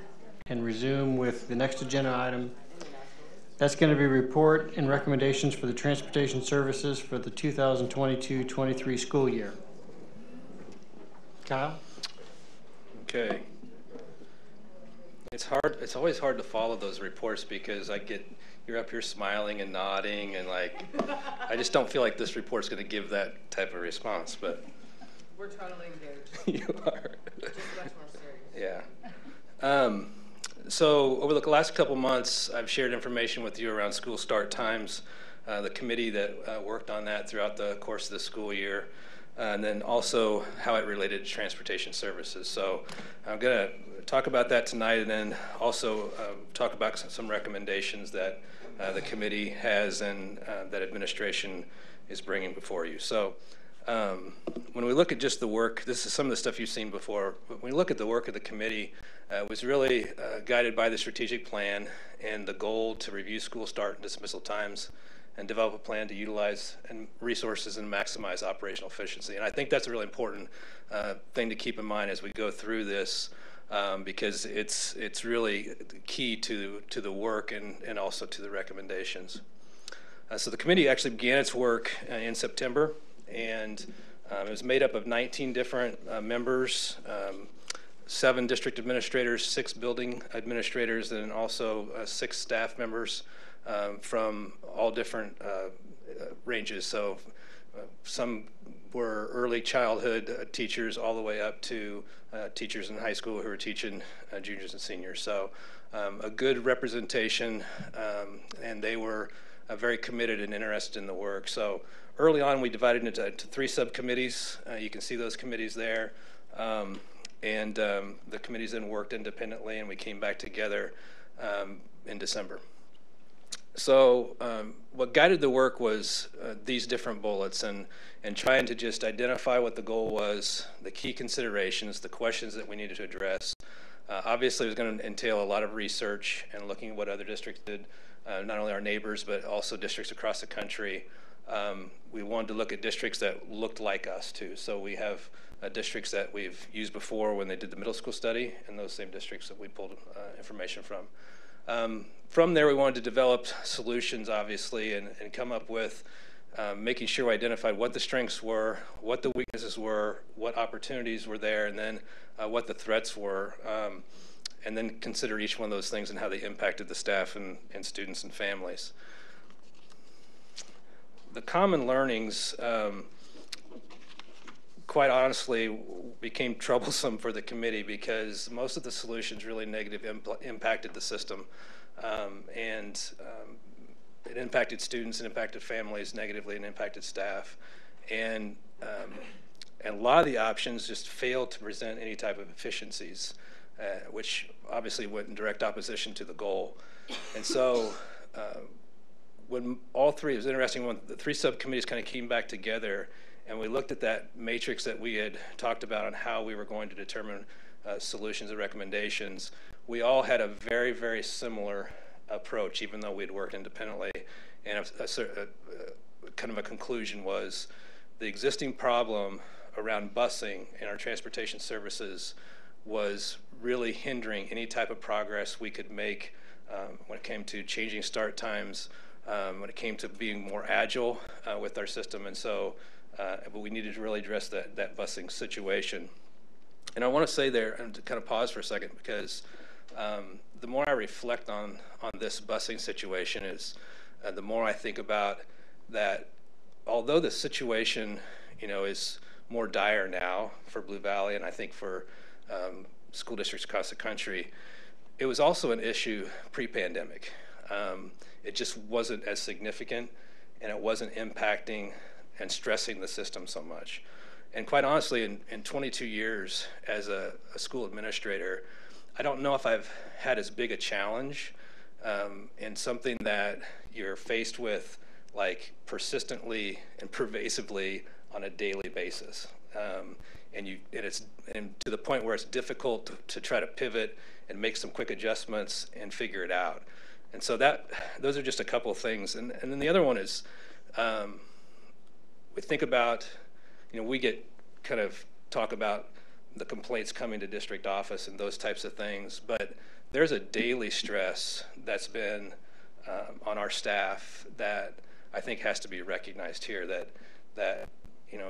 and resume with the next agenda item. That's going to be report and recommendations for the transportation services for the 2022-23 school year. Kyle? Okay. It's hard, it's always hard to follow those reports because I get, you're up here smiling and nodding and like, I just don't feel like this report's gonna give that type of response, but We're totally engaged. you are. Just much more serious. Yeah. Um, so over the last couple months, I've shared information with you around school start times, uh, the committee that uh, worked on that throughout the course of the school year, uh, and then also how it related to transportation services. So I'm going to talk about that tonight and then also uh, talk about some- some recommendations that uh, the committee has and uh, that administration is bringing before you. So um, when we look at just the work, this is some of the stuff you've seen before. But when we look at the work of the committee, uh, was really uh, guided by the strategic plan and the goal to review school start and dismissal times and develop a plan to utilize and resources and maximize operational efficiency. And I think that's a really important uh, thing to keep in mind as we go through this. Um, because it's it's really key to to the work and, and also to the recommendations. Uh, so the committee actually began its work uh, in September, and um, it was made up of 19 different uh, members, um, seven district administrators, six building administrators, and also uh, six staff members um, from all different uh, uh, ranges. So uh, some were early childhood uh, teachers all the way up to teachers in high school who are teaching juniors and seniors. So um, a good representation, um, and they were very committed and interested in the work. So early on, we divided into into three subcommittees. You can see those committees there. Um, and um, the committees then worked independently, and we came back together um, in December. So um, what guided the work was uh, these different bullets and, and trying to just identify what the goal was, the key considerations, the questions that we needed to address. Uh, obviously, it was going to entail a lot of research and looking at what other districts did, uh, not only our neighbors, but also districts across the country. Um, we wanted to look at districts that looked like us, too. So we have uh, districts that we've used before when they did the middle school study, and those same districts that we pulled uh, information from. Um, from there, we wanted to develop solutions, obviously, and, and come up with um, making sure we identified what the strengths were, what the weaknesses were, what opportunities were there, and then uh, what the threats were, um, and then consider each one of those things and how they impacted the staff and, and students and families. The common learnings, um, quite honestly, became troublesome for the committee because most of the solutions really negative impacted the system. Um, and um, it impacted students and impacted families negatively and impacted staff. And, um, and a lot of the options just failed to present any type of efficiencies, uh, which obviously went in direct opposition to the goal. And so uh, when all three, it was interesting when the three subcommittees kind of came back together and we looked at that matrix that we had talked about on how we were going to determine uh, solutions and recommendations, we all had a very, very similar approach, even though we had worked independently. And a, a, a, kind of a conclusion was the existing problem around busing in our transportation services was really hindering any type of progress we could make um, when it came to changing start times, um, when it came to being more agile uh, with our system. And so uh, but we needed to really address that, that busing situation. And I want to say there, and to kind of pause for a second, because um, the more I reflect on, on this busing situation is uh, the more I think about that although the situation, you know, is more dire now for Blue Valley and I think for um, school districts across the country. It was also an issue pre-pandemic. Um, it just wasn't as significant and it wasn't impacting and stressing the system so much. And quite honestly, in, in 22 years as a, a school administrator, I don't know if I've had as big a challenge um, in something that you're faced with like persistently and pervasively on a daily basis. Um, and you and it's and to the point where it's difficult to, to, try to pivot and make some quick adjustments and figure it out. And so that those are just a couple of things. And and then the other one is um, we think about you know we get kind of talk about the complaints coming to district office and those types of things, but there's a daily stress that's been um, on our staff that I think has to be recognized here. That that you know,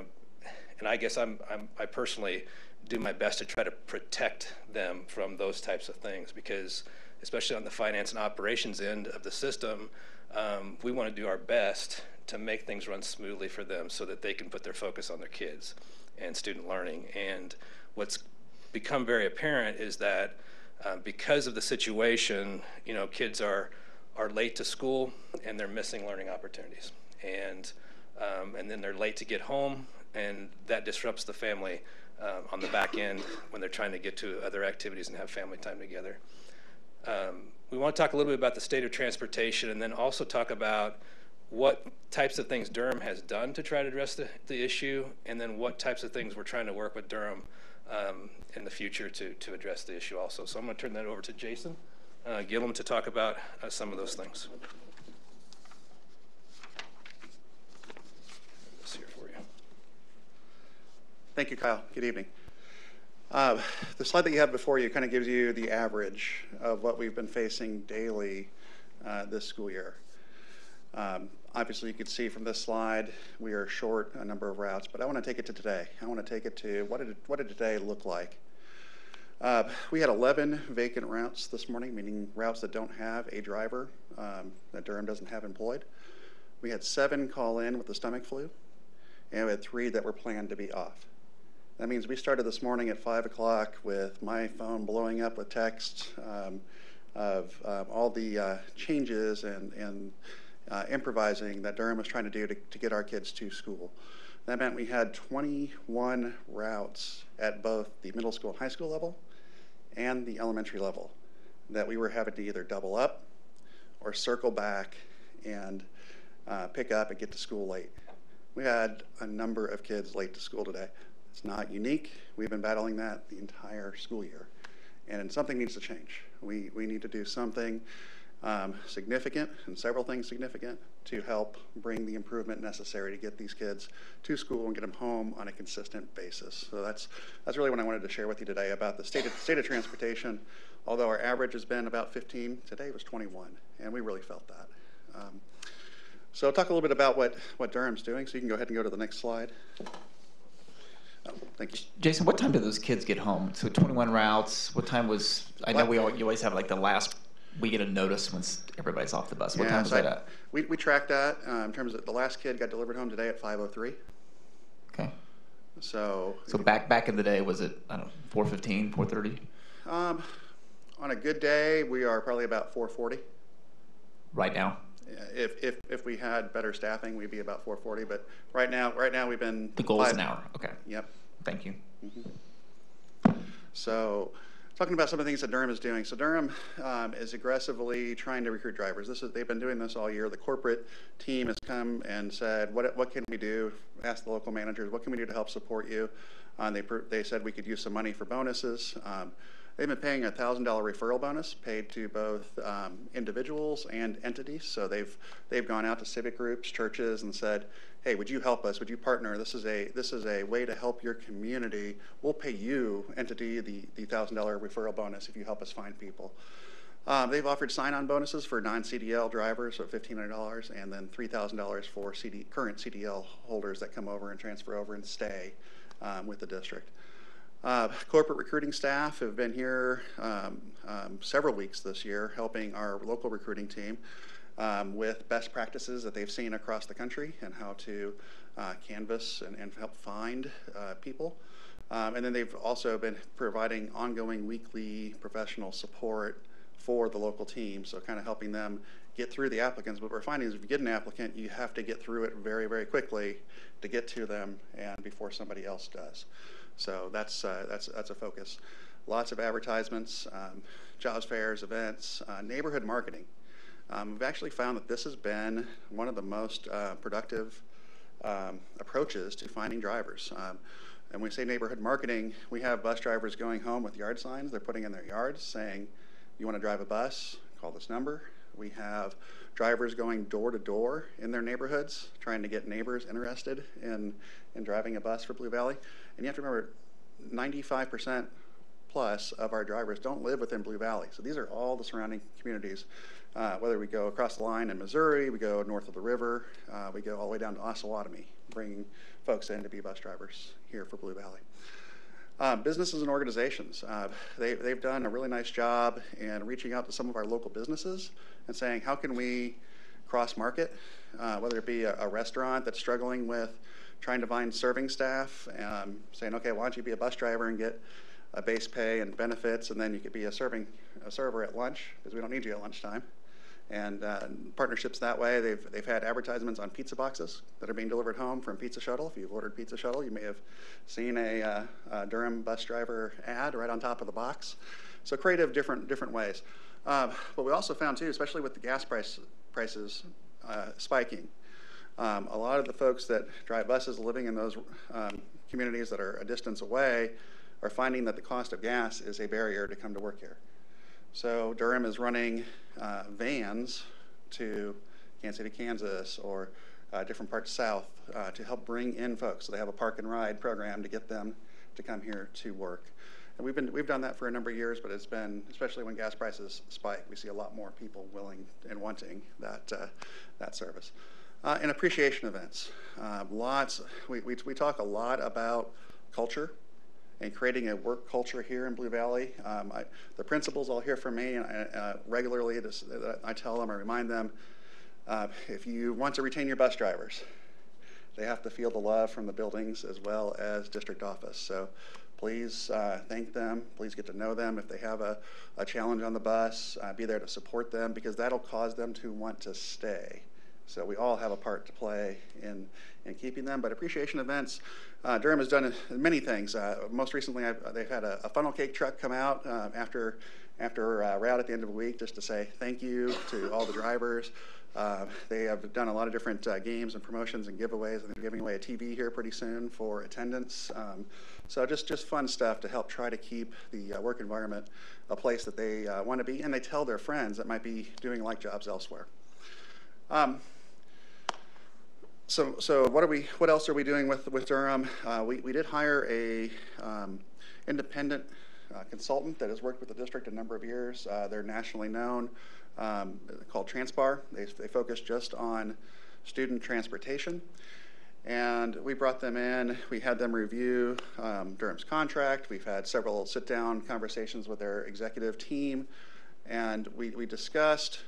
and I guess I'm, I'm I personally do my best to try to protect them from those types of things because especially on the finance and operations end of the system, um, we want to do our best to make things run smoothly for them so that they can put their focus on their kids and student learning. And what's become very apparent is that uh, because of the situation, you know, kids are are late to school and they're missing learning opportunities, and um, and then they're late to get home, and that disrupts the family um, on the back end when they're trying to get to other activities and have family time together. Um, we want to talk a little bit about the state of transportation, and then also talk about what types of things Durham has done to try to address the, the issue, and then what types of things we're trying to work with Durham um, in the future to, to address the issue also. So I'm going to turn that over to Jason uh, Gillum to talk about uh, some of those things. Thank you, Kyle. Good evening. Uh, the slide that you have before you kind of gives you the average of what we've been facing daily uh, this school year. Um, obviously, you can see from this slide we are short a number of routes, but I want to take it to today. I want to take it to what did, what did today look like? Uh, we had 11 vacant routes this morning, meaning routes that don't have a driver um, that Durham doesn't have employed. We had seven call in with the stomach flu, and we had three that were planned to be off. That means we started this morning at 5 o'clock with my phone blowing up with texts um, of um, all the uh, changes and, and uh, improvising that Durham was trying to do to, to get our kids to school. That meant we had 21 routes at both the middle school and high school level and the elementary level that we were having to either double up or circle back and uh, pick up and get to school late. We had a number of kids late to school today. It's not unique. We've been battling that the entire school year. And something needs to change. We, we need to do something um, significant and several things significant to help bring the improvement necessary to get these kids to school and get them home on a consistent basis. So that's that's really what I wanted to share with you today about the state of, state of transportation. Although our average has been about 15, today was 21, and we really felt that. Um, so talk a little bit about what, what Durham's doing. So you can go ahead and go to the next slide. Oh, thank you. Jason, what time do those kids get home? So 21 routes. What time was? I know we all, you always have like the last we get a notice once everybody's off the bus. What Yeah, time is so that I- at? We, we tracked that uh, in terms of the last kid got delivered home today at 5:03. Okay. So So back back in the day, was it I don't know 4:15, 4:30? um, on a good day, we are probably about 4:40. Right now. If, if, if we had better staffing, we'd be about 4:40. But right now, right now we've been The goal is an hour. Okay. Yep. Thank you. So, talking about some of the things that Durham is doing. So Durham um, is aggressively trying to recruit drivers. This is they've been doing this all year. The corporate team has come and said, "What what can we do?" Ask the local managers, "What can we do to help support you?" Uh, they they said we could use some money for bonuses. Um, They've been paying a thousand dollar referral bonus paid to both um, individuals and entities. So they've they've gone out to civic groups, churches, and said, "Hey, would you help us? Would you partner? This is a this is a way to help your community. We'll pay you entity the the thousand dollar referral bonus if you help us find people." Um, they've offered sign-on bonuses for non-CDL drivers of $1,500 and then $3,000 for CD, current CDL holders that come over and transfer over and stay um, with the district. Uh, corporate recruiting staff have been here um, um, several weeks this year helping our local recruiting team um, with best practices that they've seen across the country and how to uh, canvas and, and help find uh, people. Um, and then they've also been providing ongoing weekly professional support for the local team, so kind of helping them get through the applicants. What we're finding is if you get an applicant, you have to get through it very, very quickly to get to them and before somebody else does. So that's, uh, that's, that's a focus. Lots of advertisements, um, jobs fairs, events, uh, neighborhood marketing. Um, we've actually found that this has been one of the most uh, productive um, approaches to finding drivers. Um, and when we say neighborhood marketing, we have bus drivers going home with yard signs they're putting in their yards saying, you want to drive a bus, call this number. We have drivers going door to door in their neighborhoods, trying to get neighbors interested in, in driving a bus for Blue Valley. And you have to remember, 95% plus of our drivers don't live within Blue Valley. So these are all the surrounding communities. Uh, whether we go across the line in Missouri, we go north of the river, uh, we go all the way down to Osawatomie, bringing folks in to be bus drivers here for Blue Valley. Uh, businesses and organizations, uh, they, they've done a really nice job in reaching out to some of our local businesses and saying, how can we cross market, uh, whether it be a, a, restaurant that's struggling with trying to find serving staff, um, saying, okay, why don't you be a bus driver and get a base pay and benefits, and then you could be a serving a server at lunch because we don't need you at lunchtime and uh, partnerships that way. They've, they've had advertisements on pizza boxes that are being delivered home from Pizza Shuttle. If you've ordered Pizza Shuttle, you may have seen a, uh, a Durham bus driver ad right on top of the box. So creative, different, different ways. Uh, but we also found too, especially with the gas price, prices uh, spiking, um, a lot of the folks that drive buses living in those um, communities that are a distance away are finding that the cost of gas is a barrier to come to work here. So Durham is running uh, vans to Kansas City, Kansas, or uh, different parts south uh, to help bring in folks. So they have a park and ride program to get them to come here to work. And we've been we've done that for a number of years, but it's been especially when gas prices spike, we see a lot more people willing and wanting that uh, that service. Uh, and appreciation events, uh, lots. We, we we talk a lot about culture and creating a work culture here in Blue Valley. Um, I, the principals all hear from me uh, regularly. This, I tell them, I remind them, uh, if you want to retain your bus drivers, they have to feel the love from the buildings as well as district office. So please uh, thank them. Please get to know them. If they have a, a challenge on the bus, uh, be there to support them because that'll cause them to want to stay. So we all have a part to play in, in keeping them. But appreciation events, uh, Durham has done many things. Uh, most recently, I've, they've had a, a, funnel cake truck come out uh, after after uh, route at the end of the week just to say thank you to all the drivers. Uh, they have done a lot of different uh, games and promotions and giveaways, and they're giving away a TV here pretty soon for attendance. Um, so just just fun stuff to help try to keep the work environment a place that they want to be, and they tell their friends that might be doing like jobs elsewhere. Um, so, so what are we? What else are we doing with with Durham? Uh, we we did hire a um, independent uh, consultant that has worked with the district a number of years. Uh, they're nationally known, um, called Transpar. They they focus just on student transportation. And we brought them in. We had them review um, Durham's contract. We've had several sit-down conversations with their executive team, and we we discussed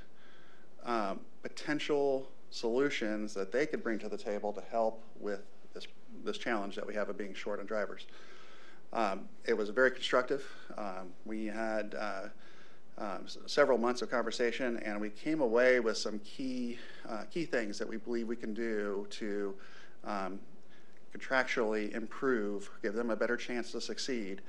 um, potential solutions that they could bring to the table to help with this, this challenge that we have of being short on drivers. Um, it was very constructive. Um, we had uh, um, several months of conversation, and we came away with some key uh, key things that we believe we can do to um, contractually improve, give them a better chance to succeed,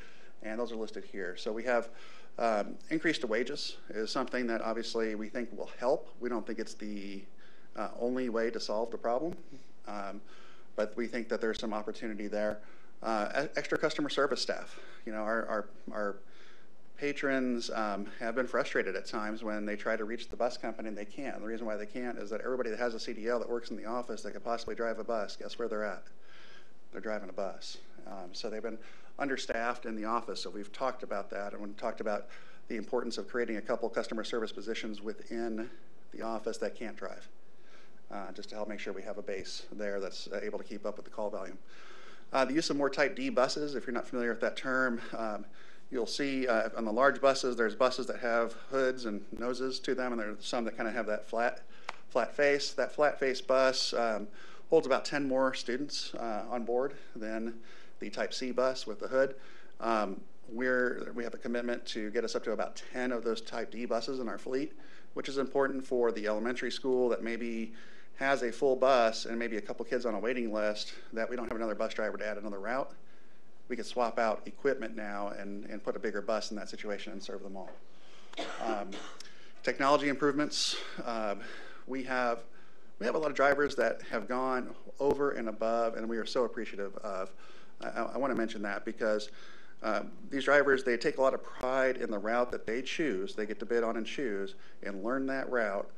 and those are listed here. So we have um, increased wages is something that obviously we think will help. We don't think it's the uh, only way to solve the problem. Um, but we think that there's some opportunity there. Uh, extra customer service staff. You know, our, our, our patrons um, have been frustrated at times when they try to reach the bus company and they can't. The reason why they can't is that everybody that has a CDL that works in the office that could possibly drive a bus, guess where they're at? They're driving a bus. Um, so they've been understaffed in the office. So we've talked about that and we've talked about the importance of creating a couple customer service positions within the office that can't drive uh, just to help make sure we have a base there that's uh, able to keep up with the call volume. Uh, the use of more Type D buses, if you're not familiar with that term, um, you'll see uh, on the large buses, there's buses that have hoods and noses to them, and there are some that kind of have that flat, flat face. That flat face bus um, holds about 10 more students on board than the Type C bus with the hood. Um, we're, we have a commitment to get us up to about 10 of those Type D buses in our fleet, which is important for the elementary school that maybe has a full bus and maybe a couple kids on a waiting list that we don't have another bus driver to add another route. We could swap out equipment now and, and put a bigger bus in that situation and serve them all. Um, technology improvements. Uh, we have we have a lot of drivers that have gone over and above, and we are so appreciative of. I, I want to mention that because uh, these drivers they take a lot of pride in the route that they choose. They get to bid on and choose and learn that route,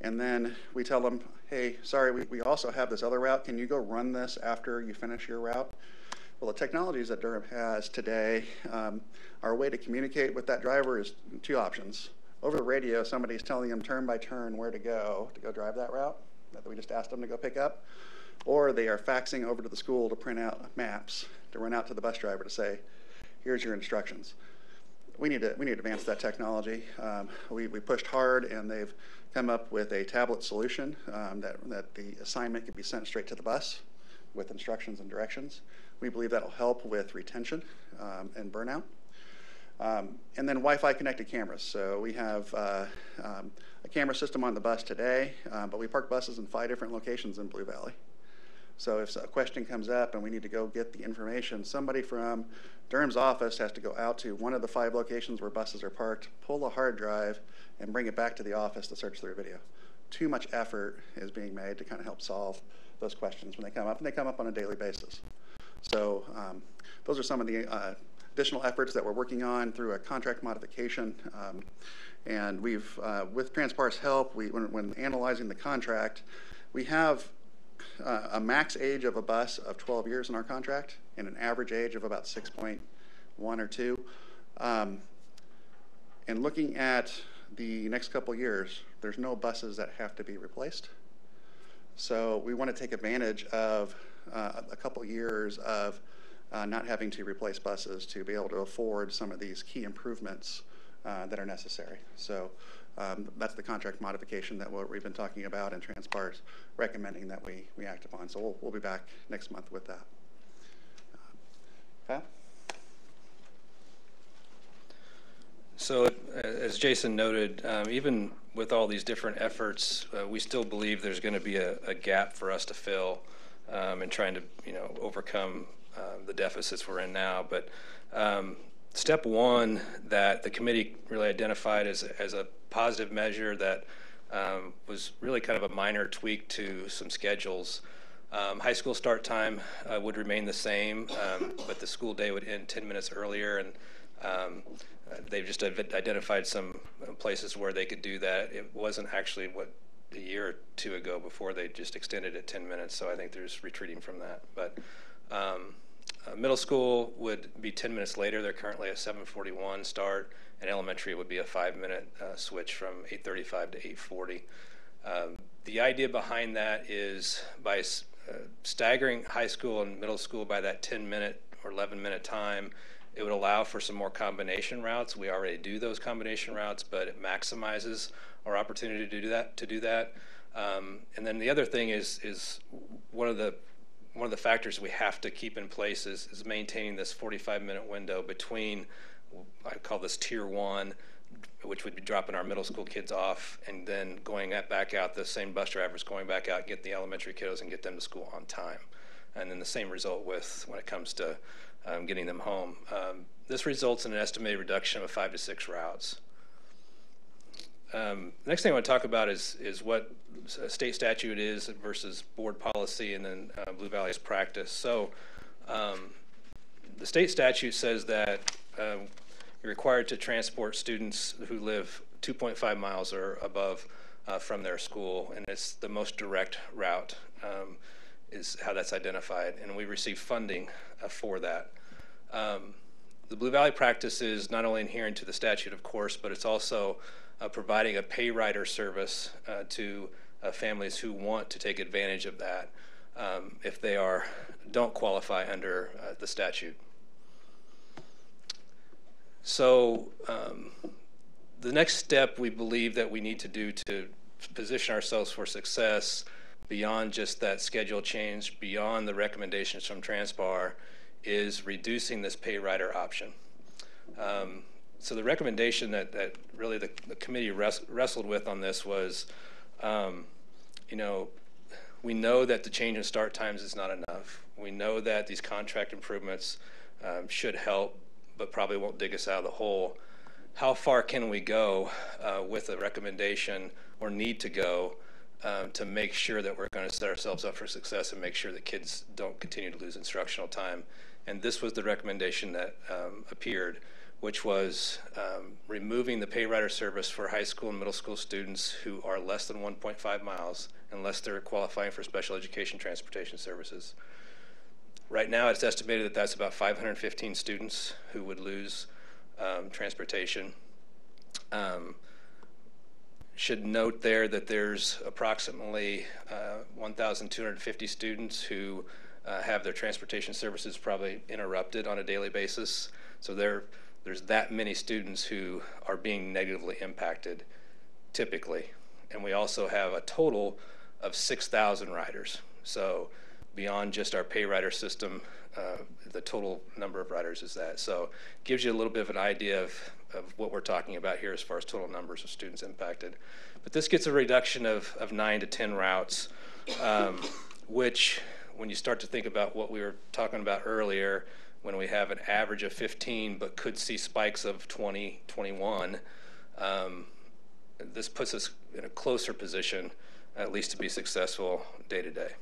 and then we tell them, "Hey, sorry, we, we also have this other route. Can you go run this after you finish your route?" Well, the technologies that Durham has today, um, our way to communicate with that driver is two options. Over the radio, somebody's telling them turn by turn where to go to go drive that route that we just asked them to go pick up, or they are faxing over to the school to print out maps to run out to the bus driver to say, here's your instructions. We need to, we need to advance that technology. Um, we, we pushed hard and they've come up with a tablet solution um, that, that the assignment could be sent straight to the bus with instructions and directions. We believe that'll help with retention um, and burnout. Um, and then Wi-Fi connected cameras. So we have uh, um, a camera system on the bus today, uh, but we park buses in five different locations in Blue Valley. So if a question comes up and we need to go get the information, somebody from Durham's office has to go out to one of the five locations where buses are parked, pull a hard drive, and bring it back to the office to search through video. Too much effort is being made to kind of help solve those questions when they come up, and they come up on a daily basis. So um, those are some of the uh, additional efforts that we're working on through a contract modification. Um, and we've, uh, with Transpar's help, we, when, when, analyzing the contract, we have uh, a max age of a bus of 12 years in our contract and an average age of about 6.1 or 2. Um, and looking at the next couple years, there's no buses that have to be replaced. So we want to take advantage of uh, a couple years of uh, not having to replace buses to be able to afford some of these key improvements uh, that are necessary. So um, that's the contract modification that we've been talking about and Transpar's recommending that we, we act upon. So we'll, we'll be back next month with that. Okay. So, as Jason noted, um, even with all these different efforts, uh, we still believe there's going to be a, a, gap for us to fill um, in trying to, you know, overcome uh, the deficits we're in now. But um, step one that the committee really identified as, as a positive measure that um, was really kind of a minor tweak to some schedules. Um, high school start time uh, would remain the same, um, but the school day would end 10 minutes earlier, and um, they've just identified some places where they could do that. It wasn't actually what a year or two ago before they just extended it 10 minutes, so I think there's retreating from that. But um, uh, middle school would be 10 minutes later. They're currently at 7:41 start, and elementary would be a five-minute uh, switch from 8:35 to 8:40. Um, the idea behind that is by uh, staggering high school and middle school by that 10-minute or 11-minute time, it would allow for some more combination routes. We already do those combination routes, but it maximizes our opportunity to do that. To do that, um, and then the other thing is is one of the one of the factors we have to keep in place is, is maintaining this 45 minute window between, I call this tier one, which would be dropping our middle school kids off and then going back out, the same bus drivers going back out, get the elementary kiddos and get them to school on time. And then the same result with when it comes to um, getting them home. Um, this results in an estimated reduction of five to six routes. Um, next thing I want to talk about is is what state statute is versus board policy, and then uh, Blue Valley's practice. So, um, the state statute says that uh, you're required to transport students who live 2.5 miles or above uh, from their school, and it's the most direct route. Um, is how that's identified, and we receive funding uh, for that. Um, the Blue Valley practice is not only inherent to the statute, of course, but it's also providing a pay rider service uh, to uh, families who want to take advantage of that um, if they are don't qualify under uh, the statute. So um, the next step we believe that we need to do to position ourselves for success beyond just that schedule change, beyond the recommendations from Transpar, is reducing this pay rider option. Um, so the recommendation that, that really the, the committee res- wrestled with on this was, um, you know, we know that the change in start times is not enough. We know that these contract improvements um, should help, but probably won't dig us out of the hole. How far can we go uh, with a recommendation or need to go um, to make sure that we're going to set ourselves up for success and make sure that kids don't continue to lose instructional time? And this was the recommendation that um, appeared, which was um, removing the pay rider service for high school and middle school students who are less than 1.5 miles unless they're qualifying for special education transportation services. Right now, it's estimated that that's about 515 students who would lose um, transportation. Um, should note there that there's approximately uh, 1,250 students who uh, have their transportation services probably interrupted on a daily basis. So there, there's that many students who are being negatively impacted typically. And we also have a total of 6,000 riders. So beyond just our pay rider system, uh, the total number of riders is that. So gives you a little bit of an idea of, of what we're talking about here as far as total numbers of students impacted. But this gets a reduction of, of nine to 10 routes, um, which when you start to think about what we were talking about earlier, when we have an average of 15 but could see spikes of 20, 21, um, this puts us in a closer position at least to be successful day to day.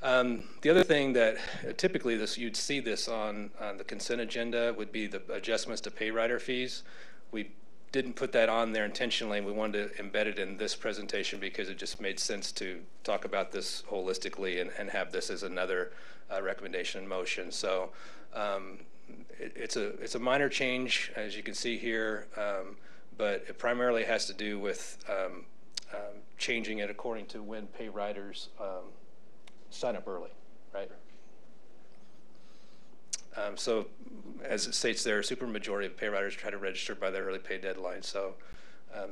Um, the other thing that uh, typically this you'd see this on, on the consent agenda would be the adjustments to pay rider fees. We didn't put that on there intentionally. We wanted to embed it in this presentation because it just made sense to talk about this holistically and, and have this as another uh, recommendation in motion. So um, it, it's a it's a minor change as you can see here, um, but it primarily has to do with um, um, changing it according to when pay riders um, sign up early, right? Um, so, as it states there, a supermajority of pay riders try to register by their early pay deadline. So,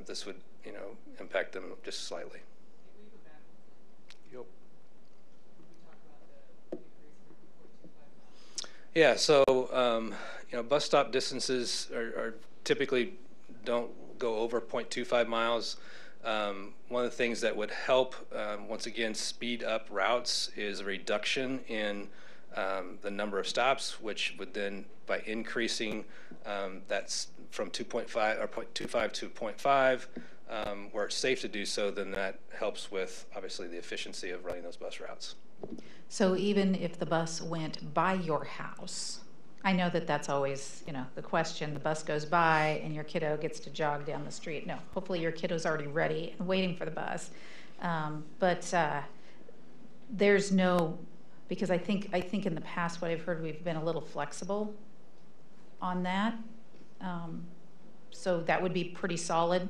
this would, you know, impact them just slightly. Yeah. So, um, you know, bus stop distances are, are typically don't go over 0.25 miles. Um, one of the things that would help, um, once again, speed up routes is a reduction in um, the number of stops, which would then, by increasing um, that's from 2.5 or 0.25 to 0.5, um, where it's safe to do so, then that helps with obviously the efficiency of running those bus routes. So even if the bus went by your house, I know that that's always, you know, the question. The bus goes by and your kiddo gets to jog down the street. No, hopefully your kiddo's already ready and waiting for the bus. Um, but uh, there's no, because I think I think in the past what I've heard we've been a little flexible on that. Um, so that would be pretty solid.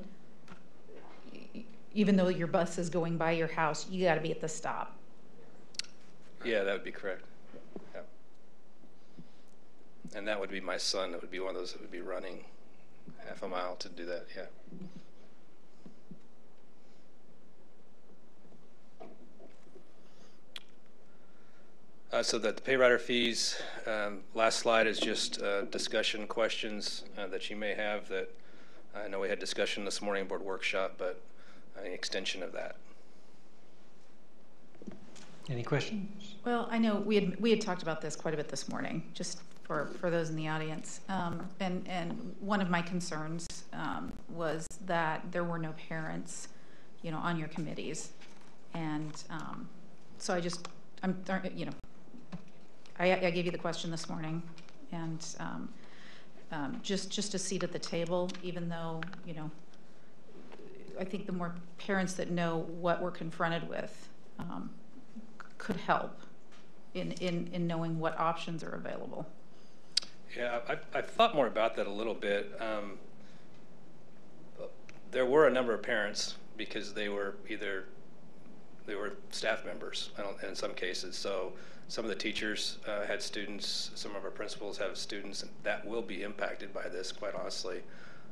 Even though your bus is going by your house, you got to be at the stop. Yeah, that would be correct. Yeah. And that would be my son. That would be one of those that would be running half a mile to do that. Yeah. Uh, so that the pay rider fees, um, last slide is just uh, discussion questions uh, that you may have that I know we had discussion this morning board workshop, but an extension of that. Any questions? Well, I know we had, we had talked about this quite a bit this morning, just for, for those in the audience. Um, and, and one of my concerns um, was that there were no parents, you know, on your committees. And um, so I just, I'm, you know, I, I gave you the question this morning, and um, um, just just a seat at the table, even though you know. I think the more parents that know what we're confronted with um, could help in, in, in knowing what options are available. Yeah, I've, I've thought more about that a little bit. Um, there were a number of parents because they were either they were staff members in some cases. So some of the teachers uh, had students, some of our principals have students, and that will be impacted by this, quite honestly.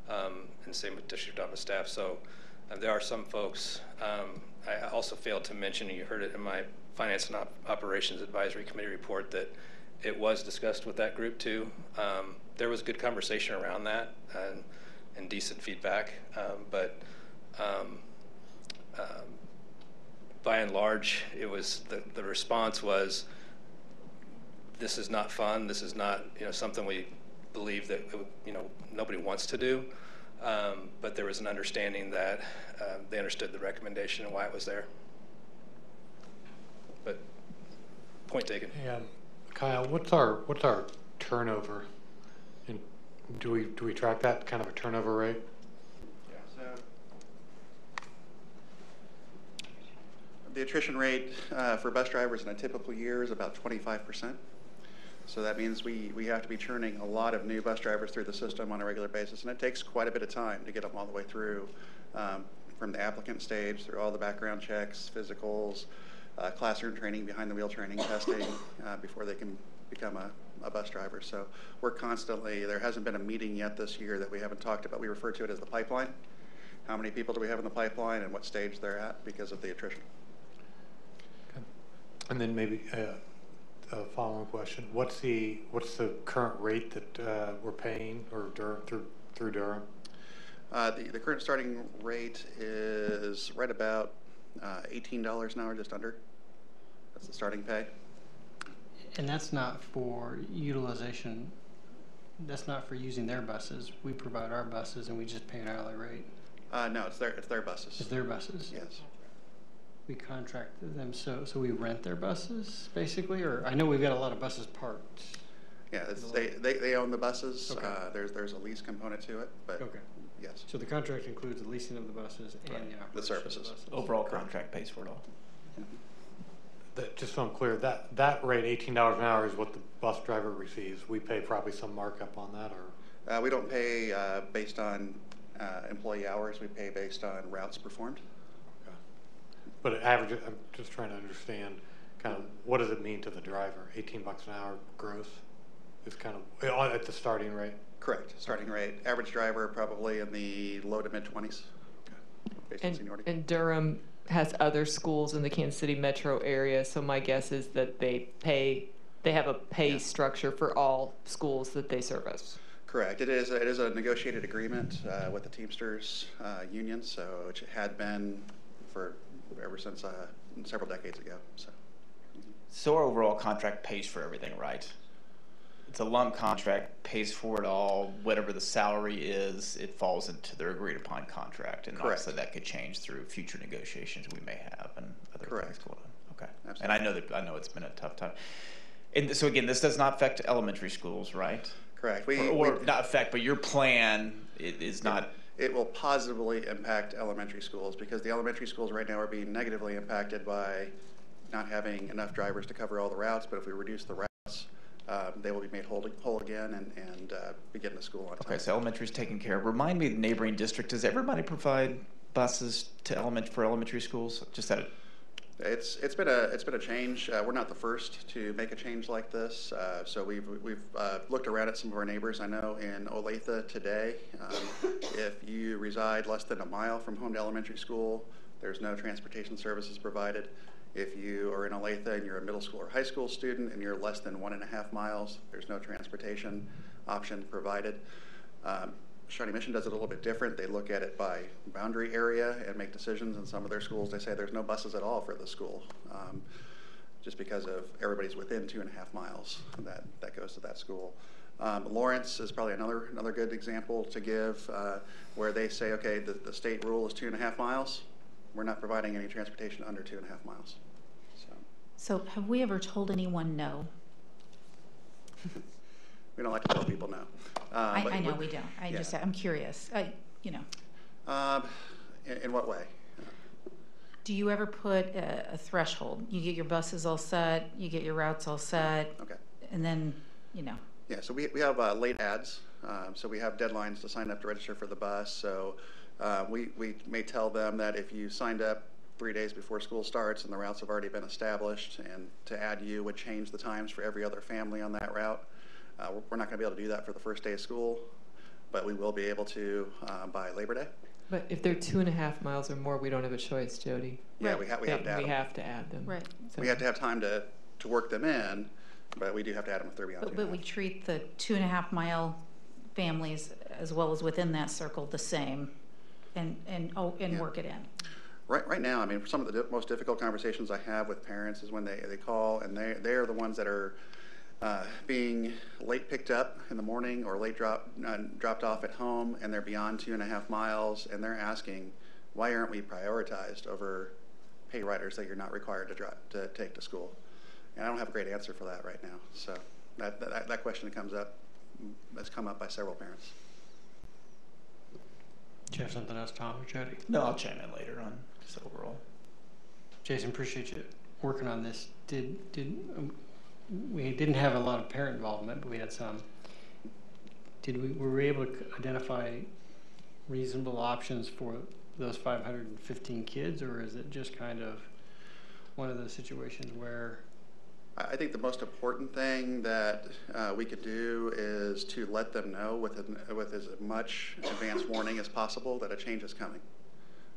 Um, and same with district office staff. So uh, there are some folks um, I also failed to mention, and you heard it in my Finance and Op- Operations Advisory Committee report, that it was discussed with that group too. Um, there was good conversation around that and, and decent feedback, um, but um, um, by and large, it was the, the response was, this is not fun. This is not you know something we believe that you know nobody wants to do. Um, but there was an understanding that uh, they understood the recommendation and why it was there. But point taken. And Kyle, what's our what's our turnover? And do we do we track that kind of a turnover rate? Yeah, so the attrition rate uh, for bus drivers in a typical year is about 25%. So that means we, we have to be churning a lot of new bus drivers through the system on a regular basis, and it takes quite a bit of time to get them all the way through, um, from the applicant stage through all the background checks, physicals, uh, classroom training, behind the wheel training, testing, uh, before they can become a, a bus driver. So we're constantly, there hasn't been a meeting yet this year that we haven't talked about. We refer to it as the pipeline. How many people do we have in the pipeline and what stage they're at because of the attrition? And then maybe uh, a follow-on question: What's the what's the current rate that uh, we're paying or Durham, through through Durham? Uh, the, the current starting rate is right about uh, $18 an hour, just under. That's the starting pay. And that's not for utilization, that's not for using their buses. We provide our buses and we just pay an hourly rate. Uh, no, it's their, it's their buses. It's their buses? Yes. We contract them, so, so we rent their buses, basically, or, I know we've got a lot of buses parked. Yeah, it's, they, they, they own the buses. Okay. Uh, there's, there's a lease component to it, but Okay. Yes. So the contract includes the leasing of the buses and the operation The of services. buses. Overall contract pays for it all. That, just so I'm clear, that that rate, eighteen dollars an hour, is what the bus driver receives. We pay probably some markup on that, or Uh, we don't pay uh, based on uh, employee hours. We pay based on routes performed. okay. but average. I'm just trying to understand, kind of, what does it mean to the driver? Eighteen bucks an hour gross is kind of at the starting rate. Correct. Starting rate. Average driver probably in the low to mid 20s. Based on And, seniority. and Durham has other schools in the Kansas City metro area, so my guess is that they pay, they have a pay structure for all schools that they service. Correct. It is, it is a negotiated agreement uh, with the Teamsters uh, Union, so it had been for, ever since uh, several decades ago, so. So our overall contract pays for everything, right? It's a lump contract, pays for it all. Whatever the salary is, it falls into their agreed upon contract. And Correct. obviously that could change through future negotiations we may have and other things Correct. going on. Okay. And I know that, I know it's been a tough time. And so again, this does not affect elementary schools, right? Correct. We- Or, or we- not affect, but your plan is not, It will positively impact elementary schools because the elementary schools right now are being negatively impacted by not having enough drivers to cover all the routes. But if we reduce the routes, um, they will be made whole, whole again and, and uh, begin the school on time. okay, so elementary is taken care of. Remind me, the neighboring district, does everybody provide buses to element, for elementary schools? Just of It's, it's been a, it's been a change. Uh, we're not the first to make a change like this. Uh, so we've, we've, uh, looked around at some of our neighbors. I know in Olathe today, um, if you reside less than a mile from home to elementary school, there's no transportation services provided. If you are in Olathe and you're a middle school or high school student and you're less than one and a half miles, there's no transportation option provided. Um, Shawnee Mission does it a little bit different. They look at it by boundary area and make decisions. In some of their schools, they say there's no buses at all for the school, um, just because of everybody's within two and a half miles that, that goes to that school. Um, Lawrence is probably another, another good example to give, uh, where they say, okay, the, the state rule is two and a half miles. We're not providing any transportation under two and a half miles. So So have we ever told anyone no? we don't like to tell people no. Uh, I, I know we don't. I yeah. just, I'm curious. I, you know, Um, in, in what way? do you ever put a, a threshold? You get your buses all set, you get your routes all set. Okay. And then, you know, Yeah, so we, we have uh, late ads. Um, so we have deadlines to sign up to register for the bus. So uh, we, we may tell them that if you signed up three days before school starts and the routes have already been established, and to add you would change the times for every other family on that route. Uh, we're- we're not going to be able to do that for the first day of school, but we will be able to uh, by Labor Day. But if they're two and a half miles or more, we don't have a choice, Jody. Yeah, we have, we have to add We them. have to add them. Right. So- We have to have time to, to work them in, but we do have to add them if they're beyond two But, and a but half. we treat the two and a half mile families as well as within that circle the same and, and, oh, and Yeah. work it in. Right, right now, I mean, some of the most difficult conversations I have with parents is when they, they call and they, they're the ones that are uh, being late picked up in the morning or late drop, uh, dropped off at home and they're beyond two and a half miles and they're asking, why aren't we prioritized over pay riders that you're not required to drive, to take to school? And I don't have a great answer for that right now. So that, that, that question comes up, that's come up by several parents. Do you have something else, Tom or Jody? No, I'll chime in later on, just overall. Jason, appreciate you working on this. Did, did, um, we didn't have a lot of parent involvement, but we had some. Did we, were we able to identify reasonable options for those five hundred and fifteen kids, or is it just kind of one of those situations where I think the most important thing that uh, we could do is to let them know with, an- with as much advance warning as possible that a change is coming.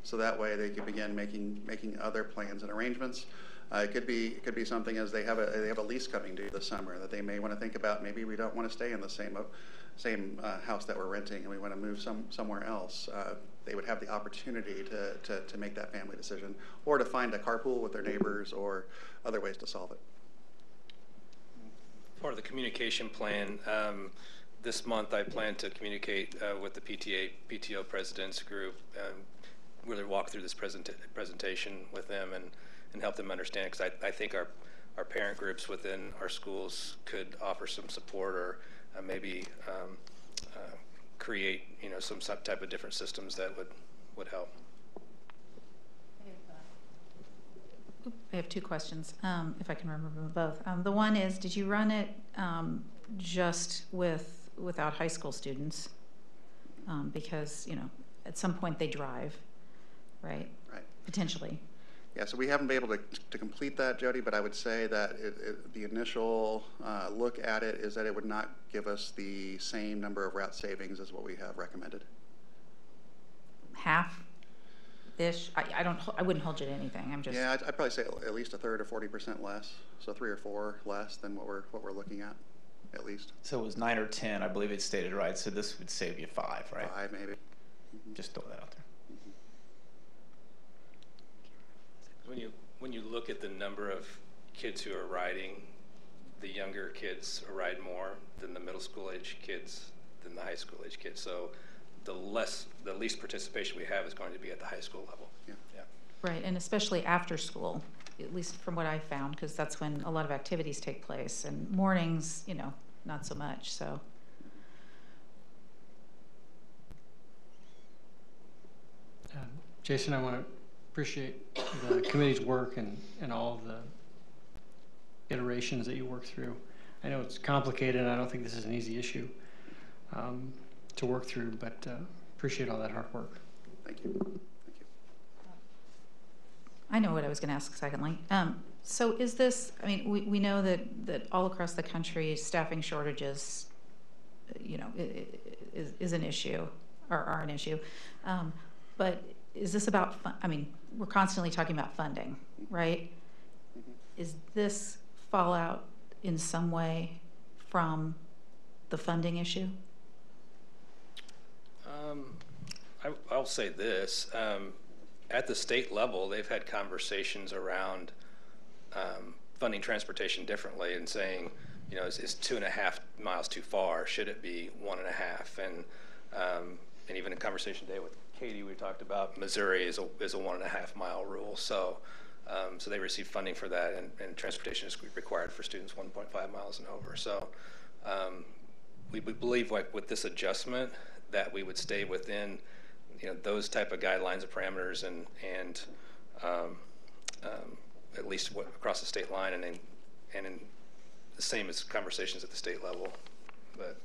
So that way they can begin making, making other plans and arrangements. Uh, It could be, it could be something as they have a, they have a lease coming due this summer that they may want to think about, maybe we don't want to stay in the same, uh, same uh, house that we're renting and we want to move some, somewhere else. Uh, They would have the opportunity to, to, to make that family decision or to find a carpool with their neighbors or other ways to solve it. Part of the communication plan, um, this month I plan to communicate uh, with the PTA, PTO presidents group, um, really walk through this present, presentation with them and, and help them understand, because I, I think our, our parent groups within our schools could offer some support or uh, maybe um, uh, create, you know, some, some type of different systems that would, would help. I have two questions, um, if I can remember them both. Um, the one is, did you run it, um, just with, without high school students? Um, because, you know, at some point they drive, right? Right. Potentially. Yeah, so we haven't been able to, to complete that, Jody, but I would say that it, it, the initial uh, look at it is that it would not give us the same number of route savings as what we have recommended. Half-ish? I, I don't, I wouldn't hold you to anything, I'm just. Yeah, I'd, I'd probably say at least a third or forty percent less, so three or four less than what we're, what we're looking at, at least. So it was nine or 10, I believe it stated right, so this would save you five, right? Five, maybe. Mm-hmm. Just throw that out there. Mm-hmm. When you, when you look at the number of kids who are riding, the younger kids ride more than the middle school age kids, than the high school age kids. So the less, the least participation we have is going to be at the high school level. Yeah. Yeah. Right, and especially after school, at least from what I found, because that's when a lot of activities take place, and mornings, you know, not so much, so. Uh, Jason, I want to appreciate the committee's work and, and all of the iterations that you work through. I know it's complicated, and I don't think this is an easy issue um, to work through, but uh, appreciate all that hard work. Thank you. Thank you. I know what I was going to ask secondly. Um, so is this, I mean, we, we know that, that all across the country, staffing shortages, uh, you know, i- i- is, is an issue, or are an issue. Um, but is this about, fun- I mean, we're constantly talking about funding, right? Is this fallout in some way from the funding issue? Um, I, I'll say this, um, at the state level, they've had conversations around, um, funding transportation differently and saying, you know, is, is two and a half miles too far? Should it be one and a half? And, um, and even in conversation today with Katie, we talked about Missouri is a, is a one and a half mile rule. So, um, so they receive funding for that and, and transportation is required for students 1.5 miles and over. So, um, we, we believe like with this adjustment that we would stay within, you know, those type of guidelines and parameters and, and, um, um, at least what, across the state line and in, and in the same as conversations at the state level. But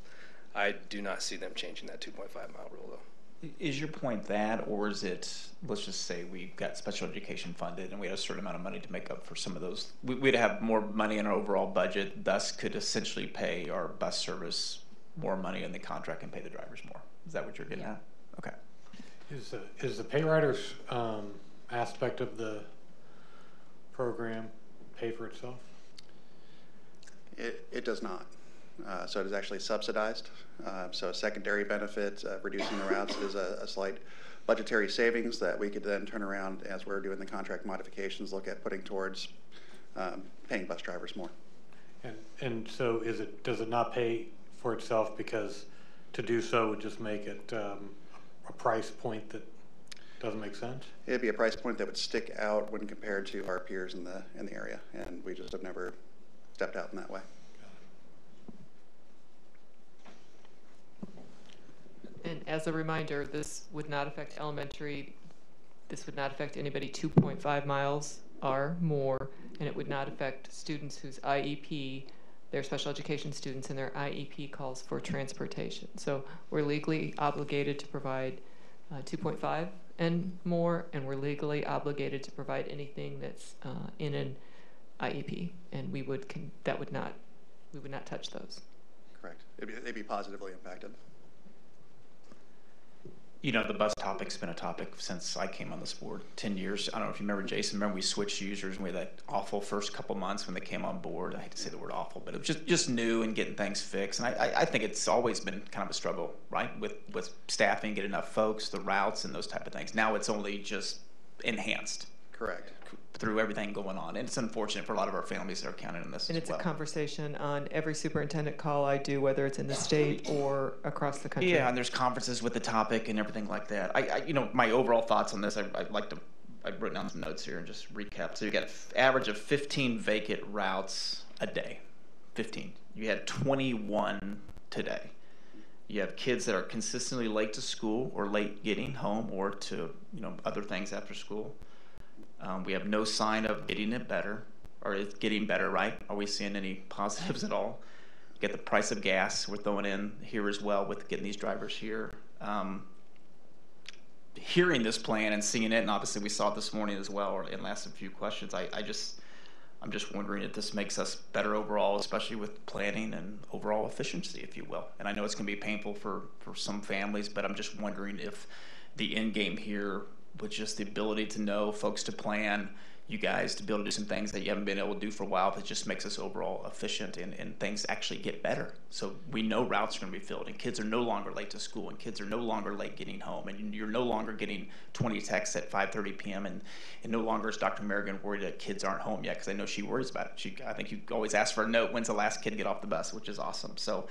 I do not see them changing that 2.5 mile rule though. Is your point that, or is it, let's just say we got special education funded and we had a certain amount of money to make up for some of those? we- We'd have more money in our overall budget, thus could essentially pay our bus service more money in the contract and pay the drivers more. Is that what you're getting Yeah. at? Okay. Is the, is the pay riders um, aspect of the program pay for itself? It, it does not. Uh, so it is actually subsidized. Uh, so a secondary benefit, uh, reducing the routes is a, a slight budgetary savings that we could then turn around as we're doing the contract modifications, look at putting towards um, paying bus drivers more. And, and so is it, does it not pay for itself because to do so would just make it um, a price point that doesn't make sense? It'd be a price point that would stick out when compared to our peers in the in the area, and we just have never stepped out in that way. And as a reminder, this would not affect elementary, this would not affect anybody 2.5 miles or more, and it would not affect students whose IEP, their special education students, and their IEP calls for transportation. So we're legally obligated to provide uh, 2.5 and more, and we're legally obligated to provide anything that's uh, in an IEP, and we would, that would not, we would not touch those. Correct. It'd be, they'd be positively impacted. You know, the bus topic's been a topic since I came on this board, 10 years. I don't know if you remember, Jason, remember we switched users and we had that awful first couple months when they came on board. I hate to say the word awful, but it was just, just new and getting things fixed. And I, I, I think it's always been kind of a struggle, right, with, with staffing, get enough folks, the routes and those type of things. Now it's only just enhanced Correct. Through everything going on. And it's unfortunate for a lot of our families that are counting on this And it's well. a conversation on every superintendent call I do, whether it's in the state or across the country. Yeah, and there's conferences with the topic and everything like that. I, I you know, my overall thoughts on this, I, I'd like to, I've written down some notes here and just recap. So you got an average of 15 vacant routes a day. 15. You had 21 today. You have kids that are consistently late to school or late getting home or to, you know, other things after school. Um, we have no sign of getting it better or it's getting better, right? Are we seeing any positives at all? Get the price of gas we're throwing in here as well with getting these drivers here. Um, hearing this plan and seeing it, and obviously we saw it this morning as well, or asked a few questions. I, I just, I'm just wondering if this makes us better overall, especially with planning and overall efficiency, if you will. And I know it's going to be painful for for some families, but I'm just wondering if the end game here, with just the ability to know folks to plan, you guys to be able to do some things that you haven't been able to do for a while, that just makes us overall efficient and, and things actually get better. So we know routes are going to be filled, and kids are no longer late to school, and kids are no longer late getting home, and you're no longer getting 20 texts at 5:30 p.m. and and no longer is Dr. Merrigan worried that kids aren't home yet because I know she worries about it. She, I think you always ask for a note. When's the last kid get off the bus? Which is awesome. So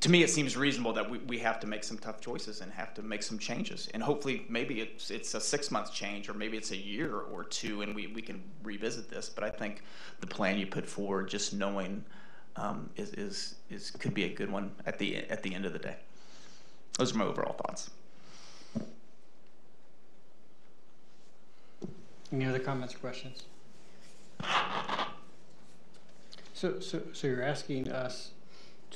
to me, it seems reasonable that we, we have to make some tough choices and have to make some changes. And hopefully, maybe it's it's a six month change or maybe it's a year or two, and we, we can revisit this. But I think the plan you put forward, just knowing, um, is, is is could be a good one at the at the end of the day. Those are my overall thoughts. Any other comments or questions? So, so, so you're asking us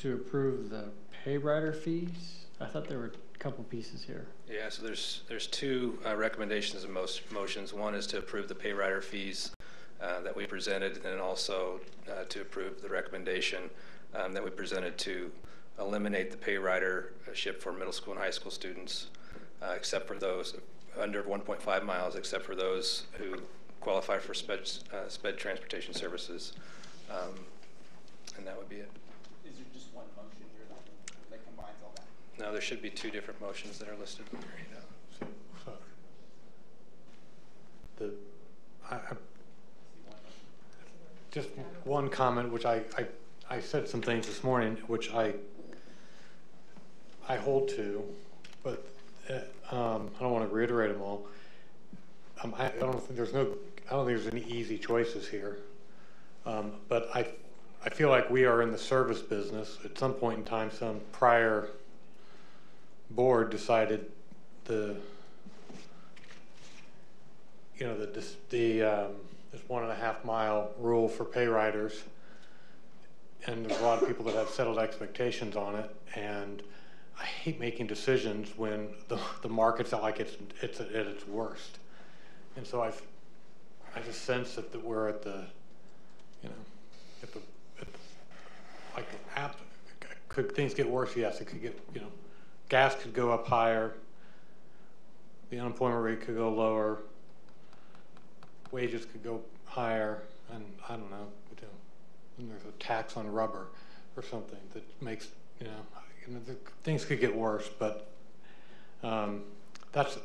to approve the pay rider fees? I thought there were a couple pieces here. Yeah, so there's, there's two uh, recommendations in most motions. One is to approve the pay rider fees uh, that we presented, and also uh, to approve the recommendation um, that we presented to eliminate the pay rider ship for middle school and high school students, uh, except for those under 1.5 miles, except for those who qualify for sped, uh, sped transportation services. Um, and that would be it. Is there just one motion here that, that combines all that? No, there should be two different motions that are listed. The, I, I, just one comment, which I, I, I said some things this morning, which I, I hold to, but uh, um, I don't want to reiterate them all. Um, I, I don't think there's no, I don't think there's any easy choices here. Um, but I, I feel like we are in the service business. At some point in time, some prior board decided the, you know, the, the, um, this one and a half mile rule for pay riders. And there's a lot of people that have settled expectations on it. And I hate making decisions when the, the market's at like it's, it's at its worst. And so I've, I just sense that, that we're at the, you know, at the, at the like, app, could things get worse? Yes, it could get, you know, gas could go up higher. the unemployment rate could go lower, wages could go higher, and I don't know, and there's a tax on rubber or something that makes, you know, you know the, things could get worse, but um, that's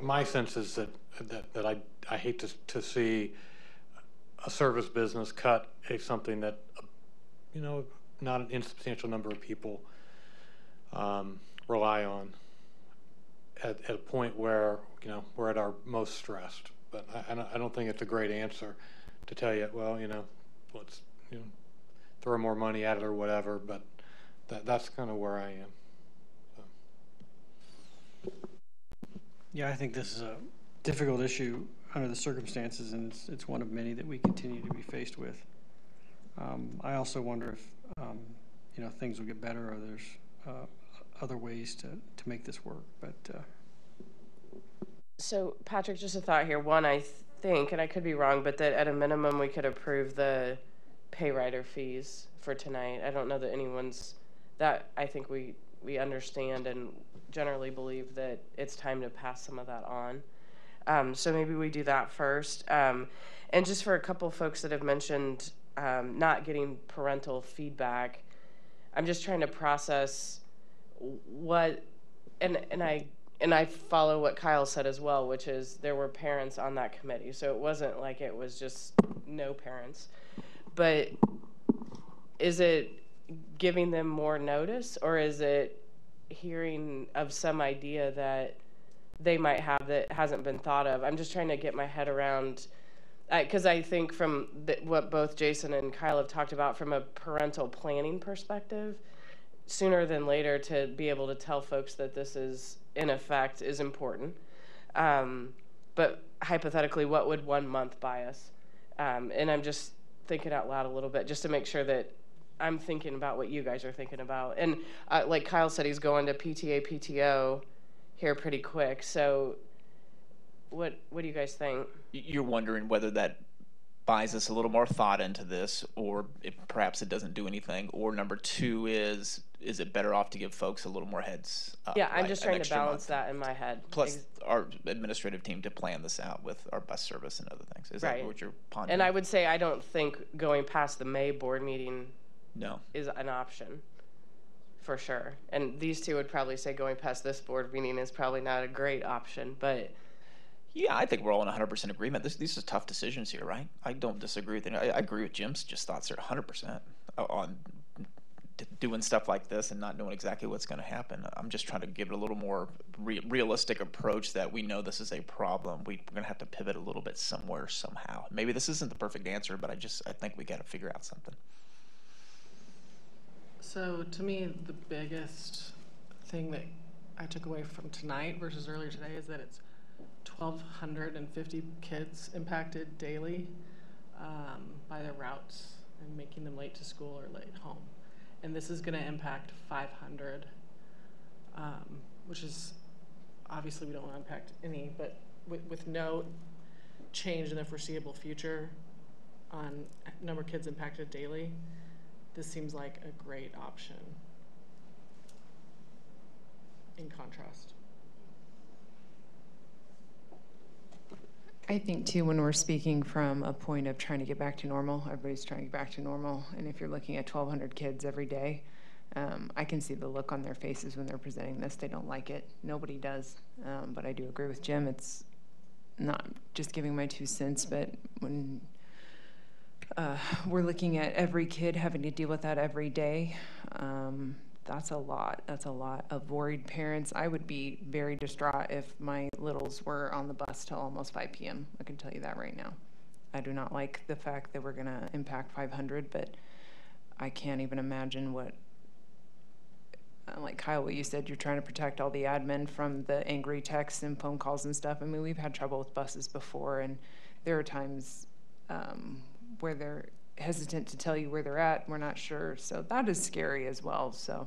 my sense is that that, that I, I hate to, to see a service business cut a something that you know not an insubstantial number of people um, rely on at, at a point where you know we're at our most stressed. But I, I don't- I don't think it's a great answer to tell you, well, you know, let's you know throw more money at it or whatever. But that that's kind of where I am. Yeah, I think this is a difficult issue under the circumstances, and it's, it's one of many that we continue to be faced with. Um, I also wonder if, um, you know, things will get better or there's uh, other ways to, to make this work, but uh, So, Patrick, just a thought here. One, I think, and I could be wrong, but that at a minimum we could approve the pay rider fees for tonight. I don't know that anyone's that I think we we understand and generally believe that it's time to pass some of that on. Um, so maybe we do that first. Um, and just for a couple folks that have mentioned um, not getting parental feedback, I'm just trying to process what, and and I and I follow what Kyle said as well, which is there were parents on that committee, so it wasn't like it was just no parents. But is it giving them more notice, or is it hearing of some idea that they might have that hasn't been thought of? I'm just trying to get my head around because I, think from the, what both Jason and Kyle have talked about from a parental planning perspective, sooner than later to be able to tell folks that this is in effect is important. Um, but hypothetically, what would one month buy us? Um, and I'm just thinking out loud a little bit just to make sure that I'm thinking about what you guys are thinking about. And uh, like Kyle said, he's going to PTA PTO here pretty quick. So, what what do you guys think? You're wondering whether that buys us a little more thought into this, or if perhaps it doesn't do anything. Or number two is, is it better off to give folks a little more heads up? yeah, I'm just trying to balance month? that in my head. Plus, Ex- our administrative team to plan this out with our bus service and other things. Is right. that what you're pondering? And I would say I don't think going past the May board meeting No. is an option for sure. And these two would probably say going past this board meeting is probably not a great option, but Yeah, I think we're all in 100% agreement. This, these are tough decisions here, right? I don't disagree with any. I, I agree with Jim's just thoughts here 100% on doing stuff like this and not knowing exactly what's going to happen. I'm just trying to give it a little more re- realistic approach that we know this is a problem. We, we're going to have to pivot a little bit somewhere, somehow. Maybe this isn't the perfect answer, but I just I think we got to figure out something. So to me, the biggest thing that I took away from tonight versus earlier today is that it's 1,250 kids impacted daily um, by their routes and making them late to school or late home. And this is going to impact 500, um, which is obviously we don't want to impact any, but with, with no change in the foreseeable future on number of kids impacted daily, this seems like a great option in contrast. I think too, when we're speaking from a point of trying to get back to normal, everybody's trying to get back to normal. And if you're looking at 1,200 kids every day, um, I can see the look on their faces when they're presenting this. They don't like it. Nobody does. Um, but I do agree with Jim. It's not just giving my two cents, but when uh, we're looking at every kid having to deal with that every day, um, that's a lot. That's a lot of worried parents. I would be very distraught if my littles were on the bus till almost 5 p.m. I can tell you that right now. I do not like the fact that we're going to impact 500, but I can't even imagine what, uh, like Kyle, what you said, you're trying to protect all the admin from the angry texts and phone calls and stuff. I mean, we've had trouble with buses before, and there are times um, where they're hesitant to tell you where they're at. We're not sure. So that is scary as well. So.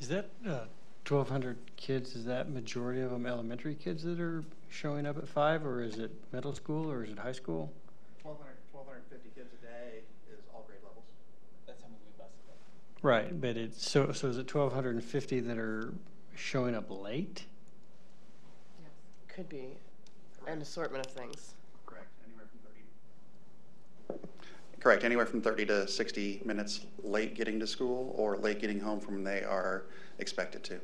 Is that uh, 1,200 kids, is that majority of them elementary kids that are showing up at five, or is it middle school, or is it high school? 1,200, 1,250 kids a day is all grade levels. That's how many we buses. Right, but it's, so, so is it 1,250 that are showing up late? could be an assortment of things. Correct. Anywhere from 30. Correct. Anywhere from 30 to 60 minutes late getting to school or late getting home from when they are expected to.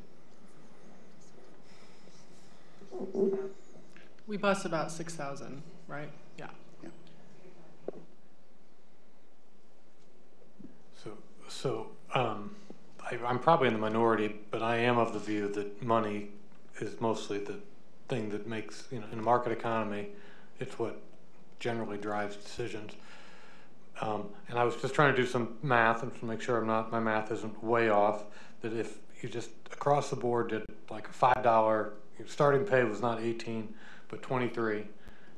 We bus about six thousand, right? Yeah. So, so um, I, I'm probably in the minority, but I am of the view that money is mostly the thing that makes, you know, in a market economy, it's what generally drives decisions. Um, and I was just trying to do some math and to make sure I'm not, my math isn't way off, that if you just across the board did like a five dollar, starting pay was not eighteen, but twenty-three,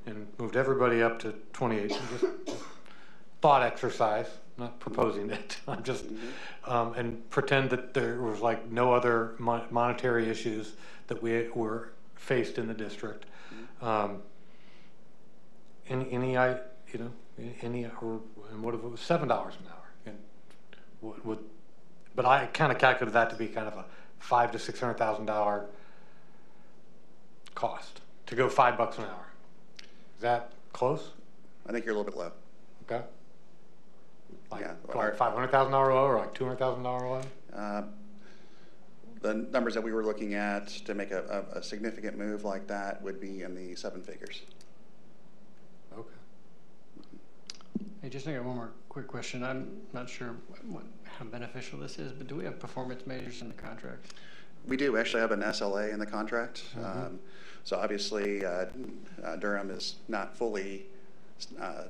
and moved everybody up to twenty-eight, and just thought exercise, not proposing it, I'm just, um, and pretend that there was like no other mon- monetary issues that we were faced in the district. Um, any, any, I, you know, any, or, and what if it was seven dollars an hour? And would, would, but I kind of calculated that to be kind of a five to six hundred thousand dollar cost to go five bucks an hour. Is that close? I think you're a little bit low. Okay. Like, Yeah, like five hundred thousand dollar low or like two hundred thousand dollar low? Uh, The numbers that we were looking at to make a, a, a significant move like that would be in the seven figures. Okay. Hey, just I got one more quick question. I'm not sure what, how beneficial this is, but do we have performance measures in the contract? We do actually have an SLA in the contract. Mhm. Um, So obviously uh, uh, Durham is not fully uh,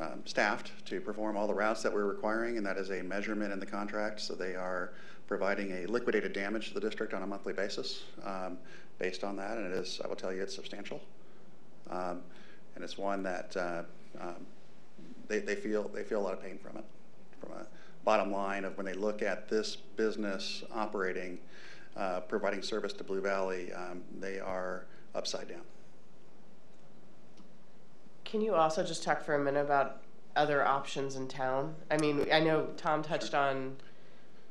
um, staffed to perform all the routes that we're requiring, and that is a measurement in the contract. So they are providing a liquidated damage to the district on a monthly basis um, based on that, and it is, I will tell you, it's substantial. Um, And it's one that uh, um, they, they feel, they feel a lot of pain from it. From a bottom line of when they look at this business operating, uh, providing service to Blue Valley, um, they are upside down. Can you also just talk for a minute about other options in town? I mean, I know Tom touched on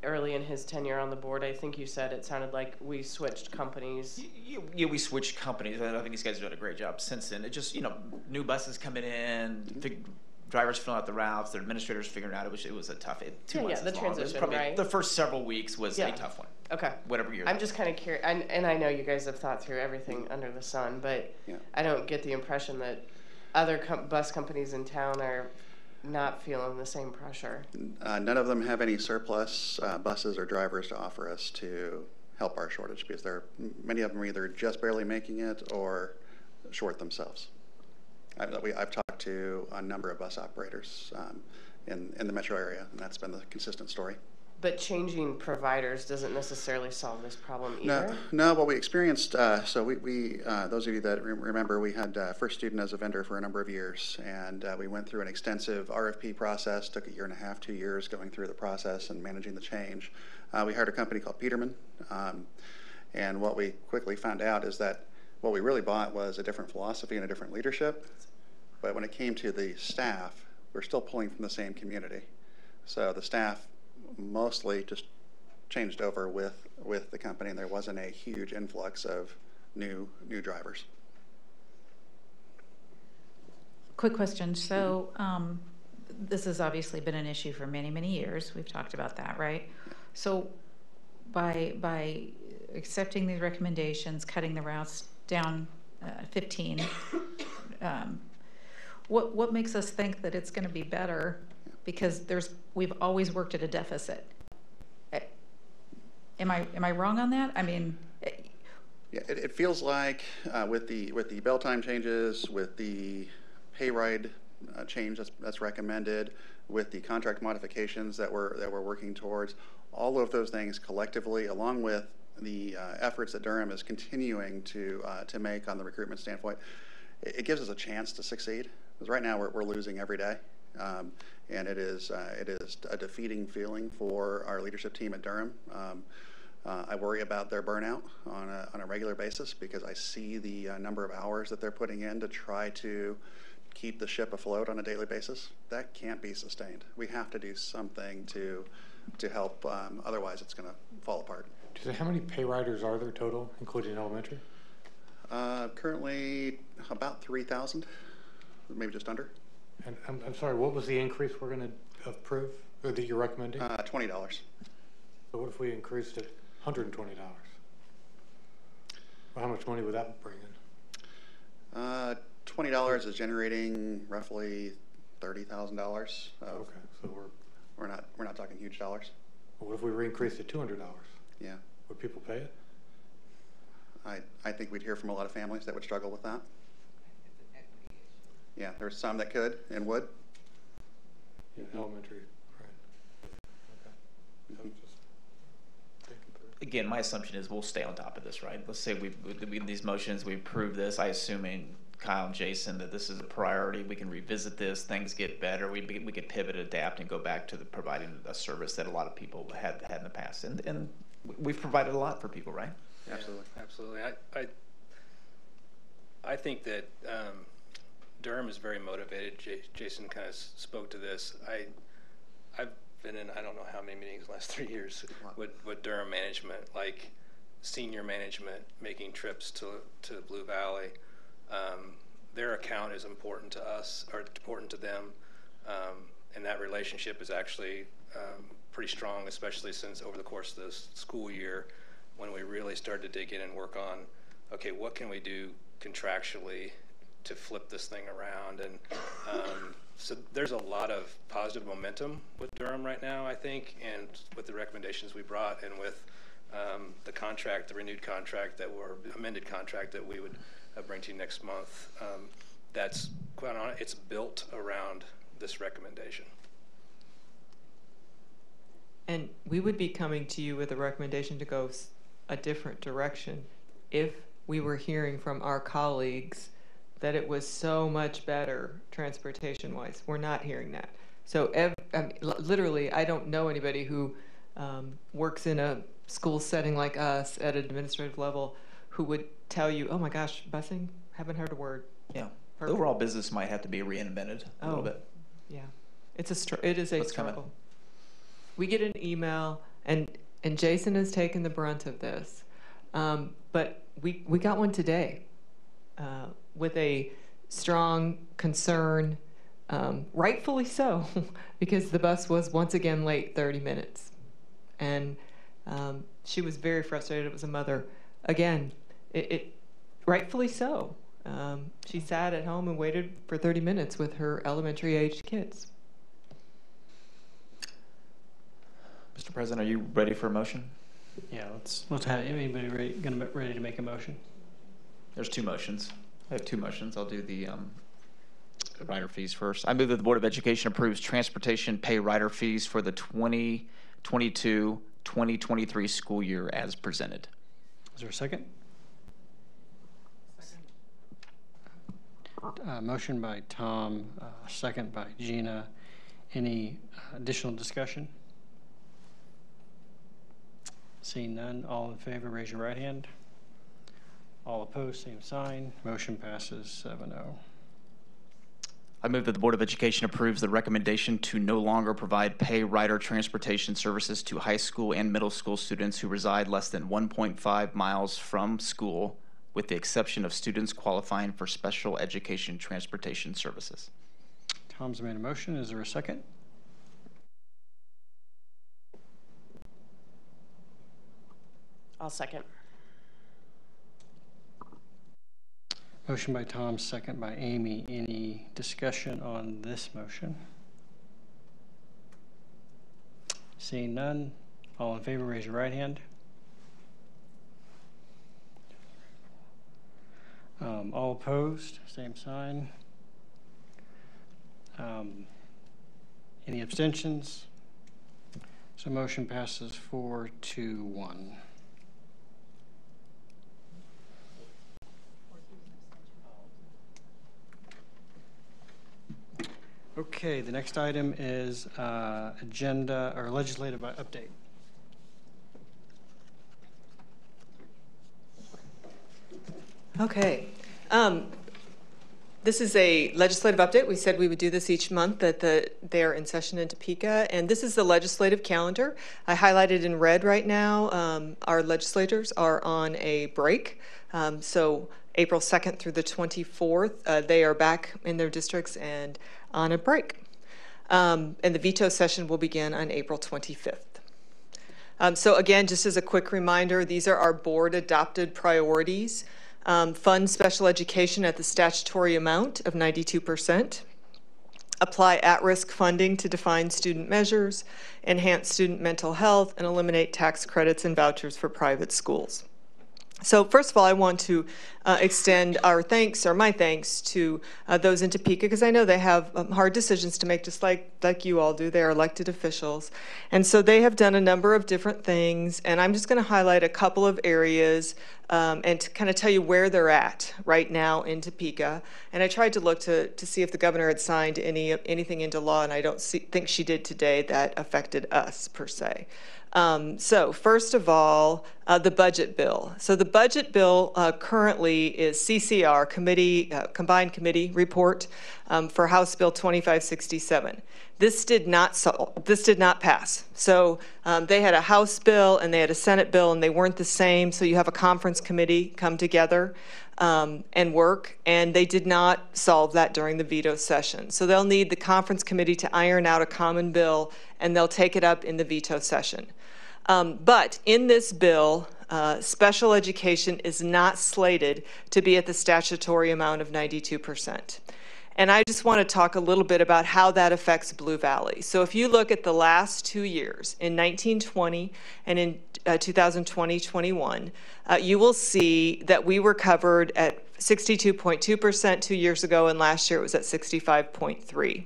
early in his tenure on the board. I think you said it sounded like we switched companies. Yeah, yeah, we switched companies, I think these guys have done a great job since then. It just, you know, new buses coming in, fig- drivers filling out the routes, their administrators figuring out it was it was a tough. It, two Yeah, months yeah, the long. It was transition, probably- right? The first several weeks was Yeah. a tough one. Okay. Whatever year. I'm just kind of curious, and, and I know you guys have thought through everything under the sun, but Yeah. I don't get the impression that other com- bus companies in town are not feeling the same pressure. Uh, None of them have any surplus uh, buses or drivers to offer us to help our shortage because they're, many of them are either just barely making it or short themselves. I've, we, I've talked to a number of bus operators um, in, in the metro area, and that's been the consistent story. But changing providers doesn't necessarily solve this problem No, either. no. What we experienced, uh, so we, we uh, those of you that re- remember, we had uh, First Student as a vendor for a number of years, and uh, we went through an extensive RFP process. Took a year and a half, two years going through the process and managing the change. Uh, we hired a company called Petermann, um, and what we quickly found out is that what we really bought was a different philosophy and a different leadership. But when it came to the staff, we're still pulling from the same community. So the staff mostly just changed over with, with the company, and there wasn't a huge influx of new, new drivers. Quick question. So, um, this has obviously been an issue for many, many years. We've talked about that, right? So, by, by accepting these recommendations, cutting the routes down uh, 15, um, what, what makes us think that it's going to be better? Because there's, we've always worked at a deficit. Eh, Am I, am I wrong on that? I mean, eh, Yeah, it, it feels like uh, with the with the bell time changes, with the pay ride uh, change that's, that's recommended, with the contract modifications that we're that we're working towards, all of those things collectively, along with the uh, efforts that Durham is continuing to uh, to make on the recruitment standpoint, it, it gives us a chance to succeed. Because right now we're, we're losing every day, um, and it is uh, it is a defeating feeling for our leadership team at Durham. Um, uh, I worry about their burnout on a, on a regular basis because I see the uh, number of hours that they're putting in to try to keep the ship afloat on a daily basis. That can't be sustained. We have to do something to to help. Um, otherwise, it's going to fall apart. Do how many pay riders are there total, including elementary? Uh, currently about 3,000, maybe just under. And I'm, I'm sorry, what was the increase we're gonna approve, or that you're recommending? Uh, $20. So what if we increased it hundred and twenty dollars? Well, how much money would that bring in? Uh, $20 is generating roughly $30,000. Okay, so we're, We're not, we're not talking huge dollars. what if we were increased it two hundred dollars? Yeah. Would people pay it? I, I think we'd hear from a lot of families that would struggle with that. Yeah, there's some that could and would. Yeah, elementary, right. Okay. I was just. Again, my assumption is we'll stay on top of this, right? Let's say we, we, these motions, we approve this, I assuming Kyle and Jason, that this is a priority, we can revisit this, things get better, we, we could pivot, adapt, and go back to the providing a service that a lot of people had, had in the past. And, and we've provided a lot for people, right? Absolutely. Absolutely. I, I, I think that um, Durham is very motivated. J- Jason kind of spoke to this. I, I've been in I don't know how many meetings the last three years with, with Durham management, like senior management making trips to to Blue Valley. Um, their account is important to us or important to them, um, and that relationship is actually um, pretty strong, especially since over the course of this school year, when we really started to dig in and work on, okay, what can we do contractually to flip this thing around? And um, so there's a lot of positive momentum with Durham right now, I think, and with the recommendations we brought and with um, the contract, the renewed contract that were amended contract that we would uh, bring to you next month. Um, that's quite on it's built around this recommendation. And we would be coming to you with a recommendation to go s- a different direction if we were hearing from our colleagues that it was so much better transportation wise. We're not hearing that. So, ev- I mean, li- literally, I don't know anybody who um, works in a school setting like us at an administrative level who would tell you, oh my gosh, busing? Haven't heard a word. Yeah. The Perfect. overall business might have to be reinvented a little Oh. bit. Yeah, it's a str- it is a What's coming? struggle. We get an email, and and Jason has taken the brunt of this, um, but we we got one today, uh, with a strong concern, um, rightfully so, because the bus was once again late 30 minutes, and um, she was very frustrated. It was a mother, again, it, it rightfully so. Um, she sat at home and waited for 30 minutes with her elementary aged kids. Mr. President, are you ready for a motion? Yeah, let's, let's have, anybody ready, gonna, be ready to make a motion? There's two motions. I have two motions. I'll do the um, rider fees first. I move that the Board of Education approves transportation pay rider fees for the 2022-2023 school year as presented. Is there a second? Uh, motion by Tom, uh, second by Gina. Any uh, additional discussion? Seeing none, all in favor, raise your right hand. All opposed, same sign. Motion passes oh. 7-0. I move that the Board of Education approves the recommendation to no longer provide pay rider transportation services to high school and middle school students who reside less than 1.5 miles from school, with the exception of students qualifying for special education transportation services. Tom's made a motion. Is there a second? I'll second. Motion by Tom, second by Amy. Any discussion on this motion? Seeing none, all in favor, raise your right hand. Um, all opposed, same sign. Um, any abstentions? So motion passes four to one. Okay, the next item is uh, agenda or legislative update. Okay. Um, This is a legislative update. We said we would do this each month that the, they're in session in Topeka. And this is the legislative calendar. I highlighted in red right now, um, our legislators are on a break. Um, So April 2nd through the 24th. Uh, they are back in their districts and on a break. Um, and the veto session will begin on April 25th. Um, so again, just as a quick reminder, these are our board adopted priorities. Um, fund special education at the statutory amount of 92%. Apply at-risk funding to define student measures, enhance student mental health, and eliminate tax credits and vouchers for private schools. So first of all, I want to uh, extend our thanks, or my thanks, to uh, those in Topeka, because I know they have um, hard decisions to make, just like, like you all do. They are elected officials. And so they have done a number of different things, and I'm just going to highlight a couple of areas um, and to kind of tell you where they're at right now in Topeka. And I tried to look to, to see if the governor had signed any anything into law, and I don't see, think she did today that affected us, per se. Um, so first of all, uh, the budget bill. So the budget bill uh, currently is CCR, Committee uh, Combined Committee Report um, for House Bill 2567. This did not so, this did not pass. So um, they had a House bill and they had a Senate bill and they weren't the same. So you have a conference committee come together um, and work, and they did not solve that during the veto session. So they'll need the conference committee to iron out a common bill, and they'll take it up in the veto session. Um, but in this bill, uh, special education is not slated to be at the statutory amount of 92 percent. And I just want to talk a little bit about how that affects Blue Valley. So if you look at the last two years, in 1920 and in uh, 2020-21, uh, you will see that we were covered at 62.2% two years ago, and last year it was at 65.3.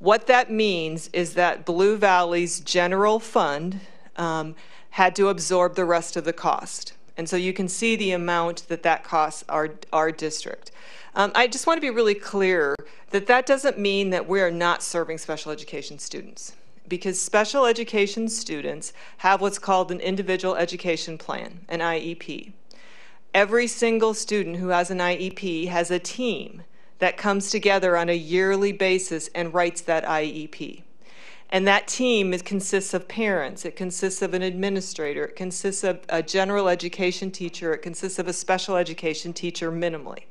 What that means is that Blue Valley's general fund um, had to absorb the rest of the cost. And so you can see the amount that that costs our, our district. Um, I just want to be really clear that that doesn't mean that we are not serving special education students because special education students have what's called an individual education plan, an IEP. Every single student who has an IEP has a team that comes together on a yearly basis and writes that IEP. And that team is, consists of parents, it consists of an administrator, it consists of a general education teacher, it consists of a special education teacher minimally.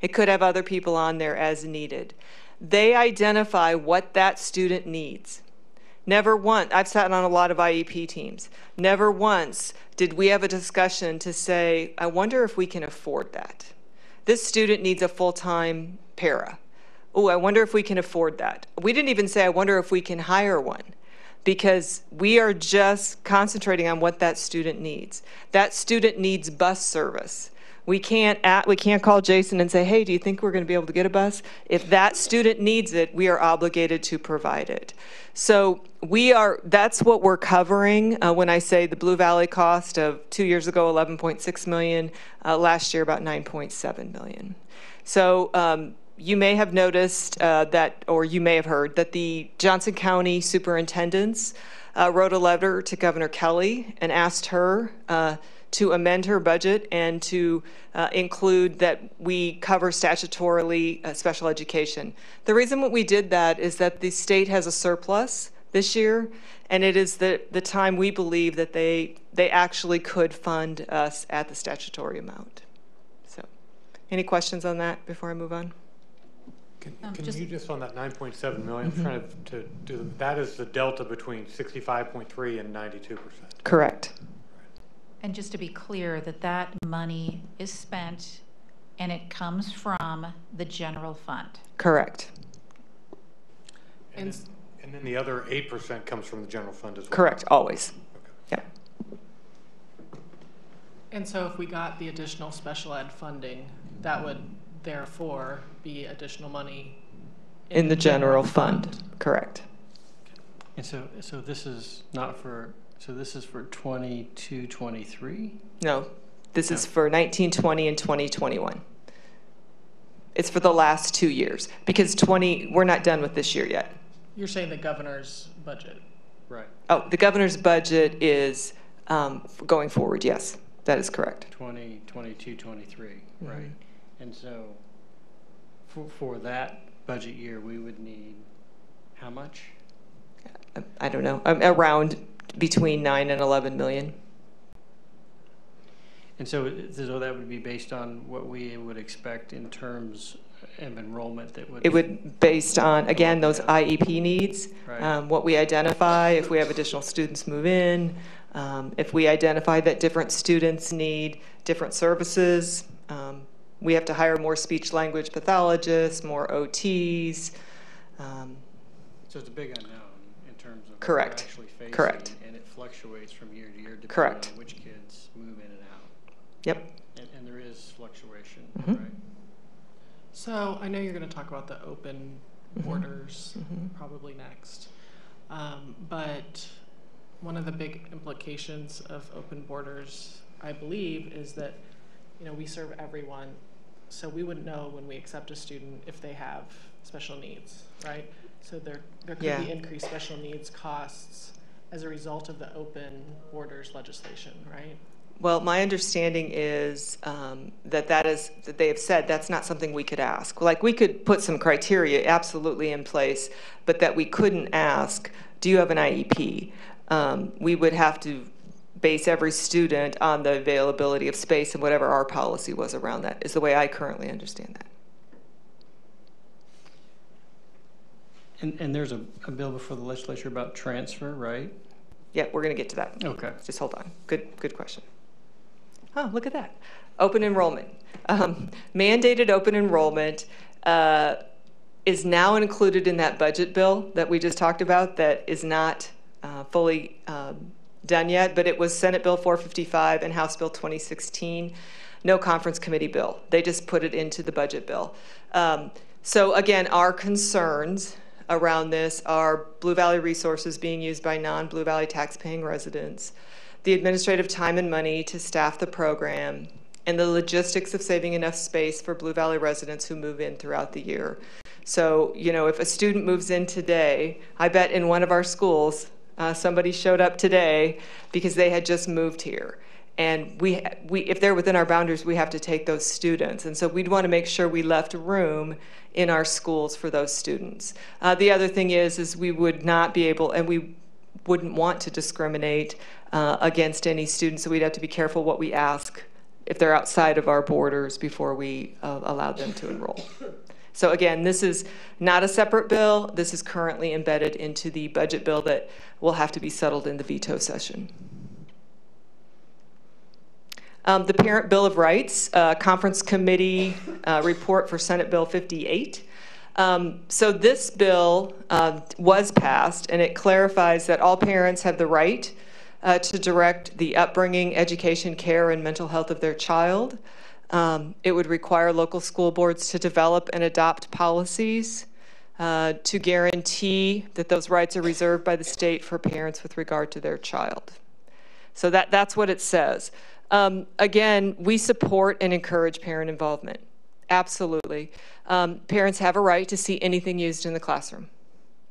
It could have other people on there as needed. They identify what that student needs. Never once, I've sat on a lot of IEP teams, never once did we have a discussion to say, I wonder if we can afford that. This student needs a full time para. Oh, I wonder if we can afford that. We didn't even say, I wonder if we can hire one because we are just concentrating on what that student needs. That student needs bus service. We can't, at, we can't call Jason and say, hey, do you think we're going to be able to get a bus? If that student needs it, we are obligated to provide it. So we are, that's what we're covering uh, when I say the Blue Valley cost of two years ago, 11.6 million, uh, last year about 9.7 million. So um, you may have noticed uh, that, or you may have heard, that the Johnson County superintendents uh, wrote a letter to Governor Kelly and asked her uh, to amend her budget and to uh, include that we cover statutorily uh, special education. The reason we did that is that the state has a surplus this year, and it is the, the time we believe that they, they actually could fund us at the statutory amount. So, any questions on that before I move on? Can, Um, can just- you just on that 9.7 million, Mhm. trying to, to do, that is the delta between 65.3 and 92%. Correct. And just to be clear, that that money is spent and it comes from the general fund. Correct. And, then- and then the other 8% comes from the general fund as well. Correct, always. Yeah. And so if we got the additional special ed funding, that would therefore be additional money In the general fund, correct. And so, so this is not for, so this is for 22, 23? No, this is for 1920 and 2021. It's for the last two years because 20, we're not done with this year yet. You're saying the governor's budget. Right. Oh, the governor's budget is um, going forward, yes, that is correct. 20, 22, 23, Mhm. right? And so for, for that budget year, we would need how much? I don't know, um, around between 9 and 11 million. And so, so that would be based on what we would expect in terms of enrollment that would. It would, based on, again, those IEP needs, Right. um, what we identify, if we have additional students move in, um, if we identify that different students need different services, um, we have to hire more speech language pathologists, more OTs. um, So it's a big unknown in terms of Correct. actually facing. Correct. And it fluctuates from year to year depending Correct. on which kids move in and out. Yep. And, and there is fluctuation, Mhm. right? So I know you're going to talk about the open Mhm. borders Mhm. probably next. Um, but one of the big implications of open borders, I believe, is that you know we serve everyone, so we wouldn't know when we accept a student if they have special needs, right? So there there could Yeah. be increased special needs costs as a result of the open borders legislation, right? Well, my understanding is um, that that is, that they have said that's not something we could ask. Like, we could put some criteria absolutely in place, but that we couldn't ask, do you have an IEP? Um, We would have to base every student on the availability of space and whatever our policy was around that, is the way I currently understand that. And, and there's a, a bill before the legislature about transfer, right? Yeah, we're going to get to that. Okay. Just hold on. Good, good question. Oh, look at that. Open enrollment. Um, mandated open enrollment uh, is now included in that budget bill that we just talked about that is not uh, fully um, done yet, but it was Senate Bill 455 and House Bill 2016. No conference committee bill. They just put it into the budget bill. Um, so again, our concerns around this are Blue Valley resources being used by non-Blue Valley tax-paying residents, the administrative time and money to staff the program, and the logistics of saving enough space for Blue Valley residents who move in throughout the year. So, you know, if a student moves in today, I bet in one of our schools, uh, somebody showed up today because they had just moved here. And we, we, if they're within our boundaries, we have to take those students. And so we'd want to make sure we left room in our schools for those students. Uh, the other thing is, is we would not be able, and we wouldn't want to discriminate uh, against any students. So we'd have to be careful what we ask if they're outside of our borders before we uh, allow them to enroll. So again, this is not a separate bill. This is currently embedded into the budget bill that will have to be settled in the veto session. Um, the Parent Bill of Rights, uh, Conference Committee uh, report for Senate Bill 58. Um, so this bill uh, was passed, and it clarifies that all parents have the right uh, to direct the upbringing, education, care, and mental health of their child. Um, it would require local school boards to develop and adopt policies uh, to guarantee that those rights are reserved by the state for parents with regard to their child. So that, that's what it says. Um, again, we support and encourage parent involvement. Absolutely. Um, parents have a right to see anything used in the classroom.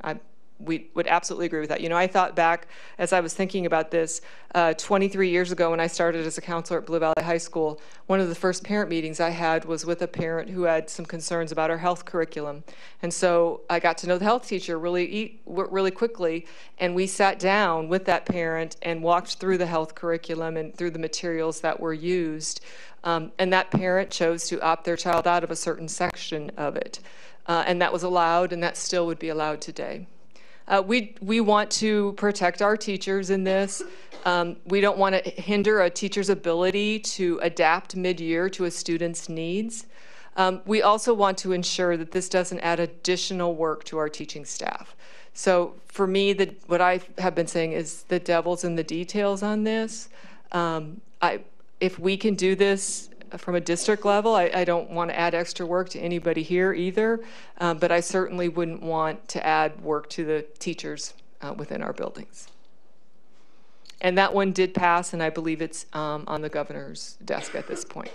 I, we would absolutely agree with that. You know, I thought back as I was thinking about this uh, 23 years ago when I started as a counselor at Blue Valley High School. One of the first parent meetings I had was with a parent who had some concerns about our health curriculum, and so I got to know the health teacher really, really quickly. And we sat down with that parent and walked through the health curriculum and through the materials that were used. Um, and that parent chose to opt their child out of a certain section of it, uh, and that was allowed, and that still would be allowed today. Uh, we, we want to protect our teachers in this. Um, we don't want to hinder a teacher's ability to adapt mid-year to a student's needs. Um, we also want to ensure that this doesn't add additional work to our teaching staff. So for me, the, what I have been saying is the devil's in the details on this. Um, I, if we can do this from a district level. I, I don't want to add extra work to anybody here either, um, but I certainly wouldn't want to add work to the teachers uh, within our buildings. And that one did pass, and I believe it's um, on the governor's desk at this point.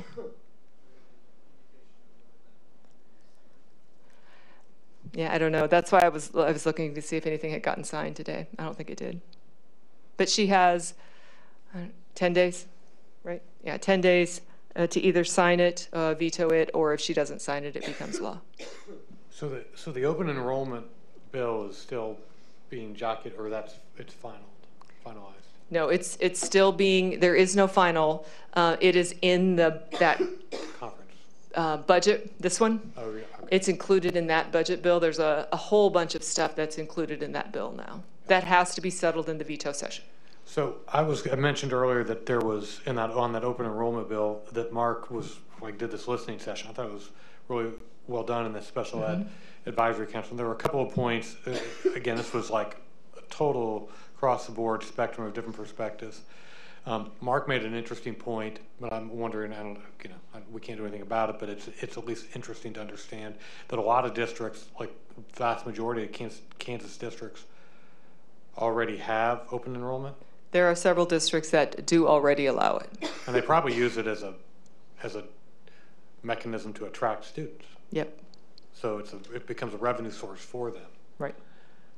Yeah, I don't know. That's why I was I was looking to see if anything had gotten signed today. I don't think it did. But she has uh, 10 days, right? Yeah, 10 days uh, to either sign it, uh, veto it, or if she doesn't sign it, it becomes law. So the, so the open enrollment bill is still being jockeyed, or that's, it's final, finalized? No, it's, it's still being, there is no final. Uh, It is in the, that Conference. uh, budget, this one. Oh, yeah, okay. It's included in that budget bill. There's a, a whole bunch of stuff that's included in that bill now. That has to be settled in the veto session. So I was, I mentioned earlier that there was, in that, on that open enrollment bill, that Mark was, like, did this listening session. I thought it was really well done in the special ed advisory council. There were a couple of points, uh, again, this was like a total across-the-board spectrum of different perspectives. Um, Mark made an interesting point, but I'm wondering, I don't, you know, I- we can't do anything about it, but it's, it's at least interesting to understand that a lot of districts, like the vast majority of Kansas, Kansas districts, already have open enrollment. There are several districts that do already allow it. And they probably use it as a, as a mechanism to attract students. Yep, So it's a, it becomes a revenue source for them. right.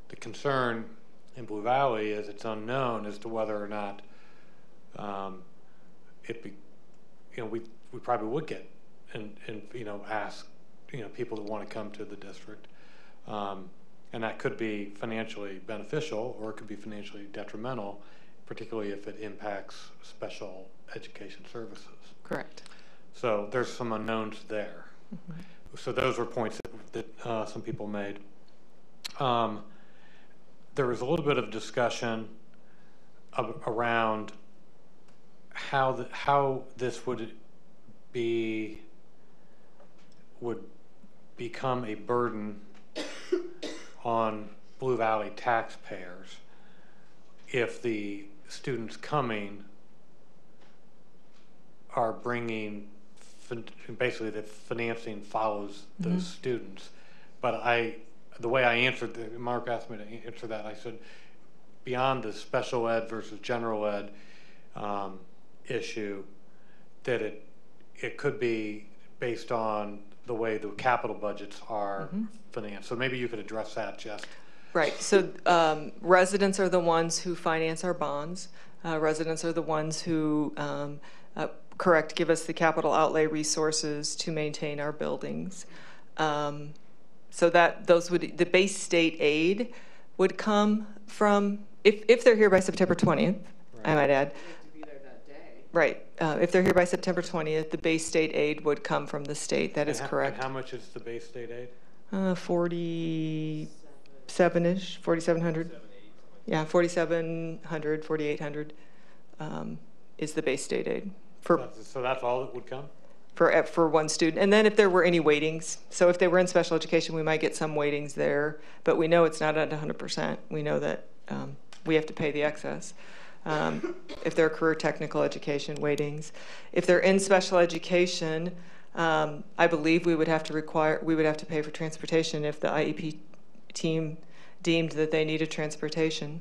The concern in Blue Valley is it's unknown as to whether or not, um, it be, you know, we, we probably would get and, and, you know, ask, you know, people to want to come to the district. Um, and that could be financially beneficial or it could be financially detrimental, particularly if it impacts special education services. Correct. So there's some unknowns there. So those were points that, that uh, some people made. Um, there was a little bit of discussion of, around how the, how this would be would become a burden on Blue Valley taxpayers if the students coming are bringing, basically the financing follows those Mhm. students. But I, the way I answered, the- Mark asked me to answer that, I said, beyond the special ed versus general ed um, issue, that it, it could be based on the way the capital budgets are Mhm. financed. So maybe you could address that, Jess. Right, so um, residents are the ones who finance our bonds. Uh, Residents are the ones who, um, uh, correct, give us the capital outlay resources to maintain our buildings. Um, So that, those would, the base state aid would come from, if, if they're here by September 20th, I might add. Right, uh, if they're here by September 20th, the base state aid would come from the state, that And is ho- and correct. how much is the base state aid? Uh, 47-ish, 4,700. Yeah, 4,700, 4,800 um, is the base state aid for, That's- So that's all that would come? for, uh, for one student. And then if there were any weightings, so if they were in special education, we might get some weightings there, but we know it's not at 100%. We know that um, we have to pay the excess. Um, If they're career technical education weightings. If they're in special education, um, I believe we would have to require, we would have to pay for transportation if the IEP team deemed that they needed transportation.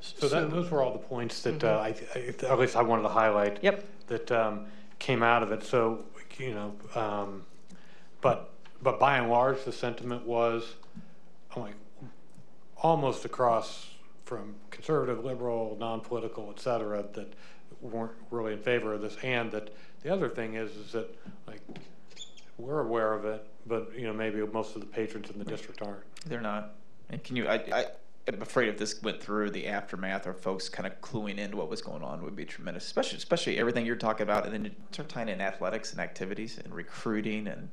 So that, those were all the points that uh, I, I- at least I wanted to highlight. Yep. That um, came out of it. So, you know, um, but, but by and large, the sentiment was, I'm like, almost across from conservative, liberal, non-political, et cetera, that weren't really in favor of this. And that the other thing is, is that like, we're aware of it, but, you know, maybe most of the patrons in the district aren't. They're not. And can you, I, I, I'm afraid if this went through the aftermath or folks kind of cluing into what was going on would be tremendous, especially, especially everything you're talking about. And then you start tying in athletics and activities and recruiting and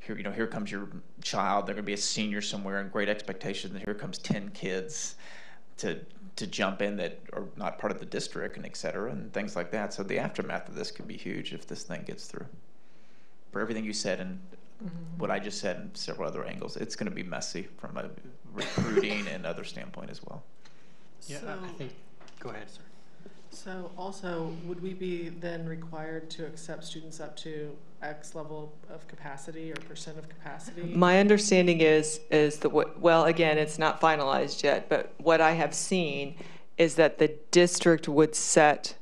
here, you know, here comes your child. They're going to be a senior somewhere and great expectations. And here comes 10 kids to, to jump in that are not part of the district and et cetera and things like that. So the aftermath of this could be huge if this thing gets through. For everything you said and what I just said and several other angles, it's going to be messy from a recruiting and other standpoint as well. Yeah, I- I think, go ahead, sir. So also, would we be then required to accept students up to X level of capacity or percent of capacity? My understanding is, is that, what- well, again, it's not finalized yet, but what I have seen is that the district would set,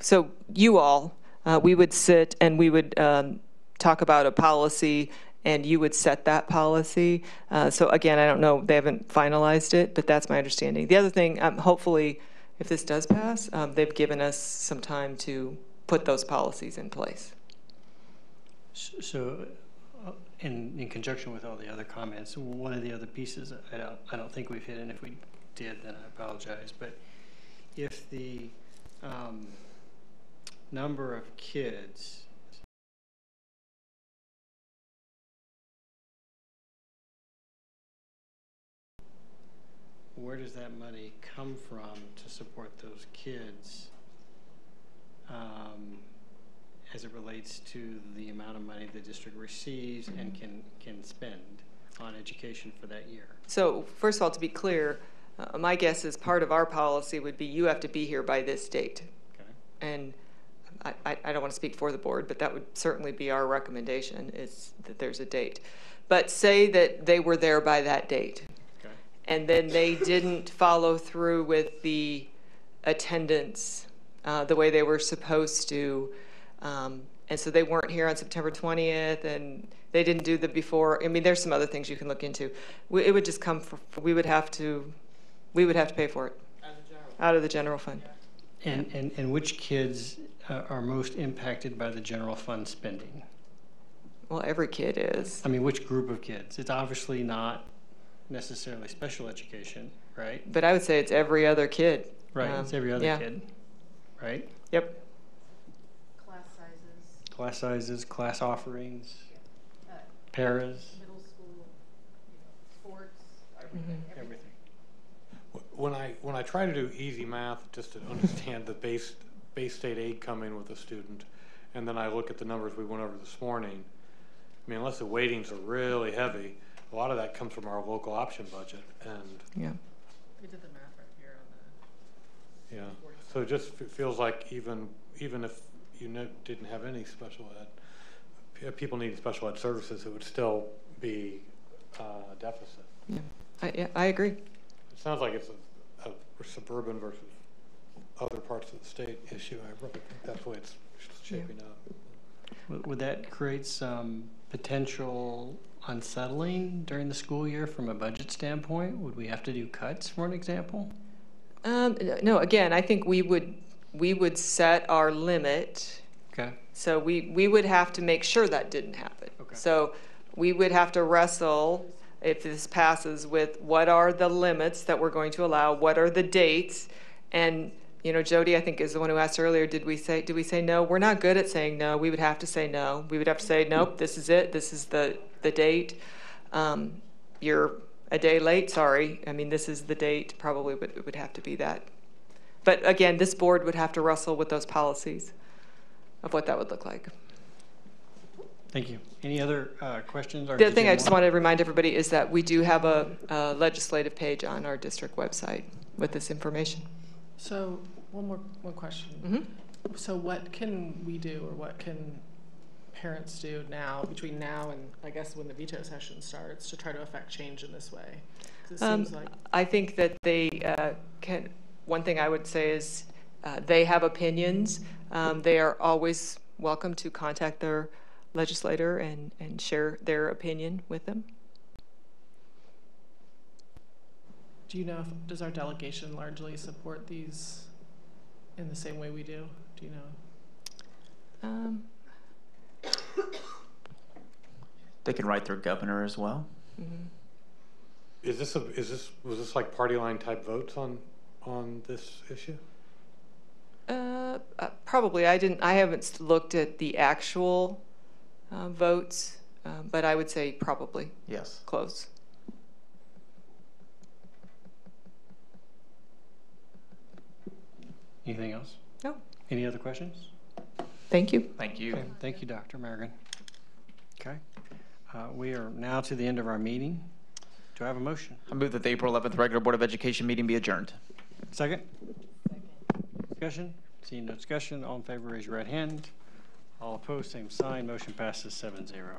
so you all, uh, we would sit and we would um, talk about a policy and you would set that policy. Uh, So again, I don't know, they haven't finalized it, but that's my understanding. The other thing, um, hopefully, if this does pass, um, they've given us some time to put those policies in place. So, uh, in, in conjunction with all the other comments, one of the other pieces I don't, I don't think we've hit, and if we did, then I apologize. But if the um, number of kids where does that money come from to support those kids um, as it relates to the amount of money the district receives and can, can spend on education for that year? So first of all, to be clear, uh, my guess is part of our policy would be you have to be here by this date. Okay. And I, I, I don't want to speak for the board, but that would certainly be our recommendation is that there's a date. But say that they were there by that date. Okay. And then they didn't follow through with the attendance uh, the way they were supposed to. Um, and so they weren't here on September 20th and they didn't do the before. I mean, there's some other things you can look into. We, it would just come, for, we would have to, we would have to pay for it. Out of the general fund. And, and, and which kids uh, are most impacted by the general fund spending? Well, every kid is. I mean, which group of kids? It's obviously not necessarily special education, right? But I would say it's every other kid. Right, Um, it's every other yeah. kid, right? Yep. Class sizes, Class sizes, class offerings, uh, paras, middle school, sports, Mm-hmm. everything, everything. everything. When I, when I try to do easy math, just to understand the base, base state aid coming with a student, and then I look at the numbers we went over this morning, I mean, unless the weightings are really heavy, a lot of that comes from our local option budget, and, Yeah. We did the math right here on the. yeah. So it just f- feels like even, even if you no- didn't have any special ed, p- people needing special ed services, it would still be uh, a deficit. Yeah. I, yeah, I agree. It sounds like it's a, a suburban versus other parts of the state issue. I really think that's the way it's shaping up. Would- Would that create some potential unsettling during the school year from a budget standpoint? Would we have to do cuts, for an example? Um, no, again, I think we would, we would set our limit. Okay. So we, we would have to make sure that didn't happen. Okay. So we would have to wrestle, if this passes, with what are the limits that we're going to allow? What are the dates? And, you know, Jody, I think is the one who asked earlier, did we say, did we say no? We're not good at saying no. We would have to say no. We would have to say, nope, this is it. This is the, the date. Um, you're a day late, sorry. I mean, this is the date. Probably would, it would have to be that. But again, this board would have to wrestle with those policies of what that would look like. Thank you. Any other uh, questions? or The other thing I just more? want to remind everybody is that we do have a a legislative page on our district website with this information. So, one more, one question. Mhm. So what can we do, or what can parents do now, between now and, I guess, when the veto session starts, to try to affect change in this way? it Um, seems like, I think that they uh, can, one thing I would say is uh, they have opinions. Um, They are always welcome to contact their legislator and, and share their opinion with them. do you know, if does our delegation largely support these in the same way we do? Do you know? Um, They can write their governor as well. mhm. Is this a, is this, was this like party line type votes on, on this issue? Uh, uh, Probably. I didn't, I haven't s- looked at the actual uh, votes, uh, but I would say probably Yes. close. Anything else? No. Any other questions? Thank you. Thank you. Okay. Thank you, Dr. Merrigan. Okay. Uh, we are now to the end of our meeting. Do I have a motion? I move that the April 11th regular Board of Education meeting be adjourned. Second? Second. Discussion? Seeing no discussion, all in favor raise your right hand. All opposed, same sign. Motion passes 7 0.